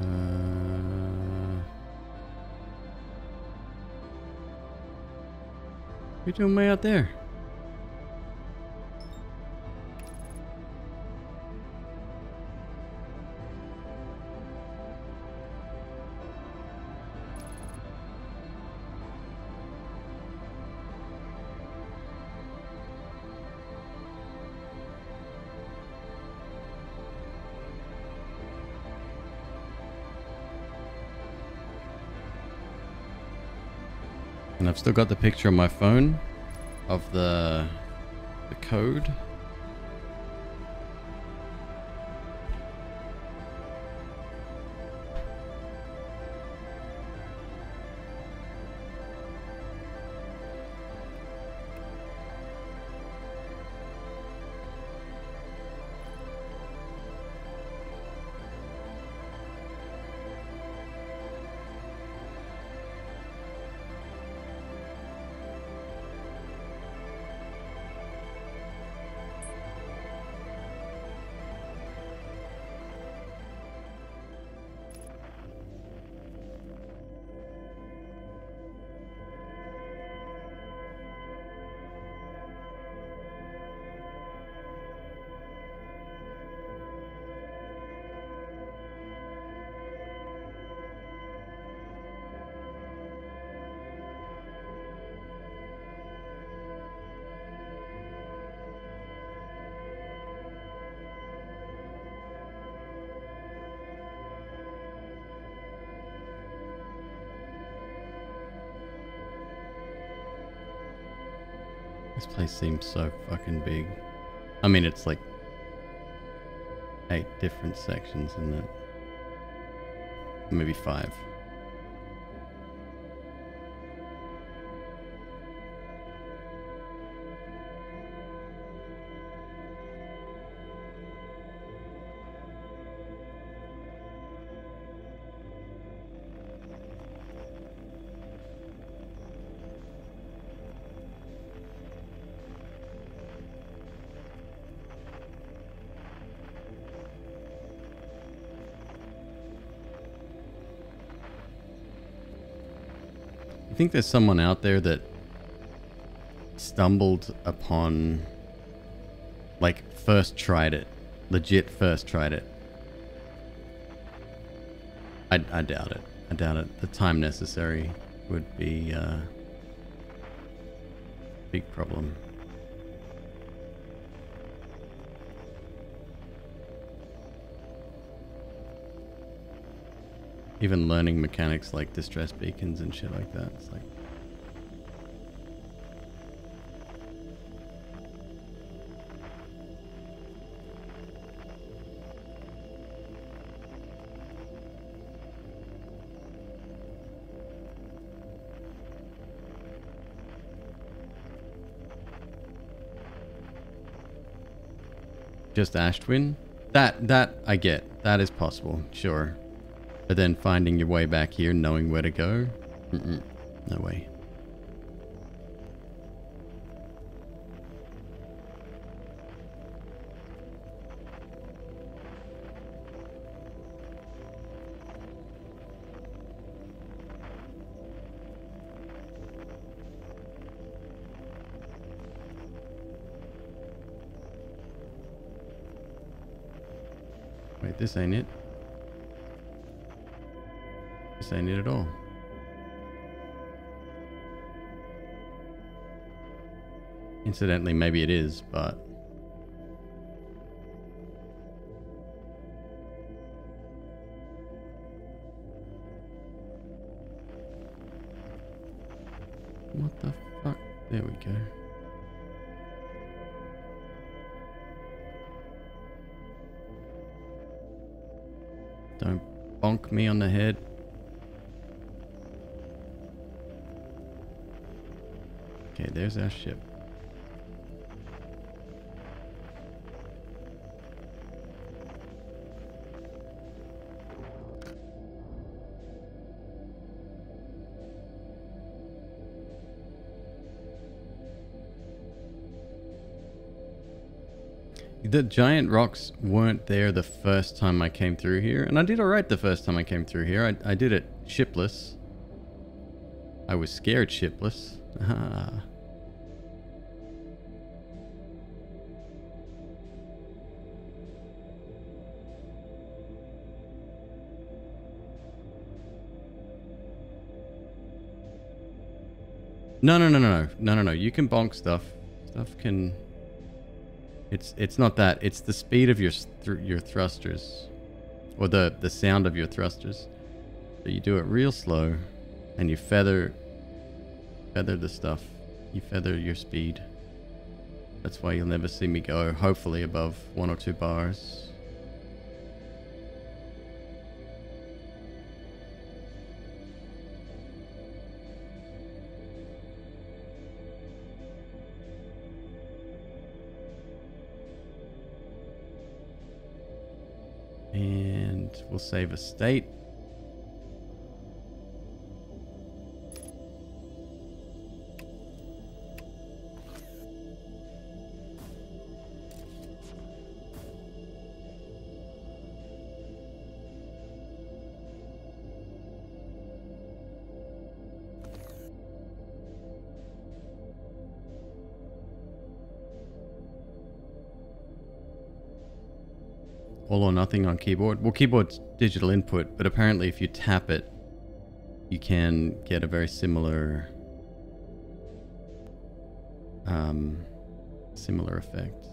A: Uh, you doing way out there? I've still got the picture on my phone of the, the code. Seems so fucking big. I mean, it's like eight different sections in it. Maybe five. Think there's someone out there that stumbled upon, like, first tried it, legit first tried it? I, I doubt it. I doubt it. The time necessary would be uh, big problem. Even learning mechanics like distress beacons and shit like that. It's like just Ash Twin. That that I get. That is possible. Sure. But then finding your way back here, knowing where to go? Mm -mm, no way. Wait, this ain't it. This ain't it all. Incidentally, maybe it is, but... Our ship. The giant rocks weren't there the first time I came through here, and I did alright the first time I came through here. I, I did it shipless. I was scared shipless. Ah. No, no, no, no, no, no, no, no. You can bonk stuff. Stuff can. It's it's not that. It's the speed of your th your thrusters, or the the sound of your thrusters. So you do it real slow, and you feather feather the stuff. You feather your speed. That's why you'll never see me go. Hopefully above one or two bars. Save a state. Nothing on keyboard. Well, keyboard's digital input, but apparently if you tap it, you can get a very similar, um, similar effect.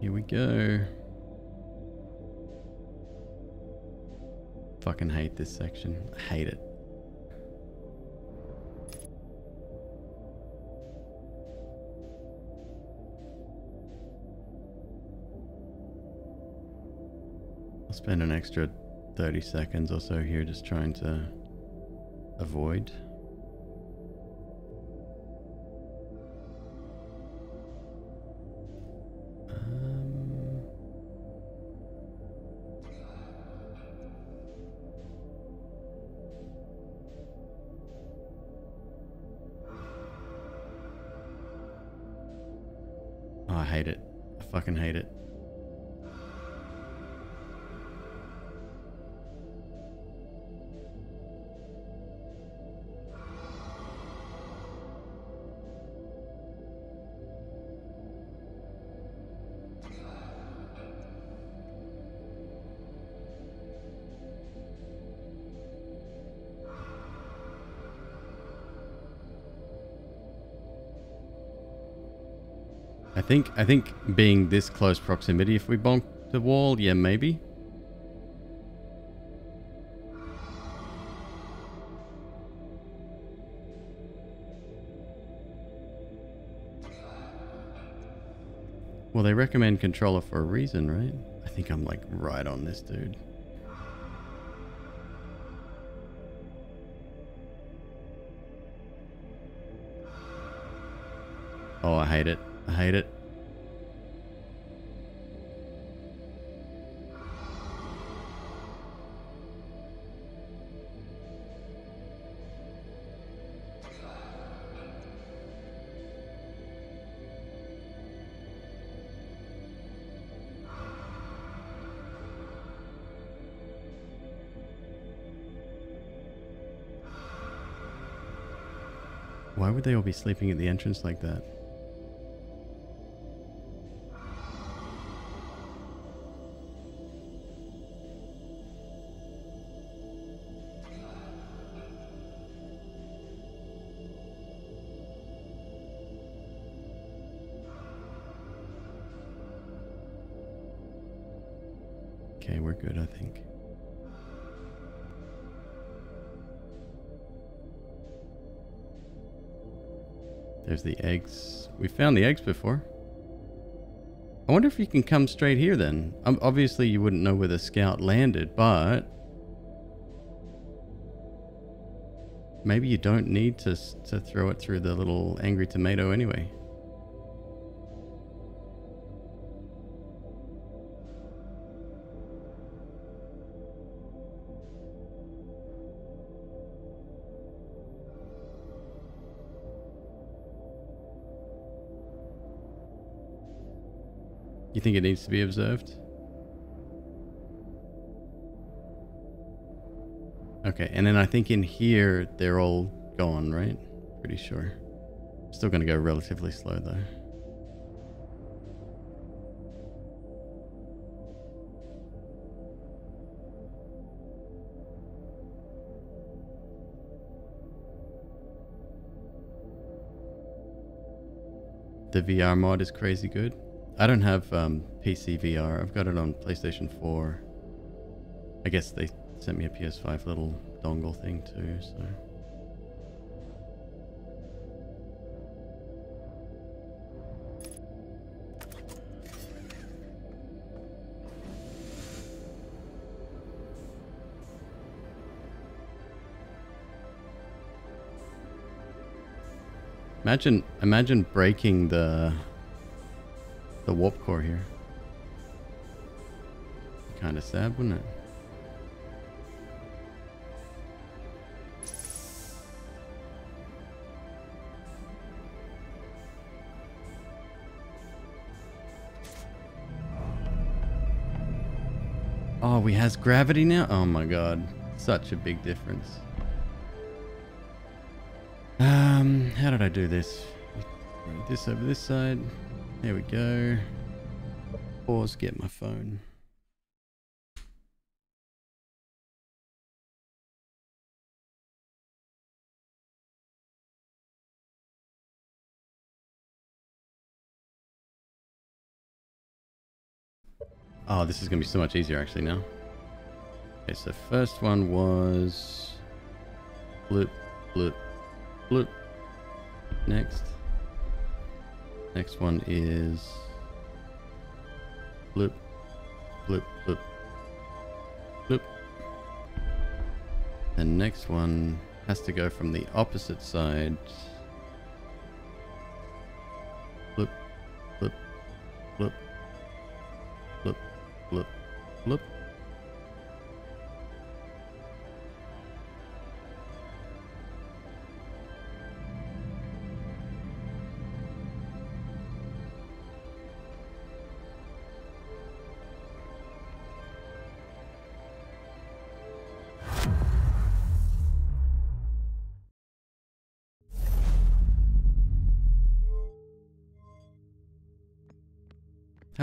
A: Here we go. fucking hate this section. I hate it. Spend an extra 30 seconds or so here just trying to avoid. Think I think being this close proximity, if we bonk the wall, yeah, maybe. Well, they recommend controller for a reason, right? I think I'm like right on this dude. Oh, I hate it. I hate it. Why would they all be sleeping at the entrance like that? The eggs. We found the eggs before. I wonder if you can come straight here then. Um, obviously, you wouldn't know where the scout landed, but... Maybe you don't need to, to throw it through the little angry tomato anyway. Think it needs to be observed? Okay, and then I think in here they're all gone, right? Pretty sure. Still gonna go relatively slow though. The VR mod is crazy good. I don't have um, PC VR. I've got it on PlayStation 4. I guess they sent me a PS5 little dongle thing too, so. Imagine, imagine breaking the the warp core here. Kind of sad, wouldn't it? Oh, we has gravity now? Oh my god. Such a big difference. Um, how did I do this? This over this side. There we go. Pause, get my phone. Oh, this is going to be so much easier actually now. Okay, so first one was bloop, bloop, bloop. Next. Next one is bloop, bloop, bloop, bloop. The next one has to go from the opposite side. Bloop, bloop, bloop, bloop, bloop, bloop.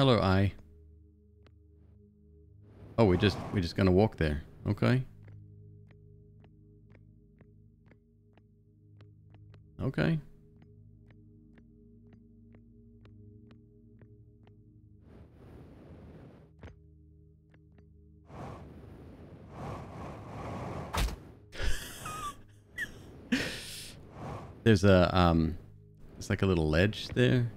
A: Hello, I. Oh, we just we're just gonna walk there. Okay. Okay. There's a um, it's like a little ledge there.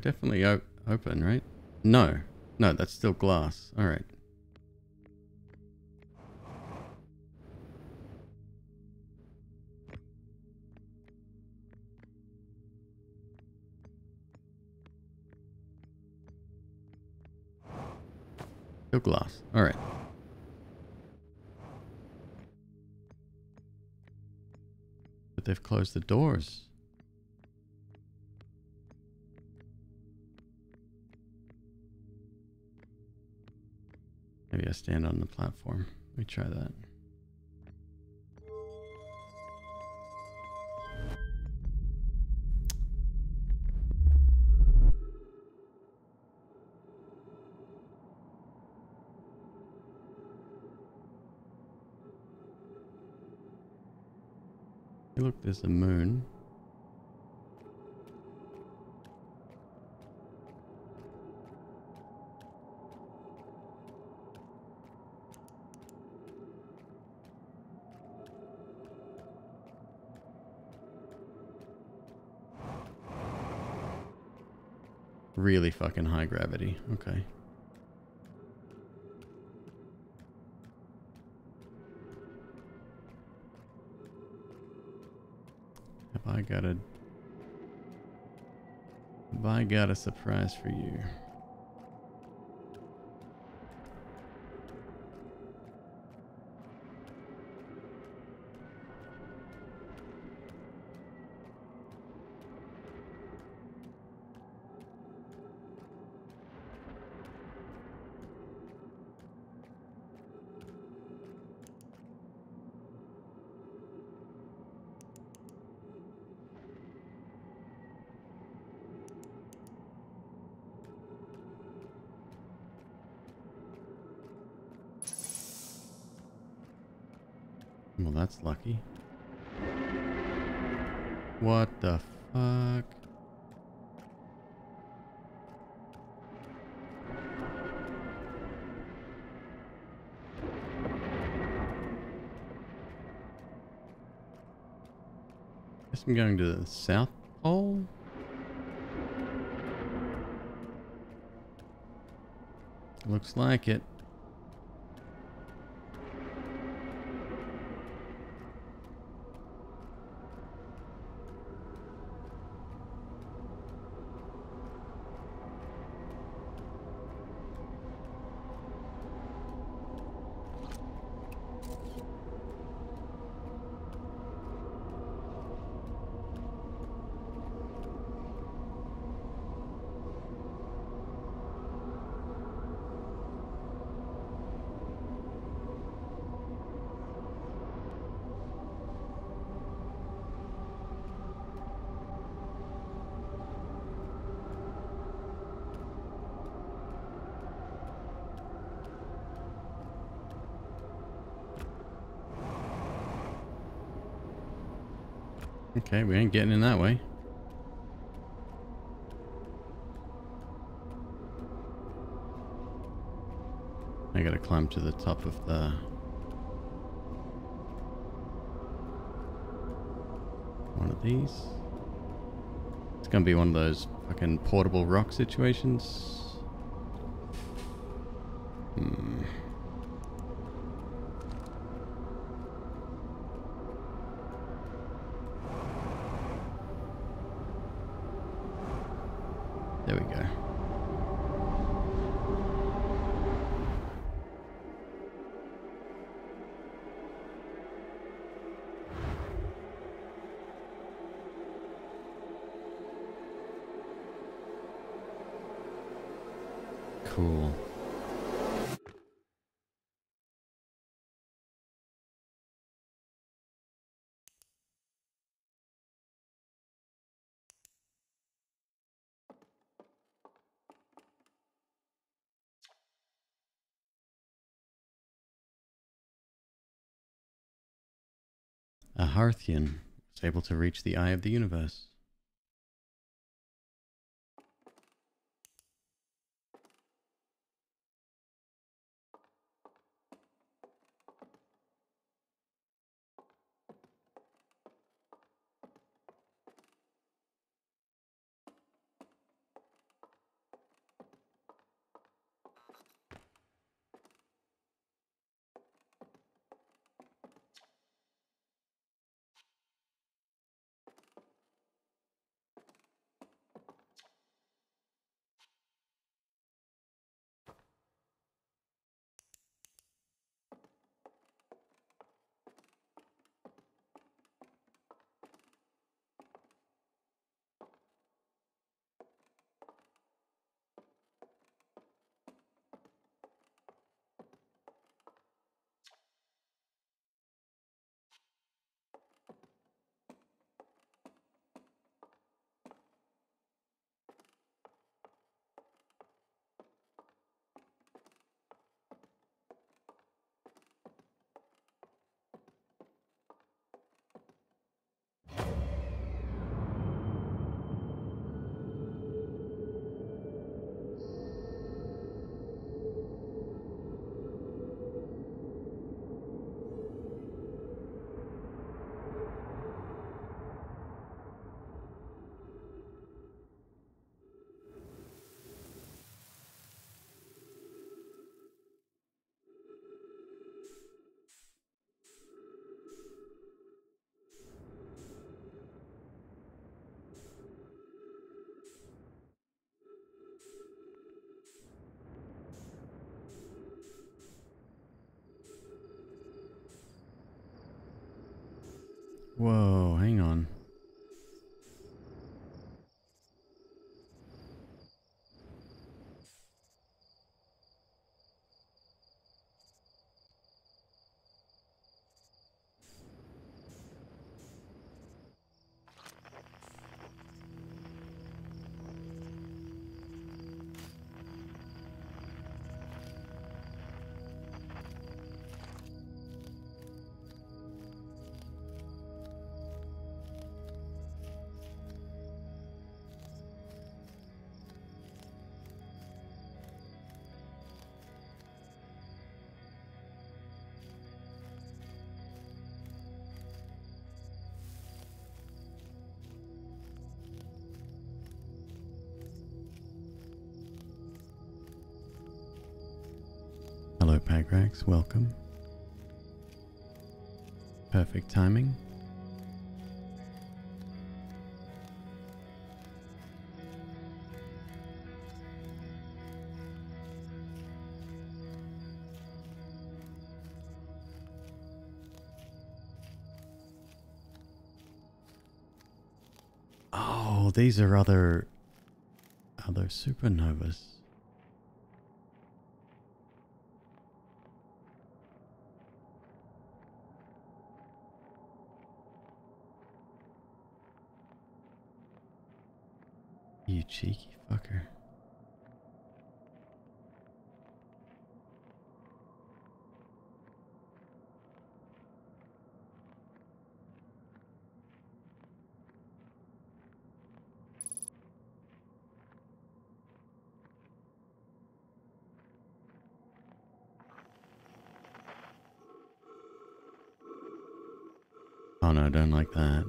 A: Definitely open, right? No. No, that's still glass. Alright. Still glass. Alright. But they've closed the doors. I stand on the platform. Let me try that. Hey, look, there's a moon. Really fucking high gravity. Okay. Have I got a... Have I got a surprise for you? Well, that's lucky. What the fuck? Guess I'm going to the South Pole? Looks like it. getting in that way. I gotta climb to the top of the... One of these. It's gonna be one of those fucking portable rock situations. There we go. Cool. A Hearthian is able to reach the eye of the universe. Hello, Welcome. Perfect timing. Oh, these are other other supernovas. You cheeky fucker. Oh no, I don't like that.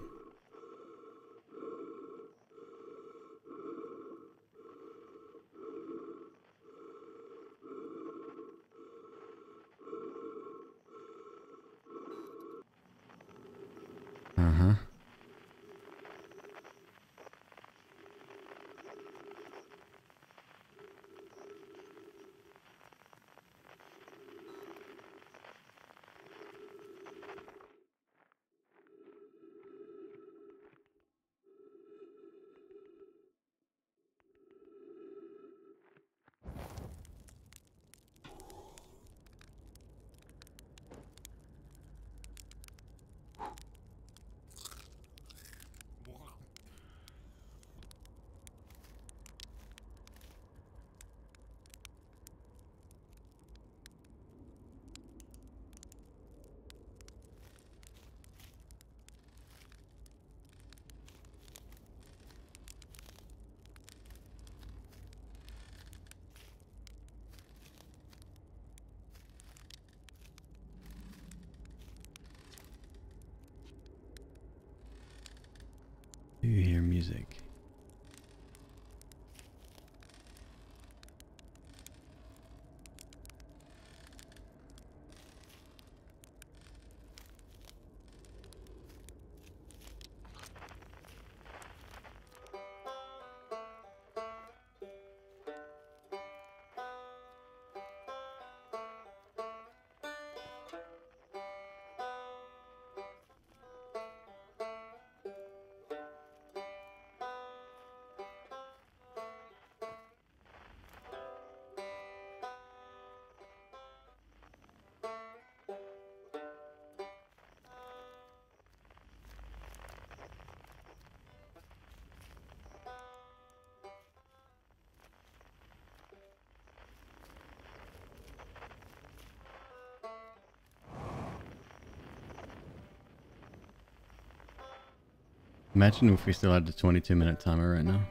A: Uh-huh. Do you hear music? Imagine if we still had the 22 minute timer right now.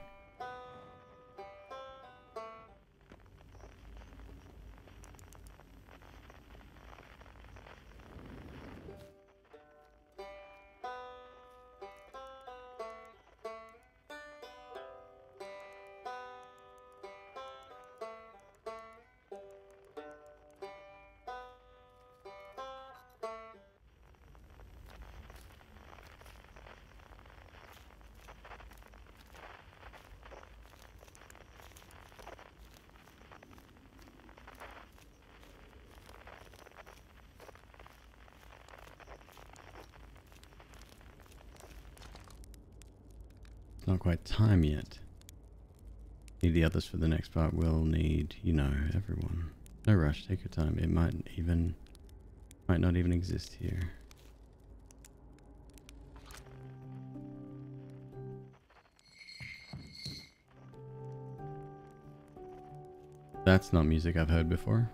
A: Others for the next part. We'll need, you know, everyone. No rush, take your time. It might even, might not even exist here. That's not music I've heard before.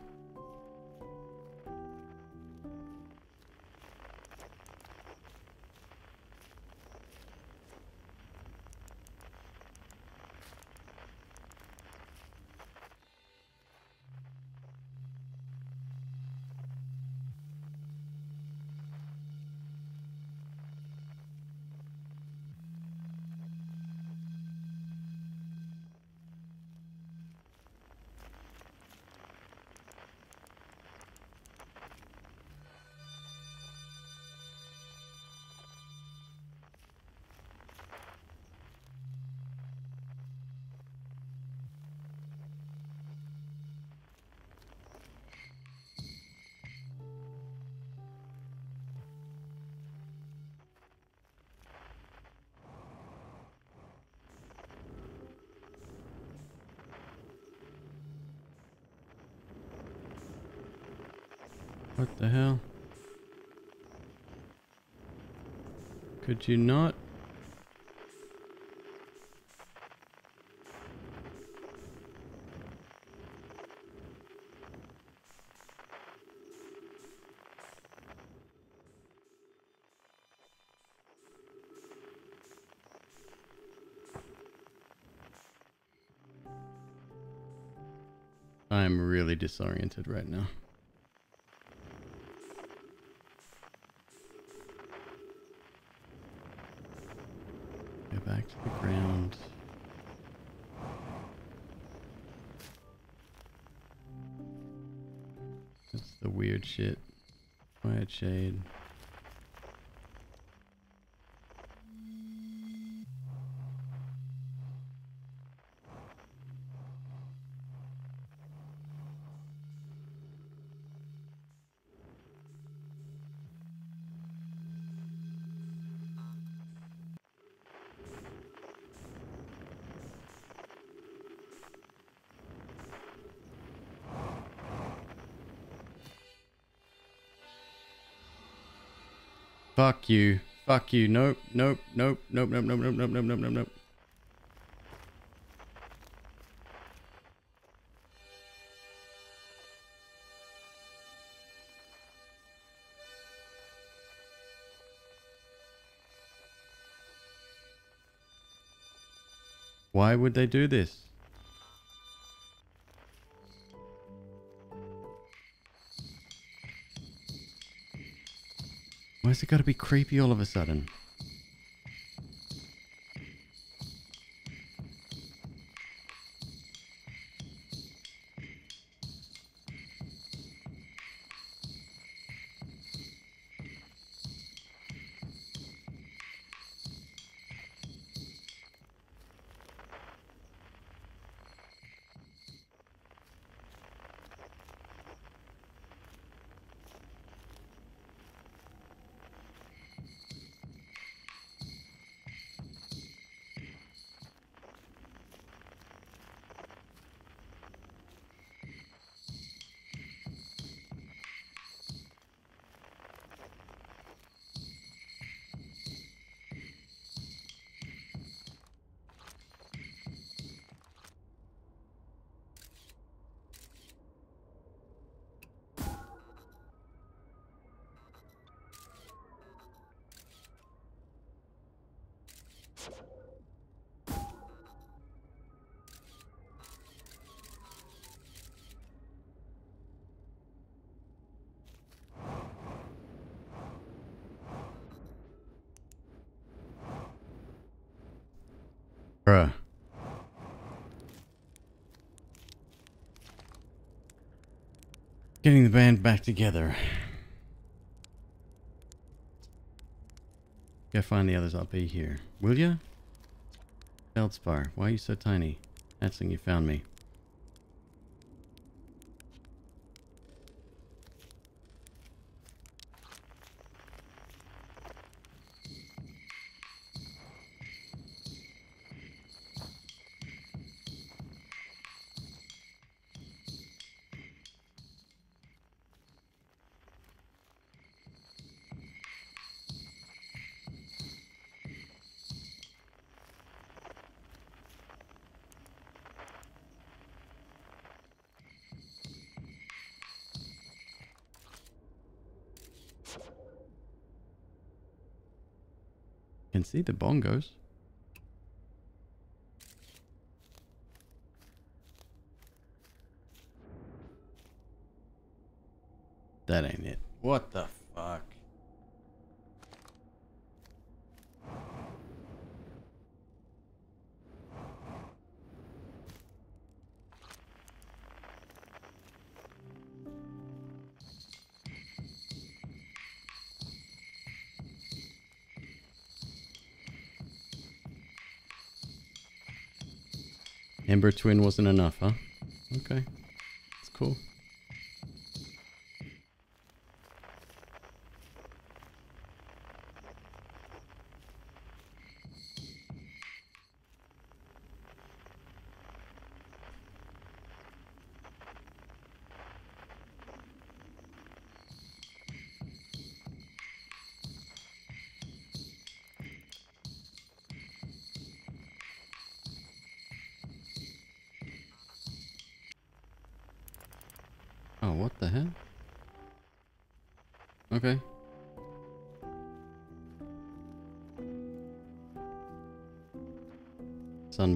A: What the hell? Could you not? I'm really disoriented right now. Shit. Quiet shade. Fuck you. Fuck you. Nope. Nope. Nope. Nope. Nope. Nope. Nope. Nope. Nope. Nope. Nope. Nope. Why would they do this? Why's it got to be creepy all of a sudden? Together. Gotta find the others. I'll be here. Will ya? Feldspar, why are you so tiny? Hatchling, you found me. See the bongos. Ember Twin wasn't enough, huh? Okay. It's cool.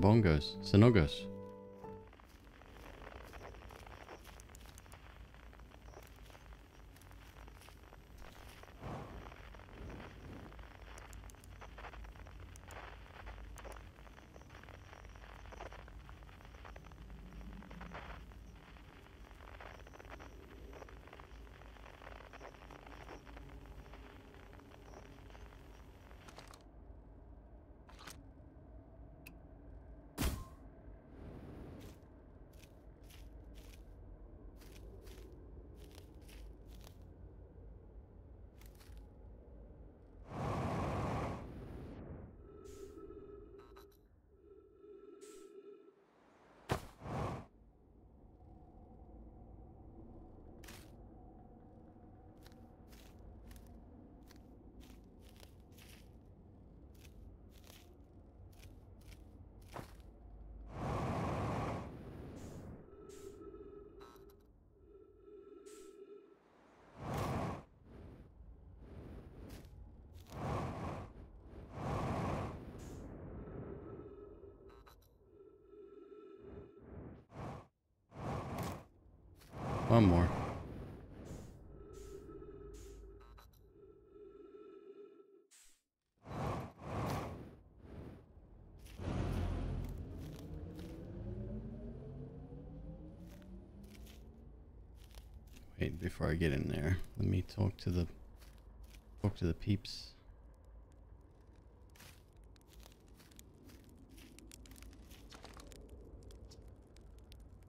A: Bongos. Sonogos. One more. Wait, before I get in there, let me talk to the talk to the peeps.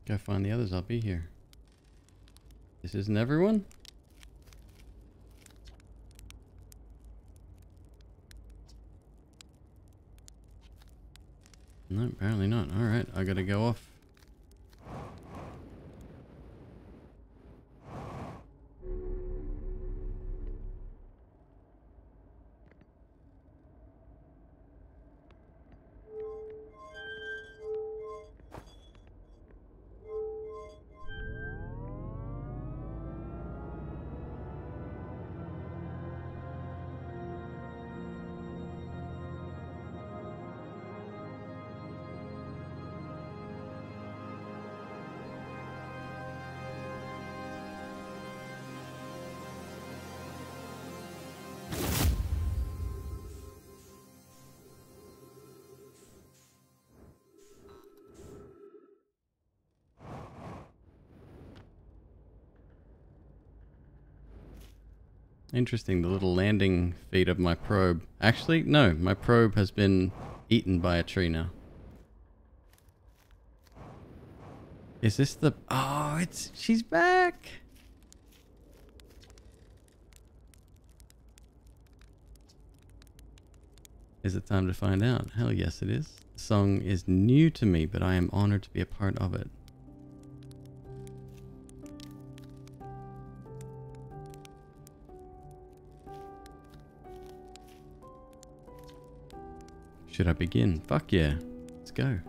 A: Go find the others, I'll be here. This isn't everyone? Interesting, the little landing feet of my probe. Actually, no, my probe has been eaten by a tree now. Is this the... Oh, it's... She's back! Is it time to find out? Hell yes it is. The song is new to me, but I am honored to be a part of it. Should I begin? Fuck yeah. Let's go.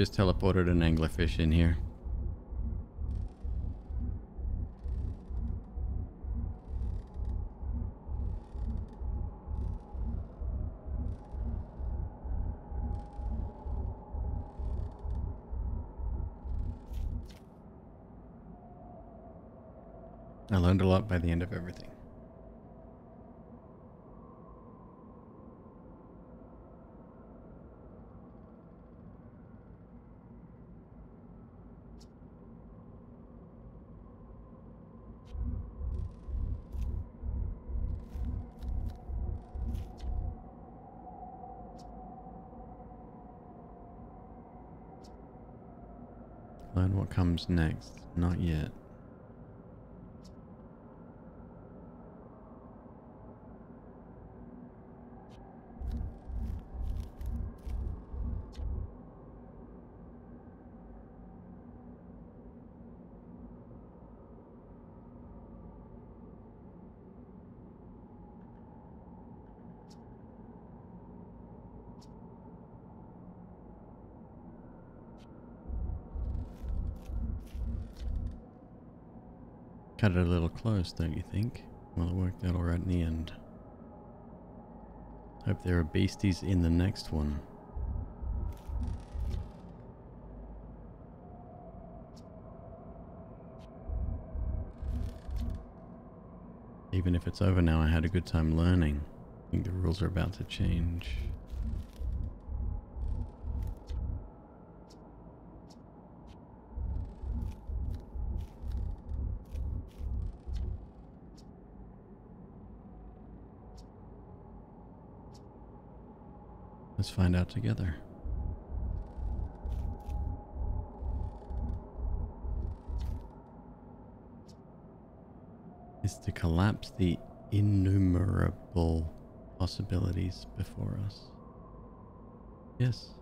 A: Just teleported an anglerfish in here. I learned a lot by the end of everything. Learn what next. Not yet. Cut it a little close, don't you think? Well, it worked out alright in the end. Hope there are beasties in the next one. Even if it's over now, I had a good time learning. I think the rules are about to change. Let's find out together. Is to collapse the innumerable possibilities before us. Yes.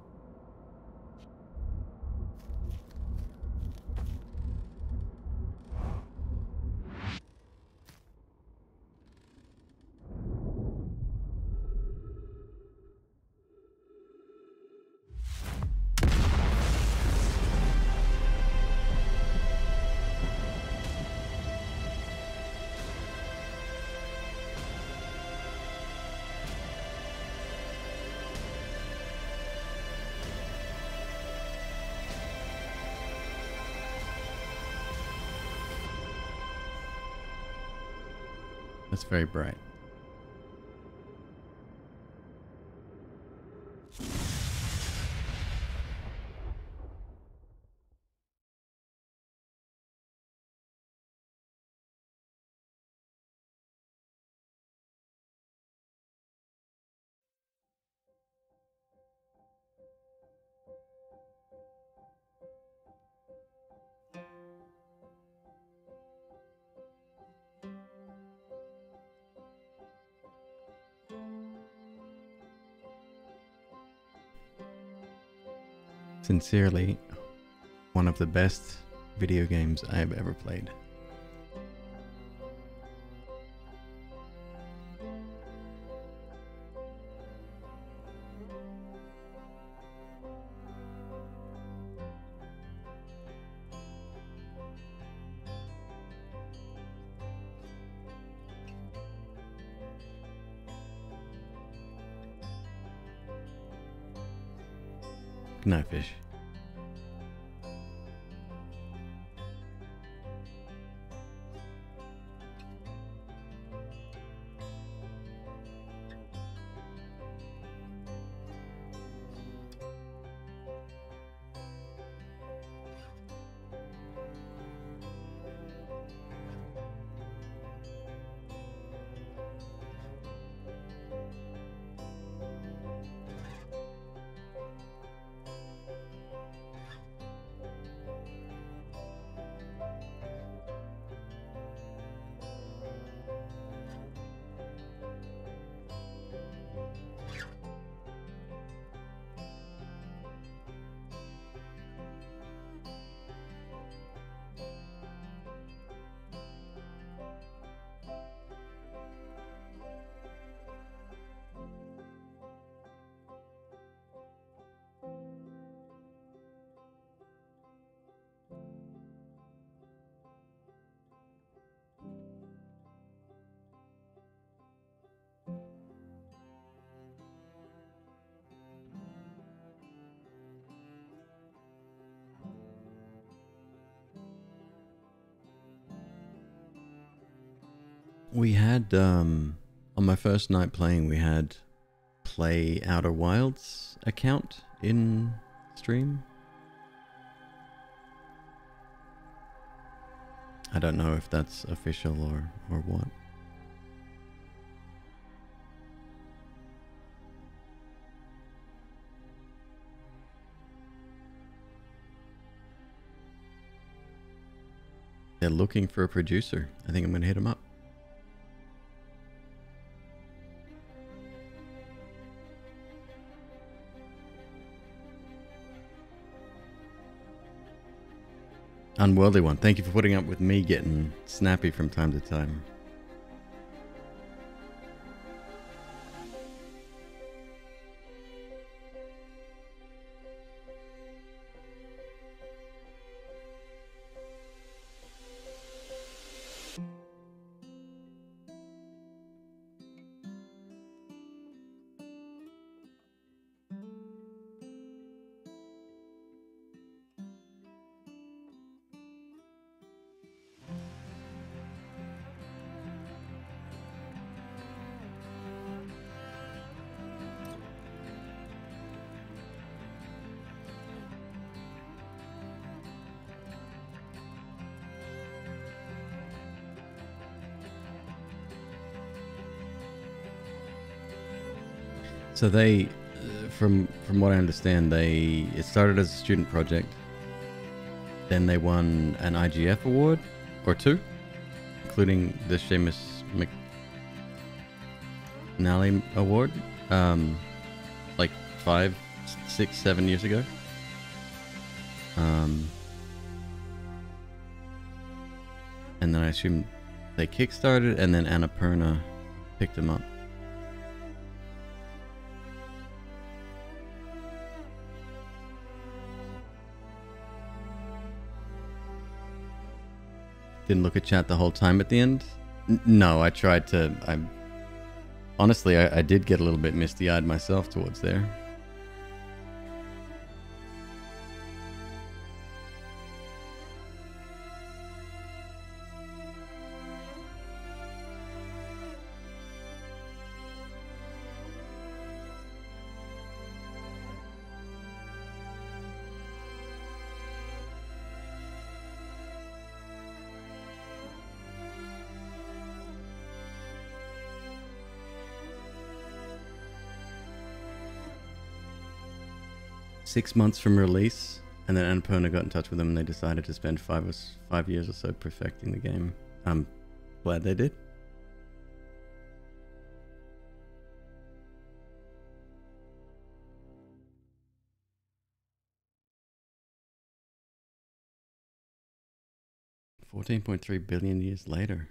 A: That's very bright. Sincerely, one of the best video games I have ever played. Knifefish. Had um on my first night playing we had play Outer Wilds account in stream. I don't know if that's official or or what. They're looking for a producer. I think I'm going to hit them up. Unworldly one. Thank you for putting up with me getting snappy from time to time. So they, from from what I understand, they it started as a student project. Then they won an IGF award or two, including the Seamus McNally Award, um, like five, six, seven years ago. Um, and then I assume they kickstarted, and then Annapurna picked them up. Didn't look at chat the whole time at the end. N- no, I tried to. I honestly, I, I did get a little bit misty-eyed myself towards there. Six months from release, and then Annapurna got in touch with them, and they decided to spend five or five years or so perfecting the game. I'm glad they did. Fourteen point three billion years later.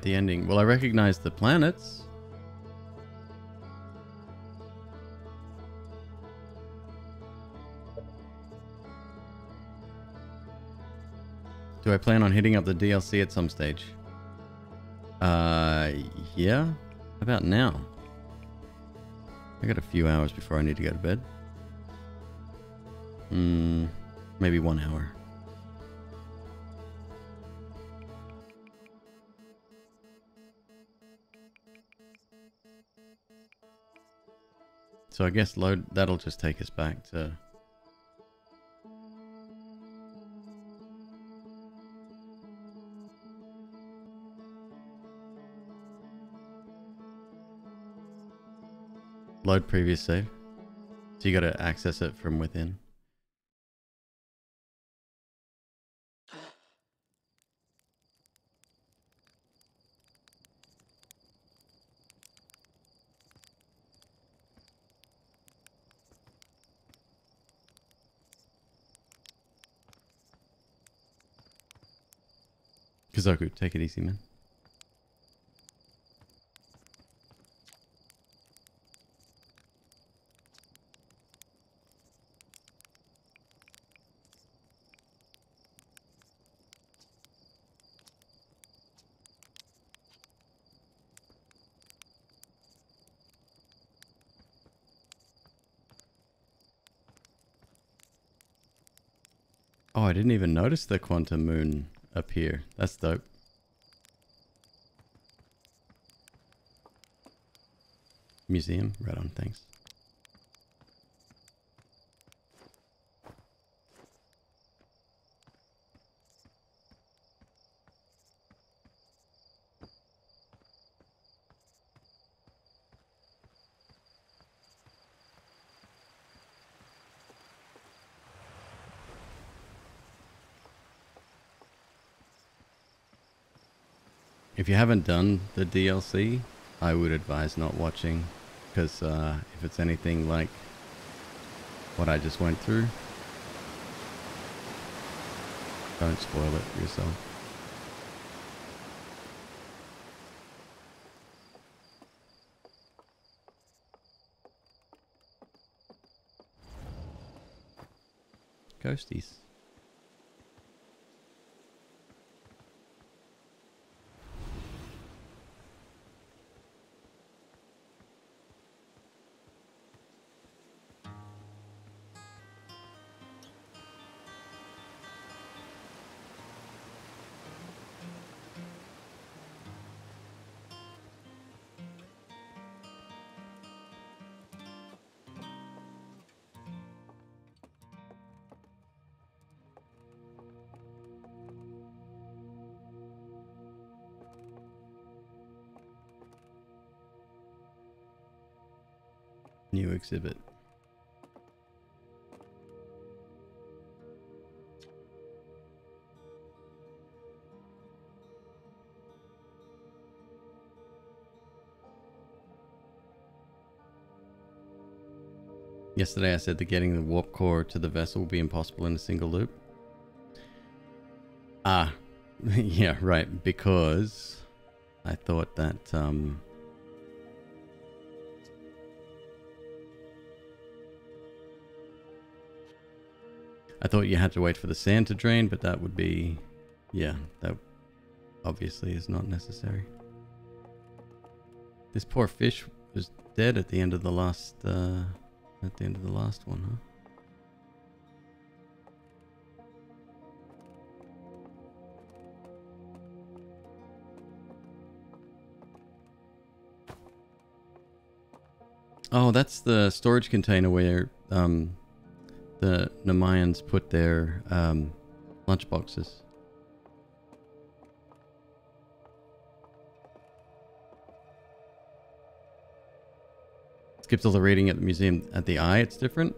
A: Get the ending? Well, I recognize the planets. Do I plan on hitting up the DLC at some stage? Uh, yeah. How About now. I got a few hours before I need to go to bed. Hmm, maybe one hour. So I guess load that'll just take us back to load previous save. So you got to access it from within. Kazoku, take it easy, man. Oh, I didn't even notice the quantum moon up here. That's dope. Museum, right on, thanks. You haven't done the DLC, I would advise not watching because uh, if it's anything like what I just went through, don't spoil it for yourself. Ghosties. Yesterday I said that getting the warp core to the vessel will be impossible in a single loop. Ah, yeah, right, because I thought that um, I thought you had to wait for the sand to drain, but that would be, yeah, that obviously is not necessary. This poor fish was dead at the end of the last, uh, at the end of the last one, huh? Oh, that's the storage container where um, the Nemayans put their um, lunch boxes. Skips all the reading at the museum. At the eye, it's different.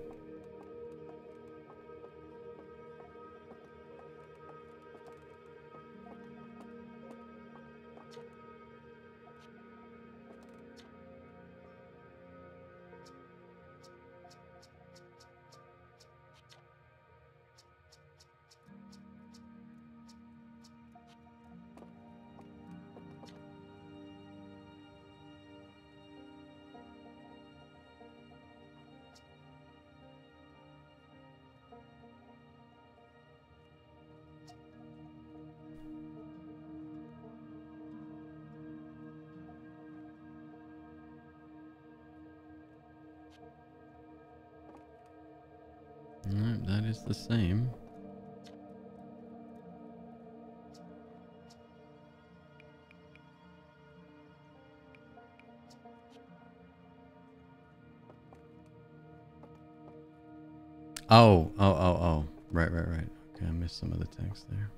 A: Oh, oh, oh, oh. Right, right, right. Okay, I missed some of the text there.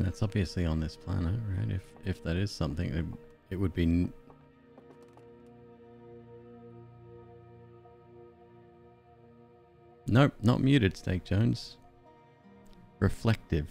A: It's obviously on this planet, right? If if that is something, it, it would be. Nope, not muted, Steak Jones. Reflective.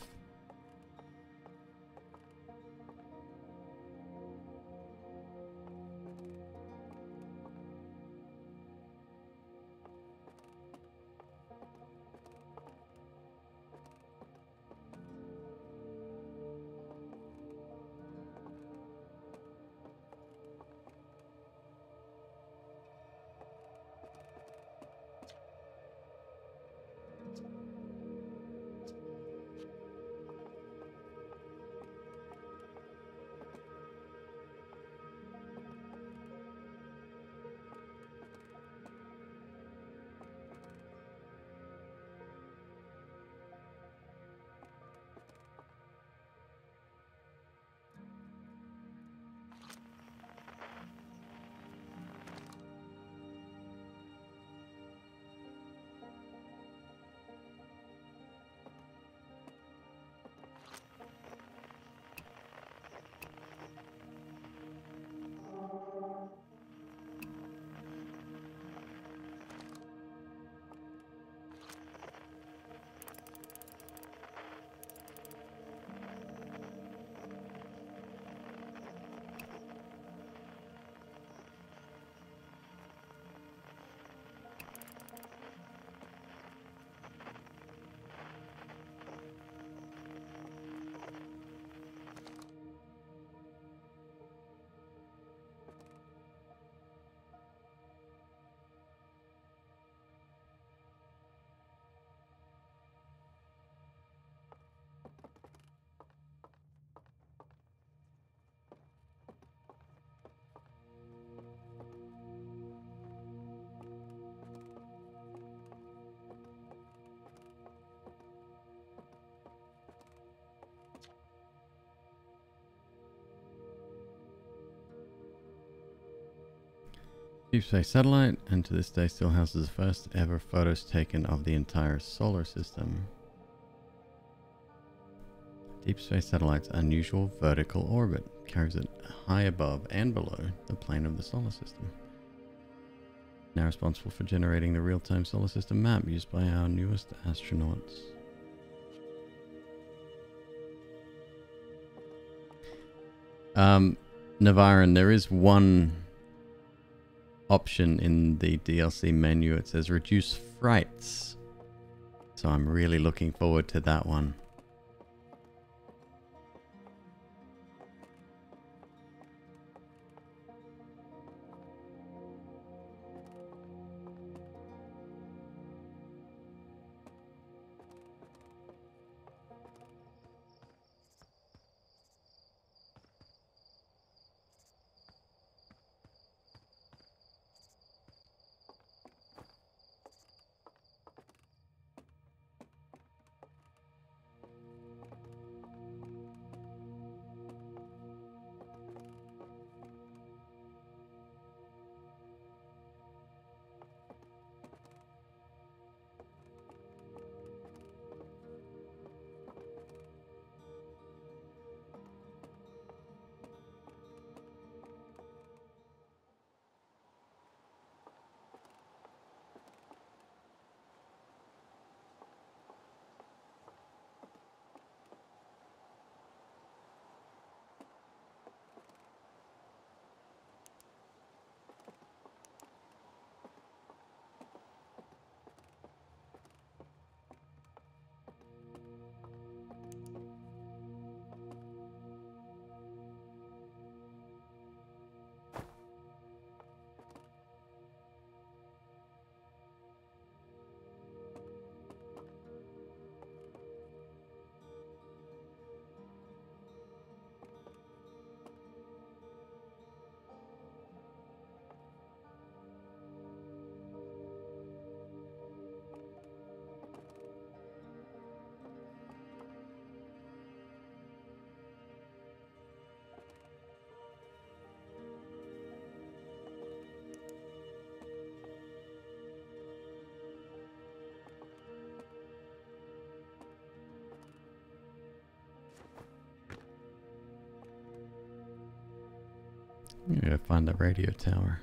A: Deep Space Satellite, and to this day still houses the first ever photos taken of the entire solar system. Deep Space Satellite's unusual vertical orbit carries it high above and below the plane of the solar system. Now responsible for generating the real-time solar system map used by our newest astronauts. Um, Navarin, there is one option in the DLC menu. It says reduce frights. So I'm really looking forward to that one. Radio tower.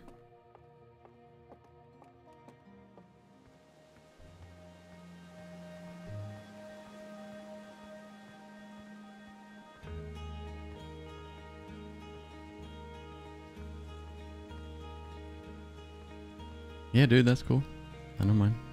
A: Yeah, dude, that's cool. I don't mind.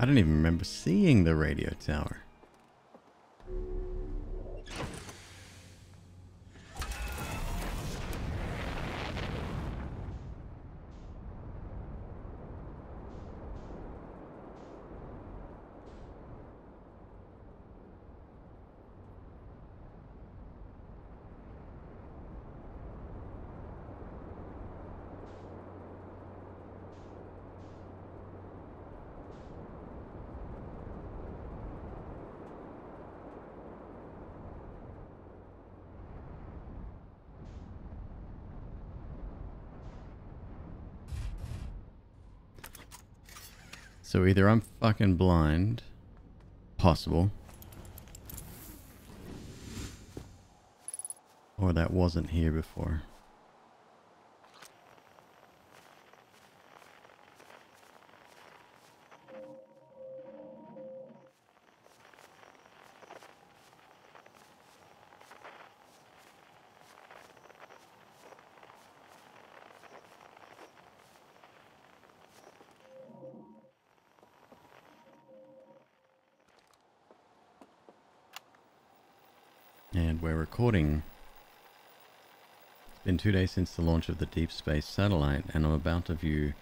A: I don't even remember seeing the radio tower. So either I'm fucking blind, possible, or that wasn't here before. And we're recording. It's been two days since the launch of the Deep Space satellite, and I'm about to view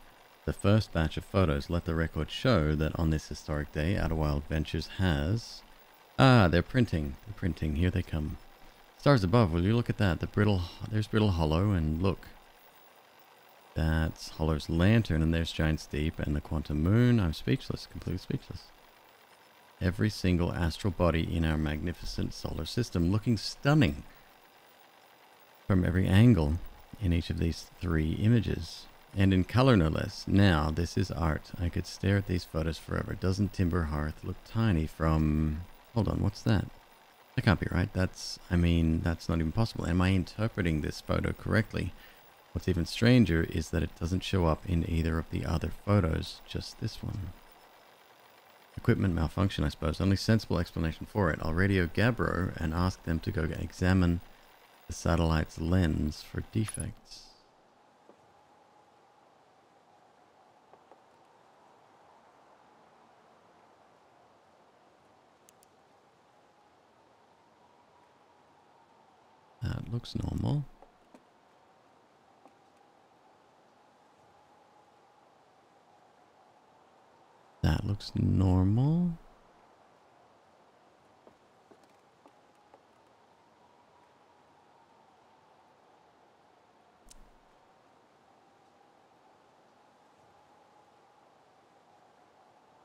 A: the first batch of photos. Let the record show that on this historic day, Outer Wild Ventures has... Ah, they're printing. They're printing. Here they come. Stars above, will you look at that? The brittle... There's Brittle Hollow, and look. That's Hollow's lantern, and there's Giant's Deep, and the Quantum Moon. I'm speechless. Completely speechless every single astral body in our magnificent solar system, looking stunning from every angle in each of these three images. And in color no less. Now, this is art. I could stare at these photos forever. Doesn't Timber Hearth look tiny from... Hold on, what's that? That can't be right. That's... I mean, that's not even possible. Am I interpreting this photo correctly? What's even stranger is that it doesn't show up in either of the other photos, just this one. Equipment malfunction, I suppose. Only sensible explanation for it. I'll radio Gabbro and ask them to go examine the satellite's lens for defects. That looks normal. That looks normal.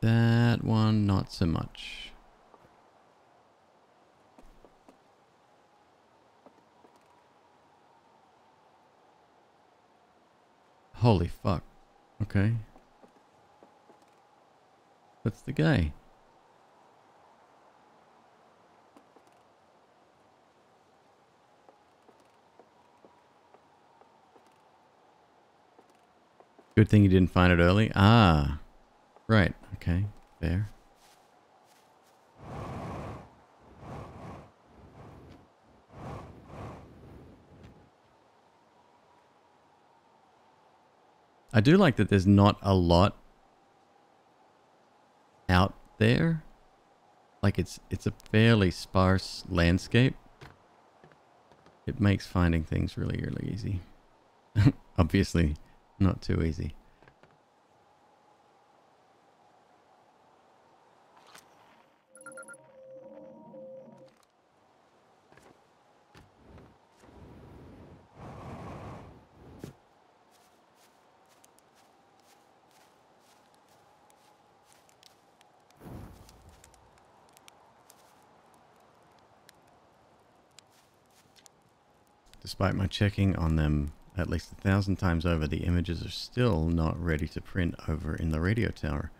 A: That one, not so much. Holy fuck. Okay. That's the guy. Good thing you didn't find it early. Ah, right. Okay, fair. I do like that there's not a lot out there. Like it's it's a fairly sparse landscape. It makes finding things really, really easy. Obviously, not too easy. Despite my checking on them at least a thousand times over, the images are still not ready to print over in the radio tower.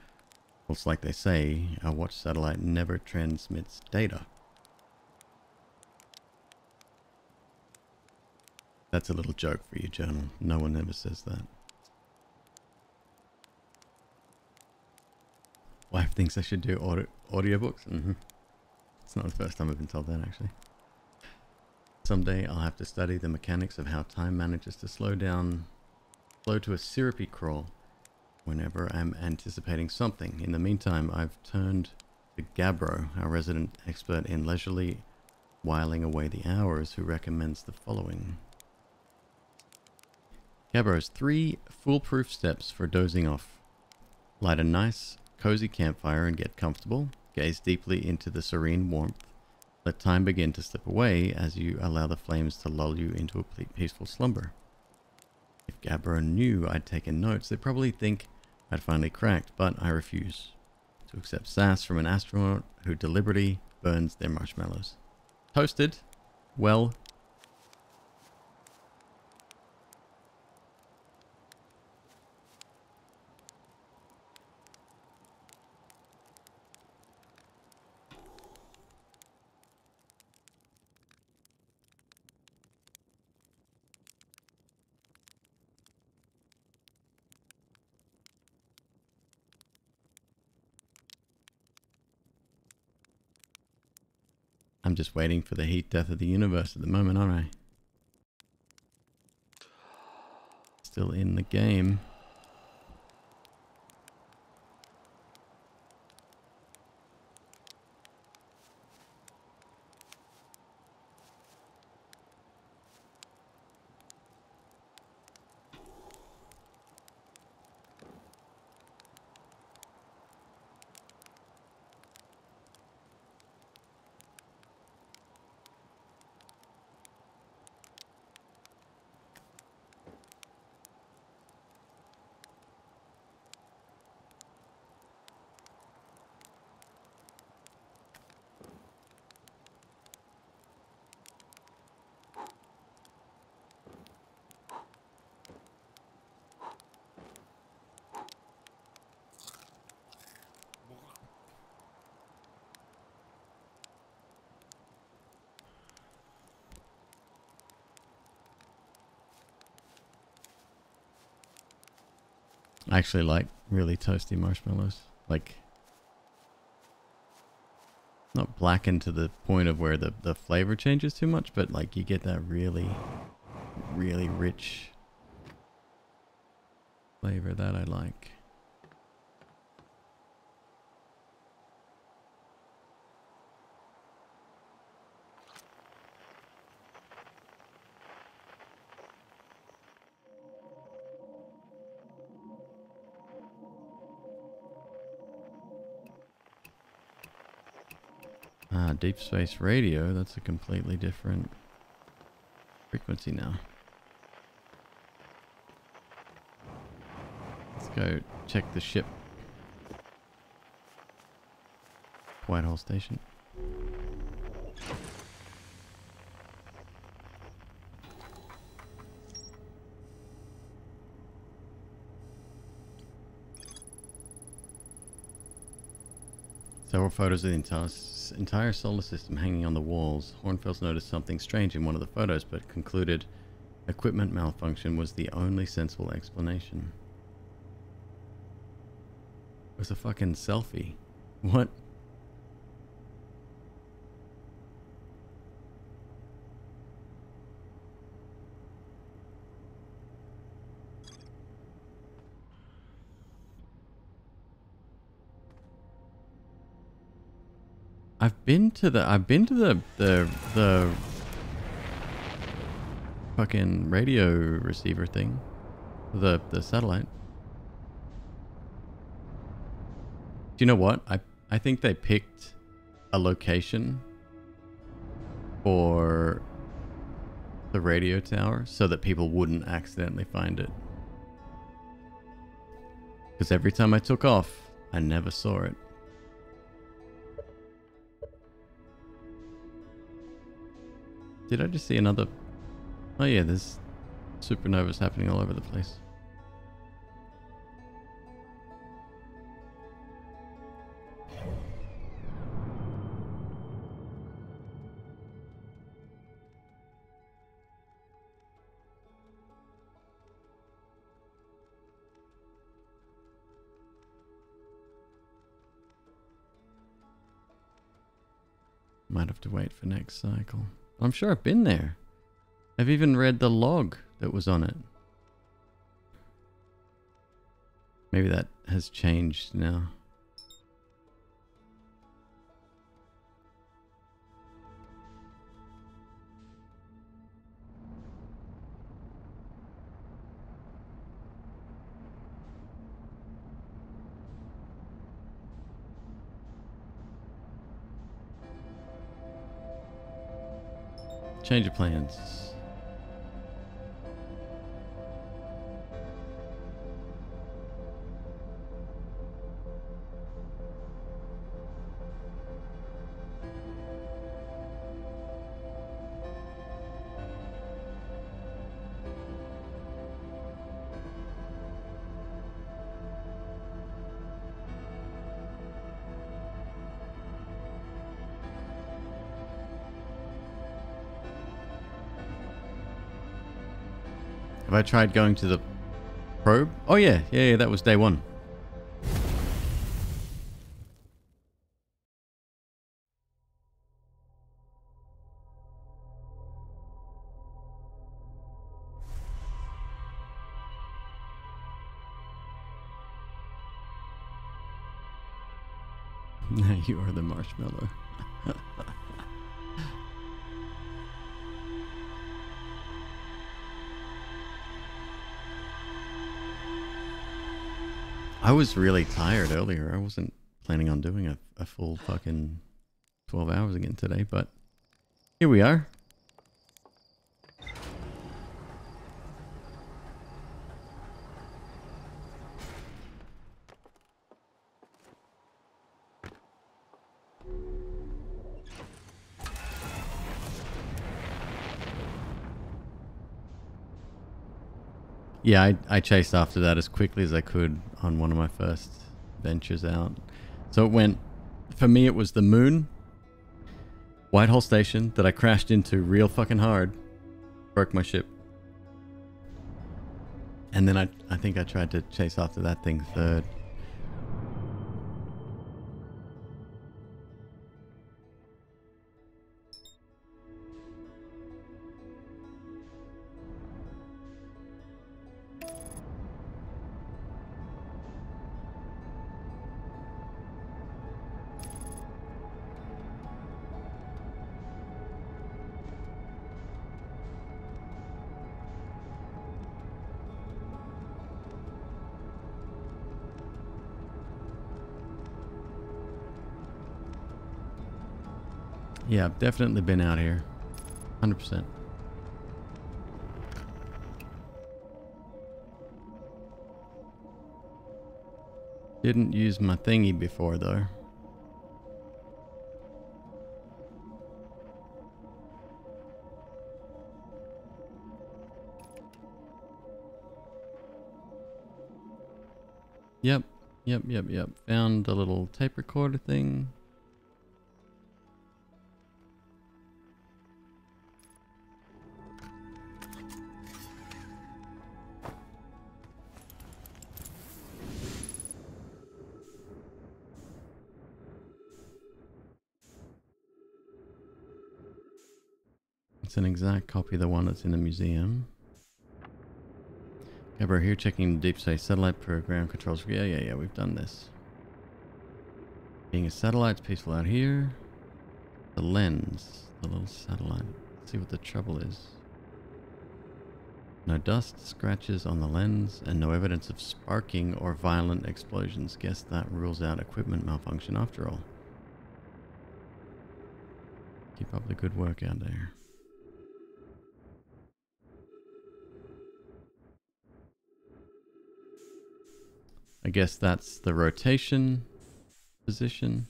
A: It's like they say, a watch satellite never transmits data. That's a little joke for you, Journal. No one ever says that. Wife thinks I should do audio audiobooks? Mm-hmm. It's not the first time I've been told that, actually. Someday I'll have to study the mechanics of how time manages to slow down, slow to a syrupy crawl whenever I'm anticipating something. In the meantime, I've turned to Gabbro, our resident expert in leisurely whiling away the hours, who recommends the following. Gabbro's three foolproof steps for dozing off. Light a nice, cozy campfire and get comfortable. Gaze deeply into the serene warmth. Let time begin to slip away as you allow the flames to lull you into a peaceful slumber. If Gabbro knew I'd taken notes, they'd probably think I'd finally cracked, but I refuse to accept sass from an astronaut who deliberately burns their marshmallows. Toasted, well I'm just waiting for the heat death of the universe at the moment, aren't I? Still in the game. Actually like really toasty marshmallows. Like, not blackened to the point of where the, the flavor changes too much, but like you get that really, really rich flavor that I like. Deep space radio, that's a completely different frequency now. Let's go check the ship. White Hole Station. Several photos of the entire entire solar system hanging on the walls, Hornfels noticed something strange in one of the photos, but concluded equipment malfunction was the only sensible explanation. It was a fucking selfie. What? I've been to the I've been to the the the fucking radio receiver thing. The the satellite. Do you know what? I I think they picked a location for the radio tower so that people wouldn't accidentally find it. Because every time I took off, I never saw it. Did I just see another... Oh yeah, there's supernovas happening all over the place. Might have to wait for next cycle. I'm sure I've been there. I've even read the log that was on it. Maybe that has changed now. Change of plans. I tried going to the probe? Oh yeah, yeah, yeah that was day one. you are the marshmallow. I was really tired earlier. I wasn't planning on doing a, a full fucking 12 hours again today, but here we are. Yeah, I, I chased after that as quickly as I could on one of my first ventures out. So it went, for me, it was the moon, White Hole Station that I crashed into real fucking hard, broke my ship. And then I, I think I tried to chase after that thing third. Yeah, I've definitely been out here. 100%. Didn't use my thingy before though. Yep, yep, yep, yep. Found a little tape recorder thing. An exact copy of the one that's in the museum. Okay, we're here checking the deep space satellite program controls. Yeah, yeah, yeah, we've done this. Being a satellite's peaceful out here. The lens, the little satellite. Let's see what the trouble is. No dust, scratches on the lens, and no evidence of sparking or violent explosions. Guess that rules out equipment malfunction after all. Keep up the good work out there. I guess that's the rotation position.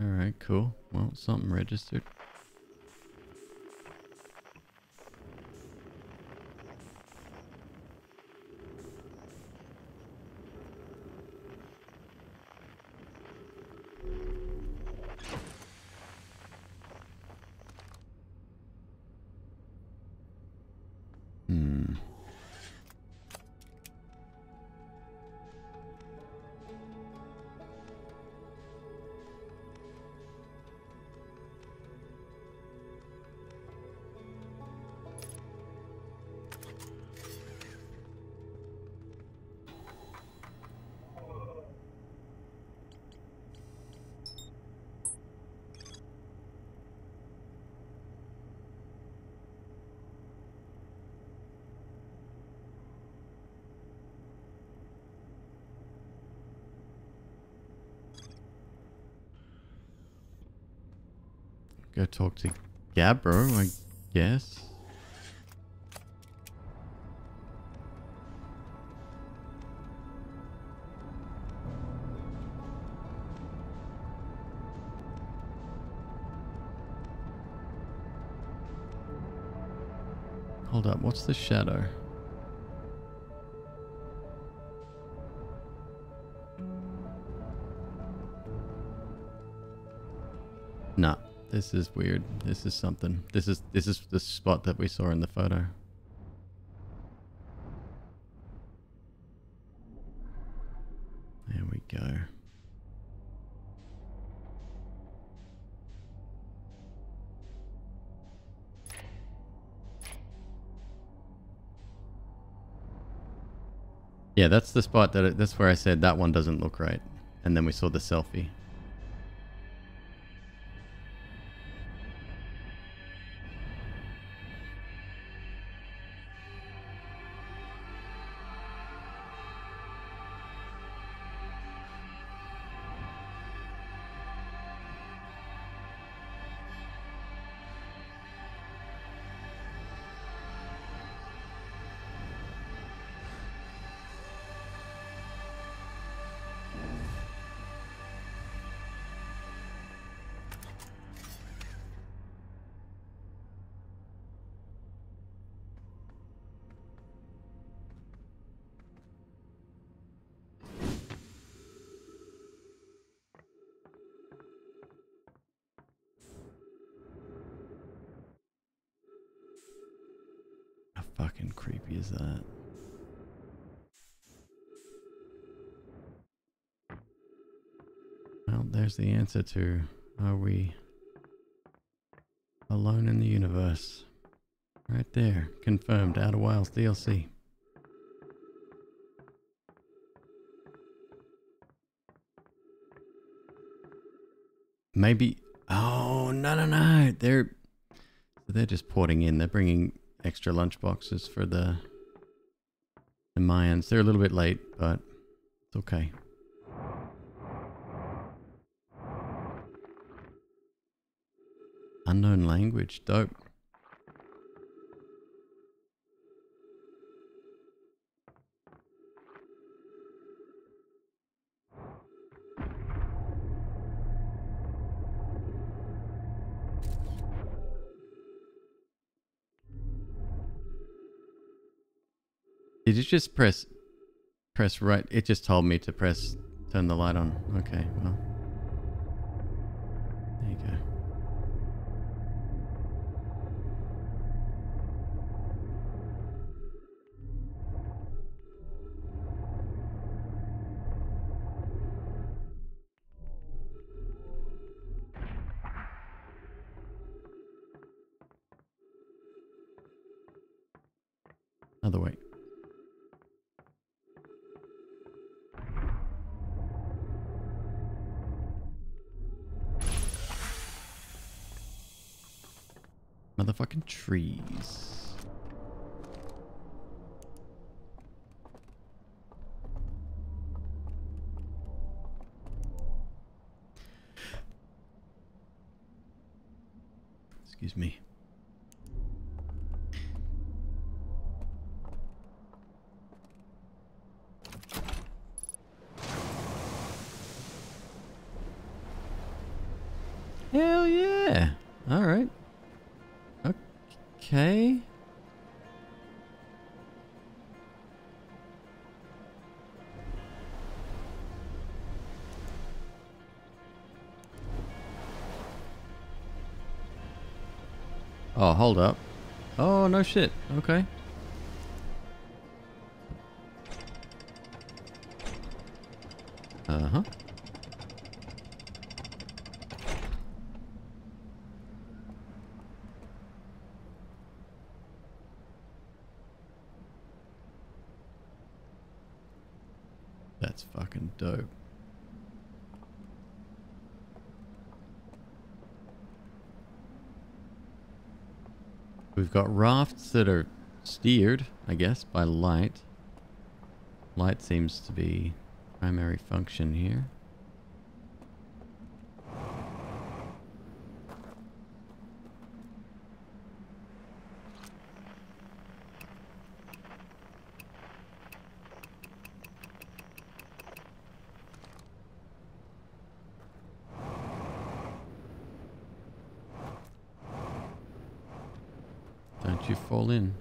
A: Alright, cool. Well, something registered. Talk to Gabbro, I guess. Hold up, what's the shadow? This is weird. This is something. This is this is the spot that we saw in the photo. There we go. Yeah, that's the spot that it, that's where I said that one doesn't look right. And then we saw the selfie. Fucking creepy is that? Well, there's the answer to are we alone in the universe? Right there. Confirmed. Outer Wilds DLC. Maybe. Oh, no, no, no. They're. They're just porting in. They're bringing extra lunch boxes for the the Mayans. They're a little bit late, but it's okay. Unknown language, dope. Just press press right? It just told me to press turn the light on. Okay, well. Motherfucking hold up. Oh, no shit. Okay. Got rafts that are steered, I guess, by light. Light seems to be primary function here. Don't you fall in.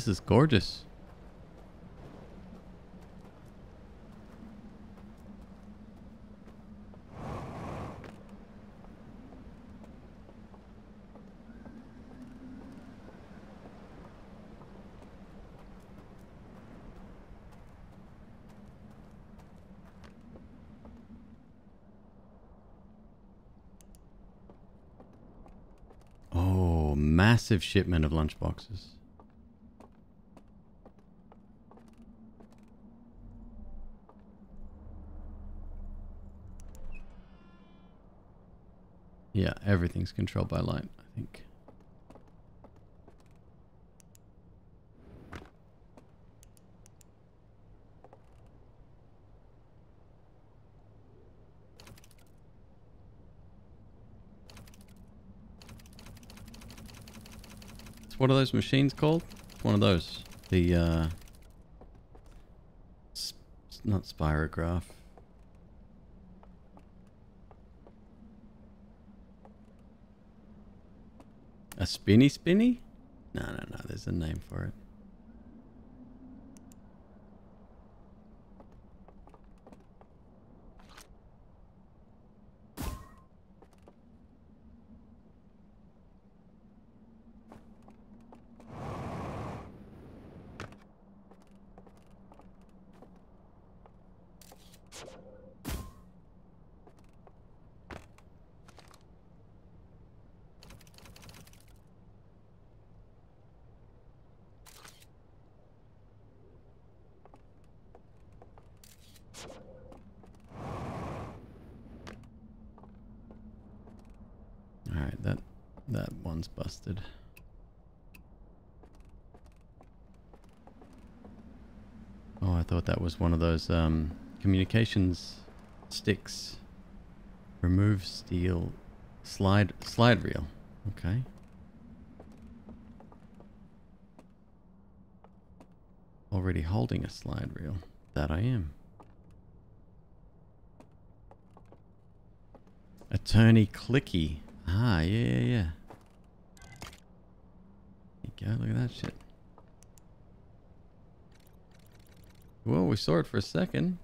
A: This is gorgeous. Oh, massive shipment of lunchboxes. Yeah, everything's controlled by light, I think. It's what are those machines called? One of those. The, uh... Sp not spirograph. Spinny spinny? No, no, no. There's a name for it. Alright, that that one's busted. Oh, I thought that was one of those um, communications sticks. Remove steel slide slide reel. Okay. Already holding a slide reel. That I am. Attorney Clicky. Ah, yeah, yeah, yeah. There you go, look at that shit. Well, we saw it for a second.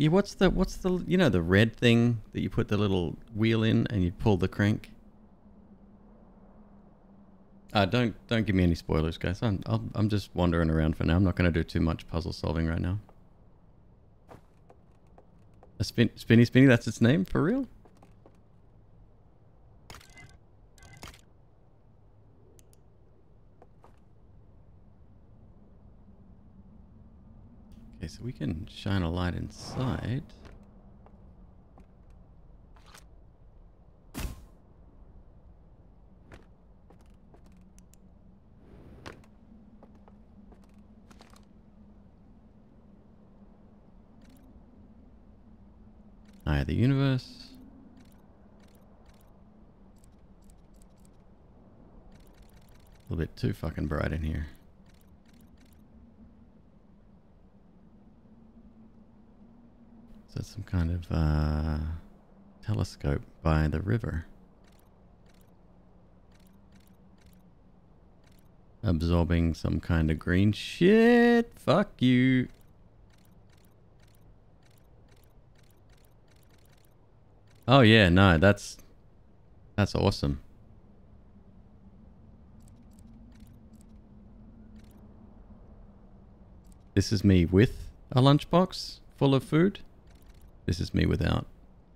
A: You what's the what's the you know the red thing that you put the little wheel in and you pull the crank? Uh, don't don't give me any spoilers, guys. I'm I'll, I'm just wandering around for now. I'm not going to do too much puzzle solving right now. A spin, spinny spinny, that's its name for real? Okay, so we can shine a light inside. Eye of the universe. A little bit too fucking bright in here. That's some kind of uh, telescope by the river. Absorbing some kind of green shit. Fuck you. Oh yeah, no, that's that's awesome. This is me with a lunchbox full of food. This is me without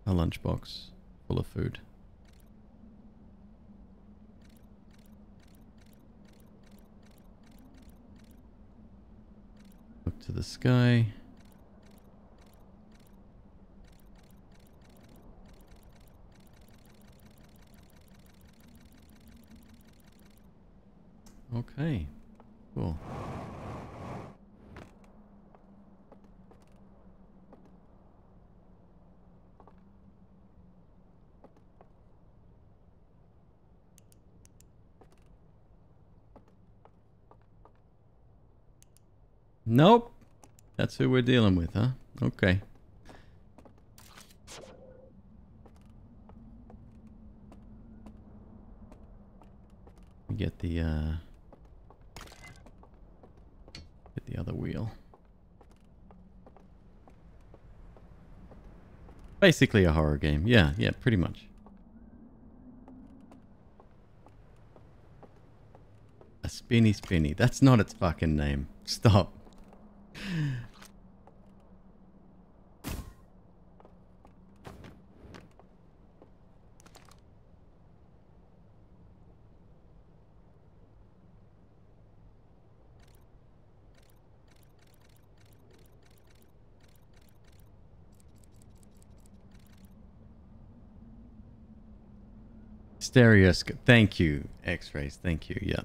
A: a lunchbox full of food. Look to the sky. Okay, cool. Nope. That's who we're dealing with, huh? Okay. We get the uh get the other wheel. Basically a horror game. Yeah, yeah, pretty much. A spinny spinny. That's not its fucking name. Stop. Stereoscope. Thank you, X-rays. Thank you. Yeah.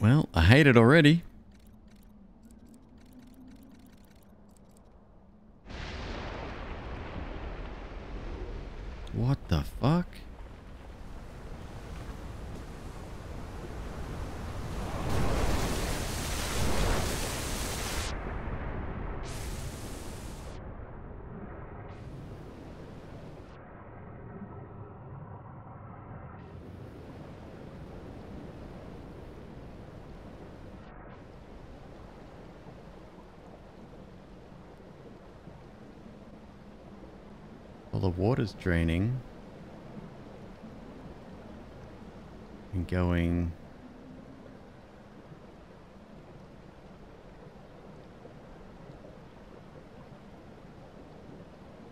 A: Well, I hate it already. What the fuck? Water's draining. And going...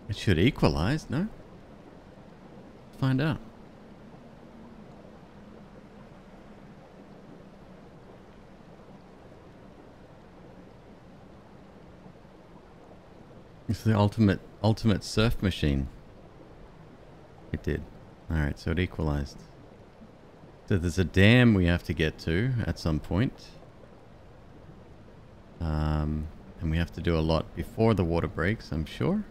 A: It should equalize, no? Find out. It's the ultimate ultimate surf machine. Did. Alright, so it equalized. So there's a dam we have to get to at some point. Um, and we have to do a lot before the water breaks, I'm sure.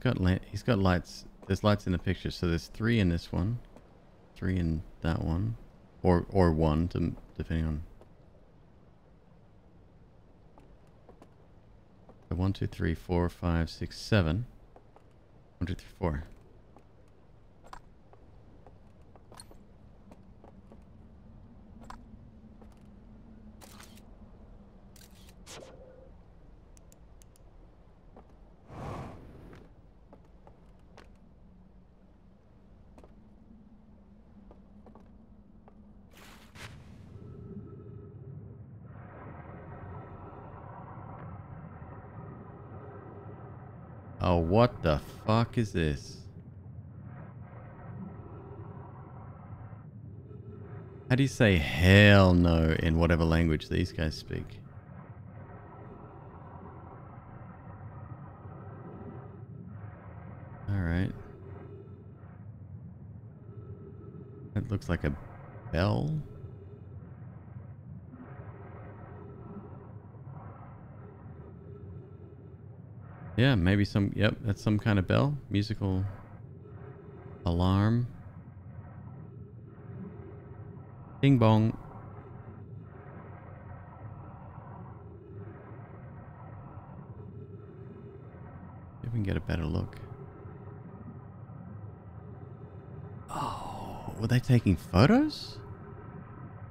A: Got he's got lights. There's lights in the picture, so there's three in this one, three in that one, or or one, to, depending on. So one, two, three, four, five, six, seven. One, two, three, four. Oh, what the fuck is this? How do you say hell no in whatever language these guys speak? Alright. That looks like a bell. Yeah, maybe some, yep, that's some kind of bell. Musical alarm. Ding bong. If we can get a better look. Oh, were they taking photos?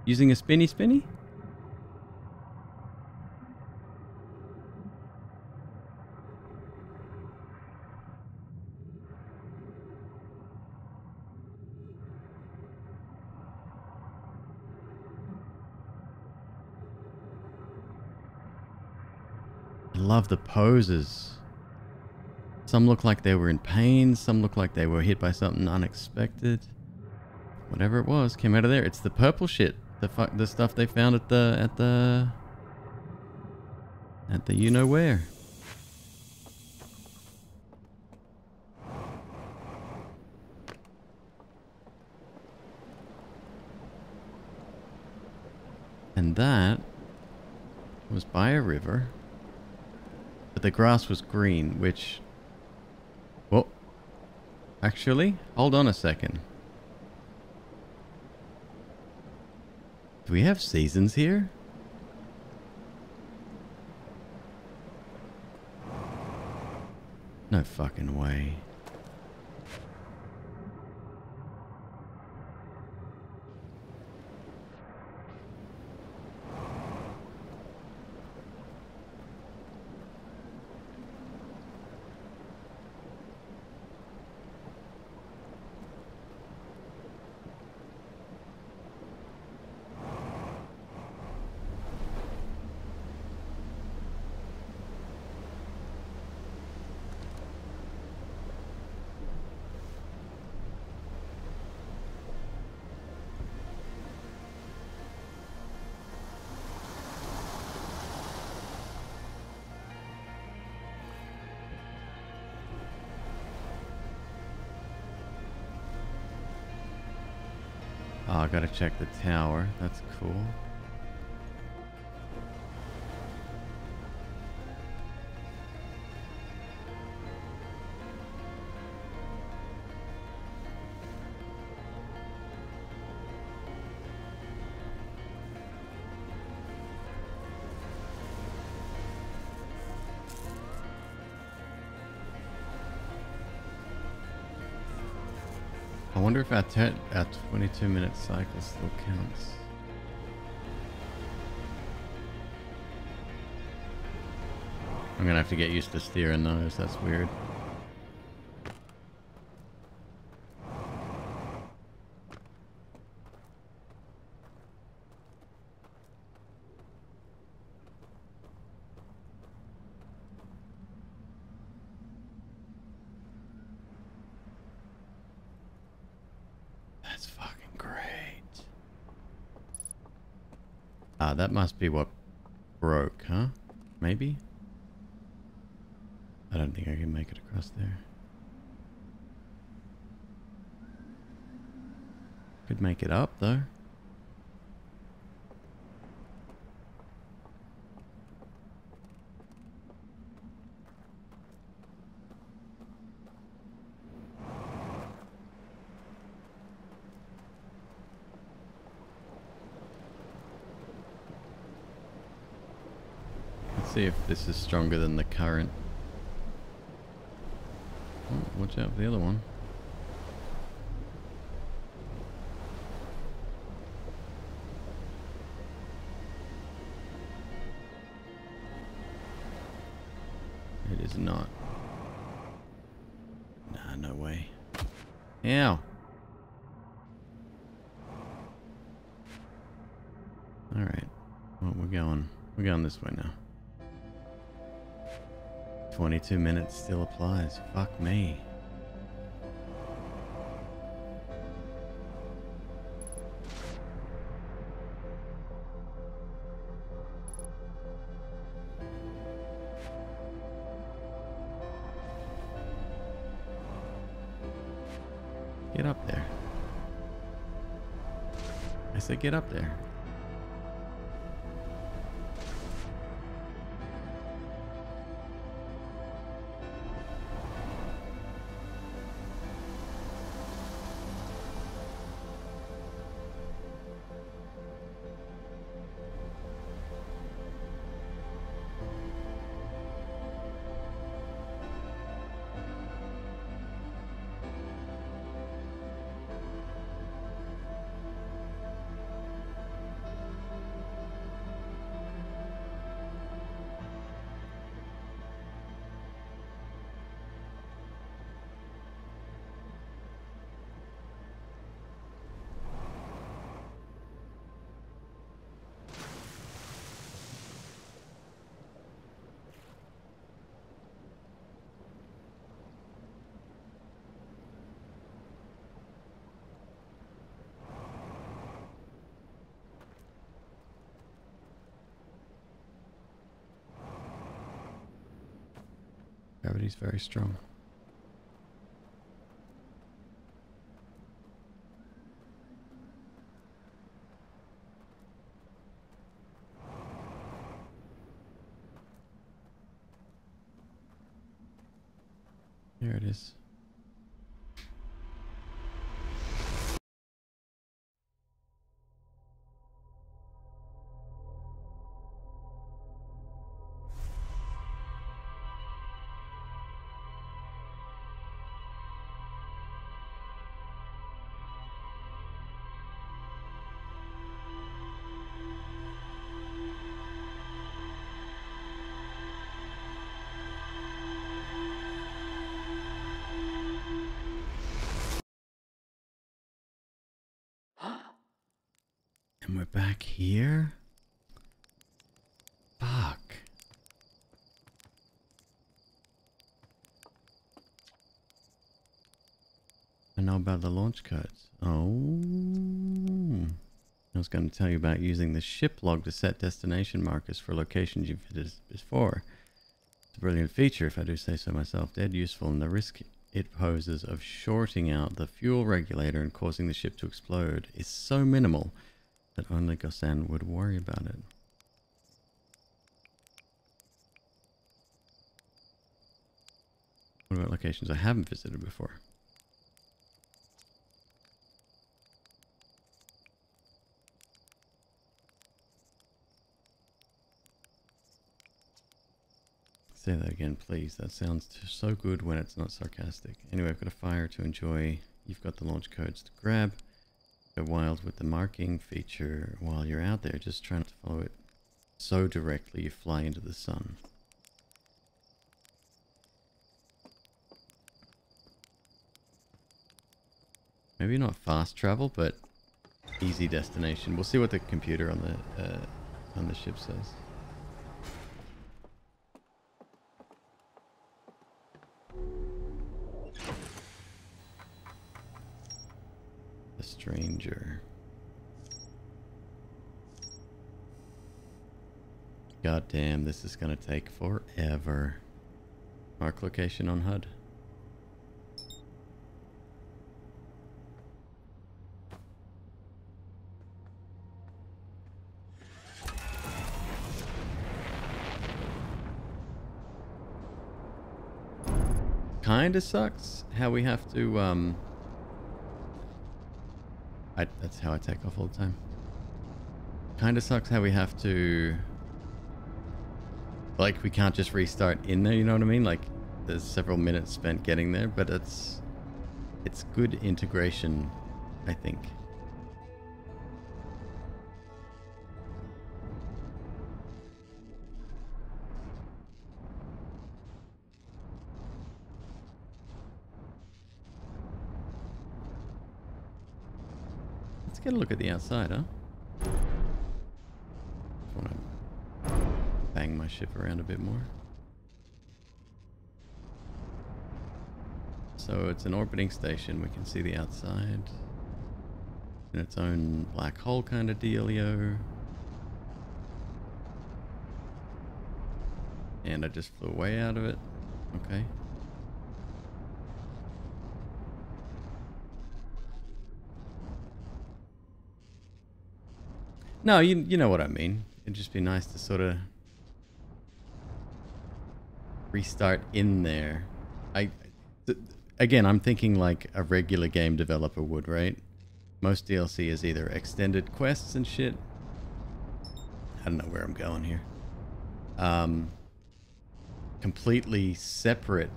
A: Using a spinny spinny? I love the poses. Some look like they were in pain. Some look like they were hit by something unexpected. Whatever it was came out of there. It's the purple shit. The fuck, the stuff they found at the at the at the you know where. And that was by a river. But the grass was green, which... Well, actually, hold on a second. Do we have seasons here? No fucking way. Gotta check the tower. That's cool. If our, our 22 minute cycle still counts. I'm gonna have to get used to steering those, that's weird. Could make it up though. Let's see if this is stronger than the current. Oh, watch out for the other one. Is not. Nah, no way. Ow. Alright. Well, we're going. We're going this way now. 22 minutes still applies. Fuck me. Get up there. Very strong. We're back here? Fuck. I know about the launch codes. Oh. I was going to tell you about using the ship log to set destination markers for locations you've visited before. It's a brilliant feature, if I do say so myself. Dead useful, and the risk it poses of shorting out the fuel regulator and causing the ship to explode is so minimal that only Gossan would worry about it. What about locations I haven't visited before? Say that again, please. That sounds so good when it's not sarcastic. Anyway, I've got a fire to enjoy. You've got the launch codes to grab. Go wild with the marking feature while you're out there. Just trying to follow it so directly you fly into the sun. Maybe not fast travel, but easy destination. We'll see what the computer on the uh, on the ship says. A stranger. God damn, this is gonna take forever. Mark location on HUD. Kinda sucks how we have to, um... I, that's how I take off all the time. Kinda sucks how we have to like we can't just restart in there, you know what I mean? Like there's several minutes spent getting there, but it's it's good integration, I think. Get a look at the outside, huh? Want to bang my ship around a bit more. So it's an orbiting station. We can see the outside. In its own black hole kind of dealio. And I just flew way out of it. Okay. No, you you know what I mean. It'd just be nice to sort of restart in there. I again, I'm thinking like a regular game developer would, right? Most DLC is either extended quests and shit. I don't know where I'm going here. Um, completely separate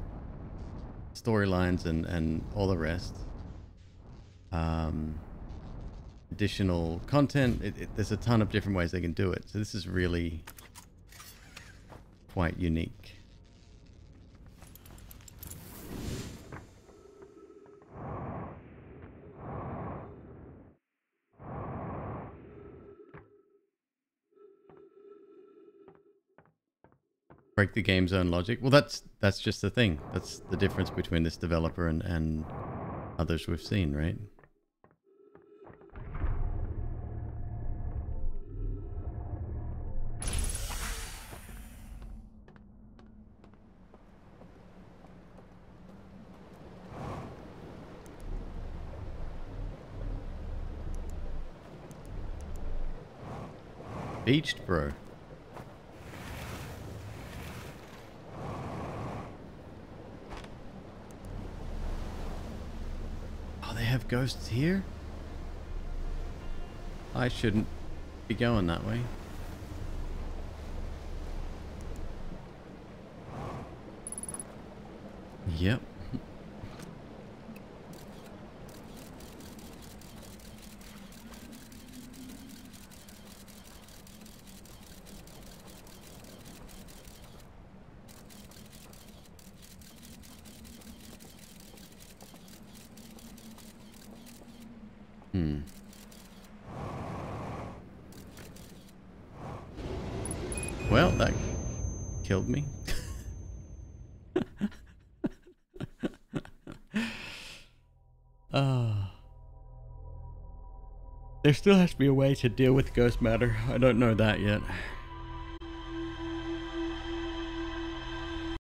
A: storylines and and all the rest. Um, additional content. It, it, there's a ton of different ways they can do it. So this is really quite unique. break the game's own logic. Well, that's that's just the thing. That's the difference between this developer and, and others we've seen, right? Beached, bro. Oh, they have ghosts here? I shouldn't be going that way. Yep. Hmm. Well, that killed me. Ah. There still has to be a way to deal with ghost matter. I don't know that yet.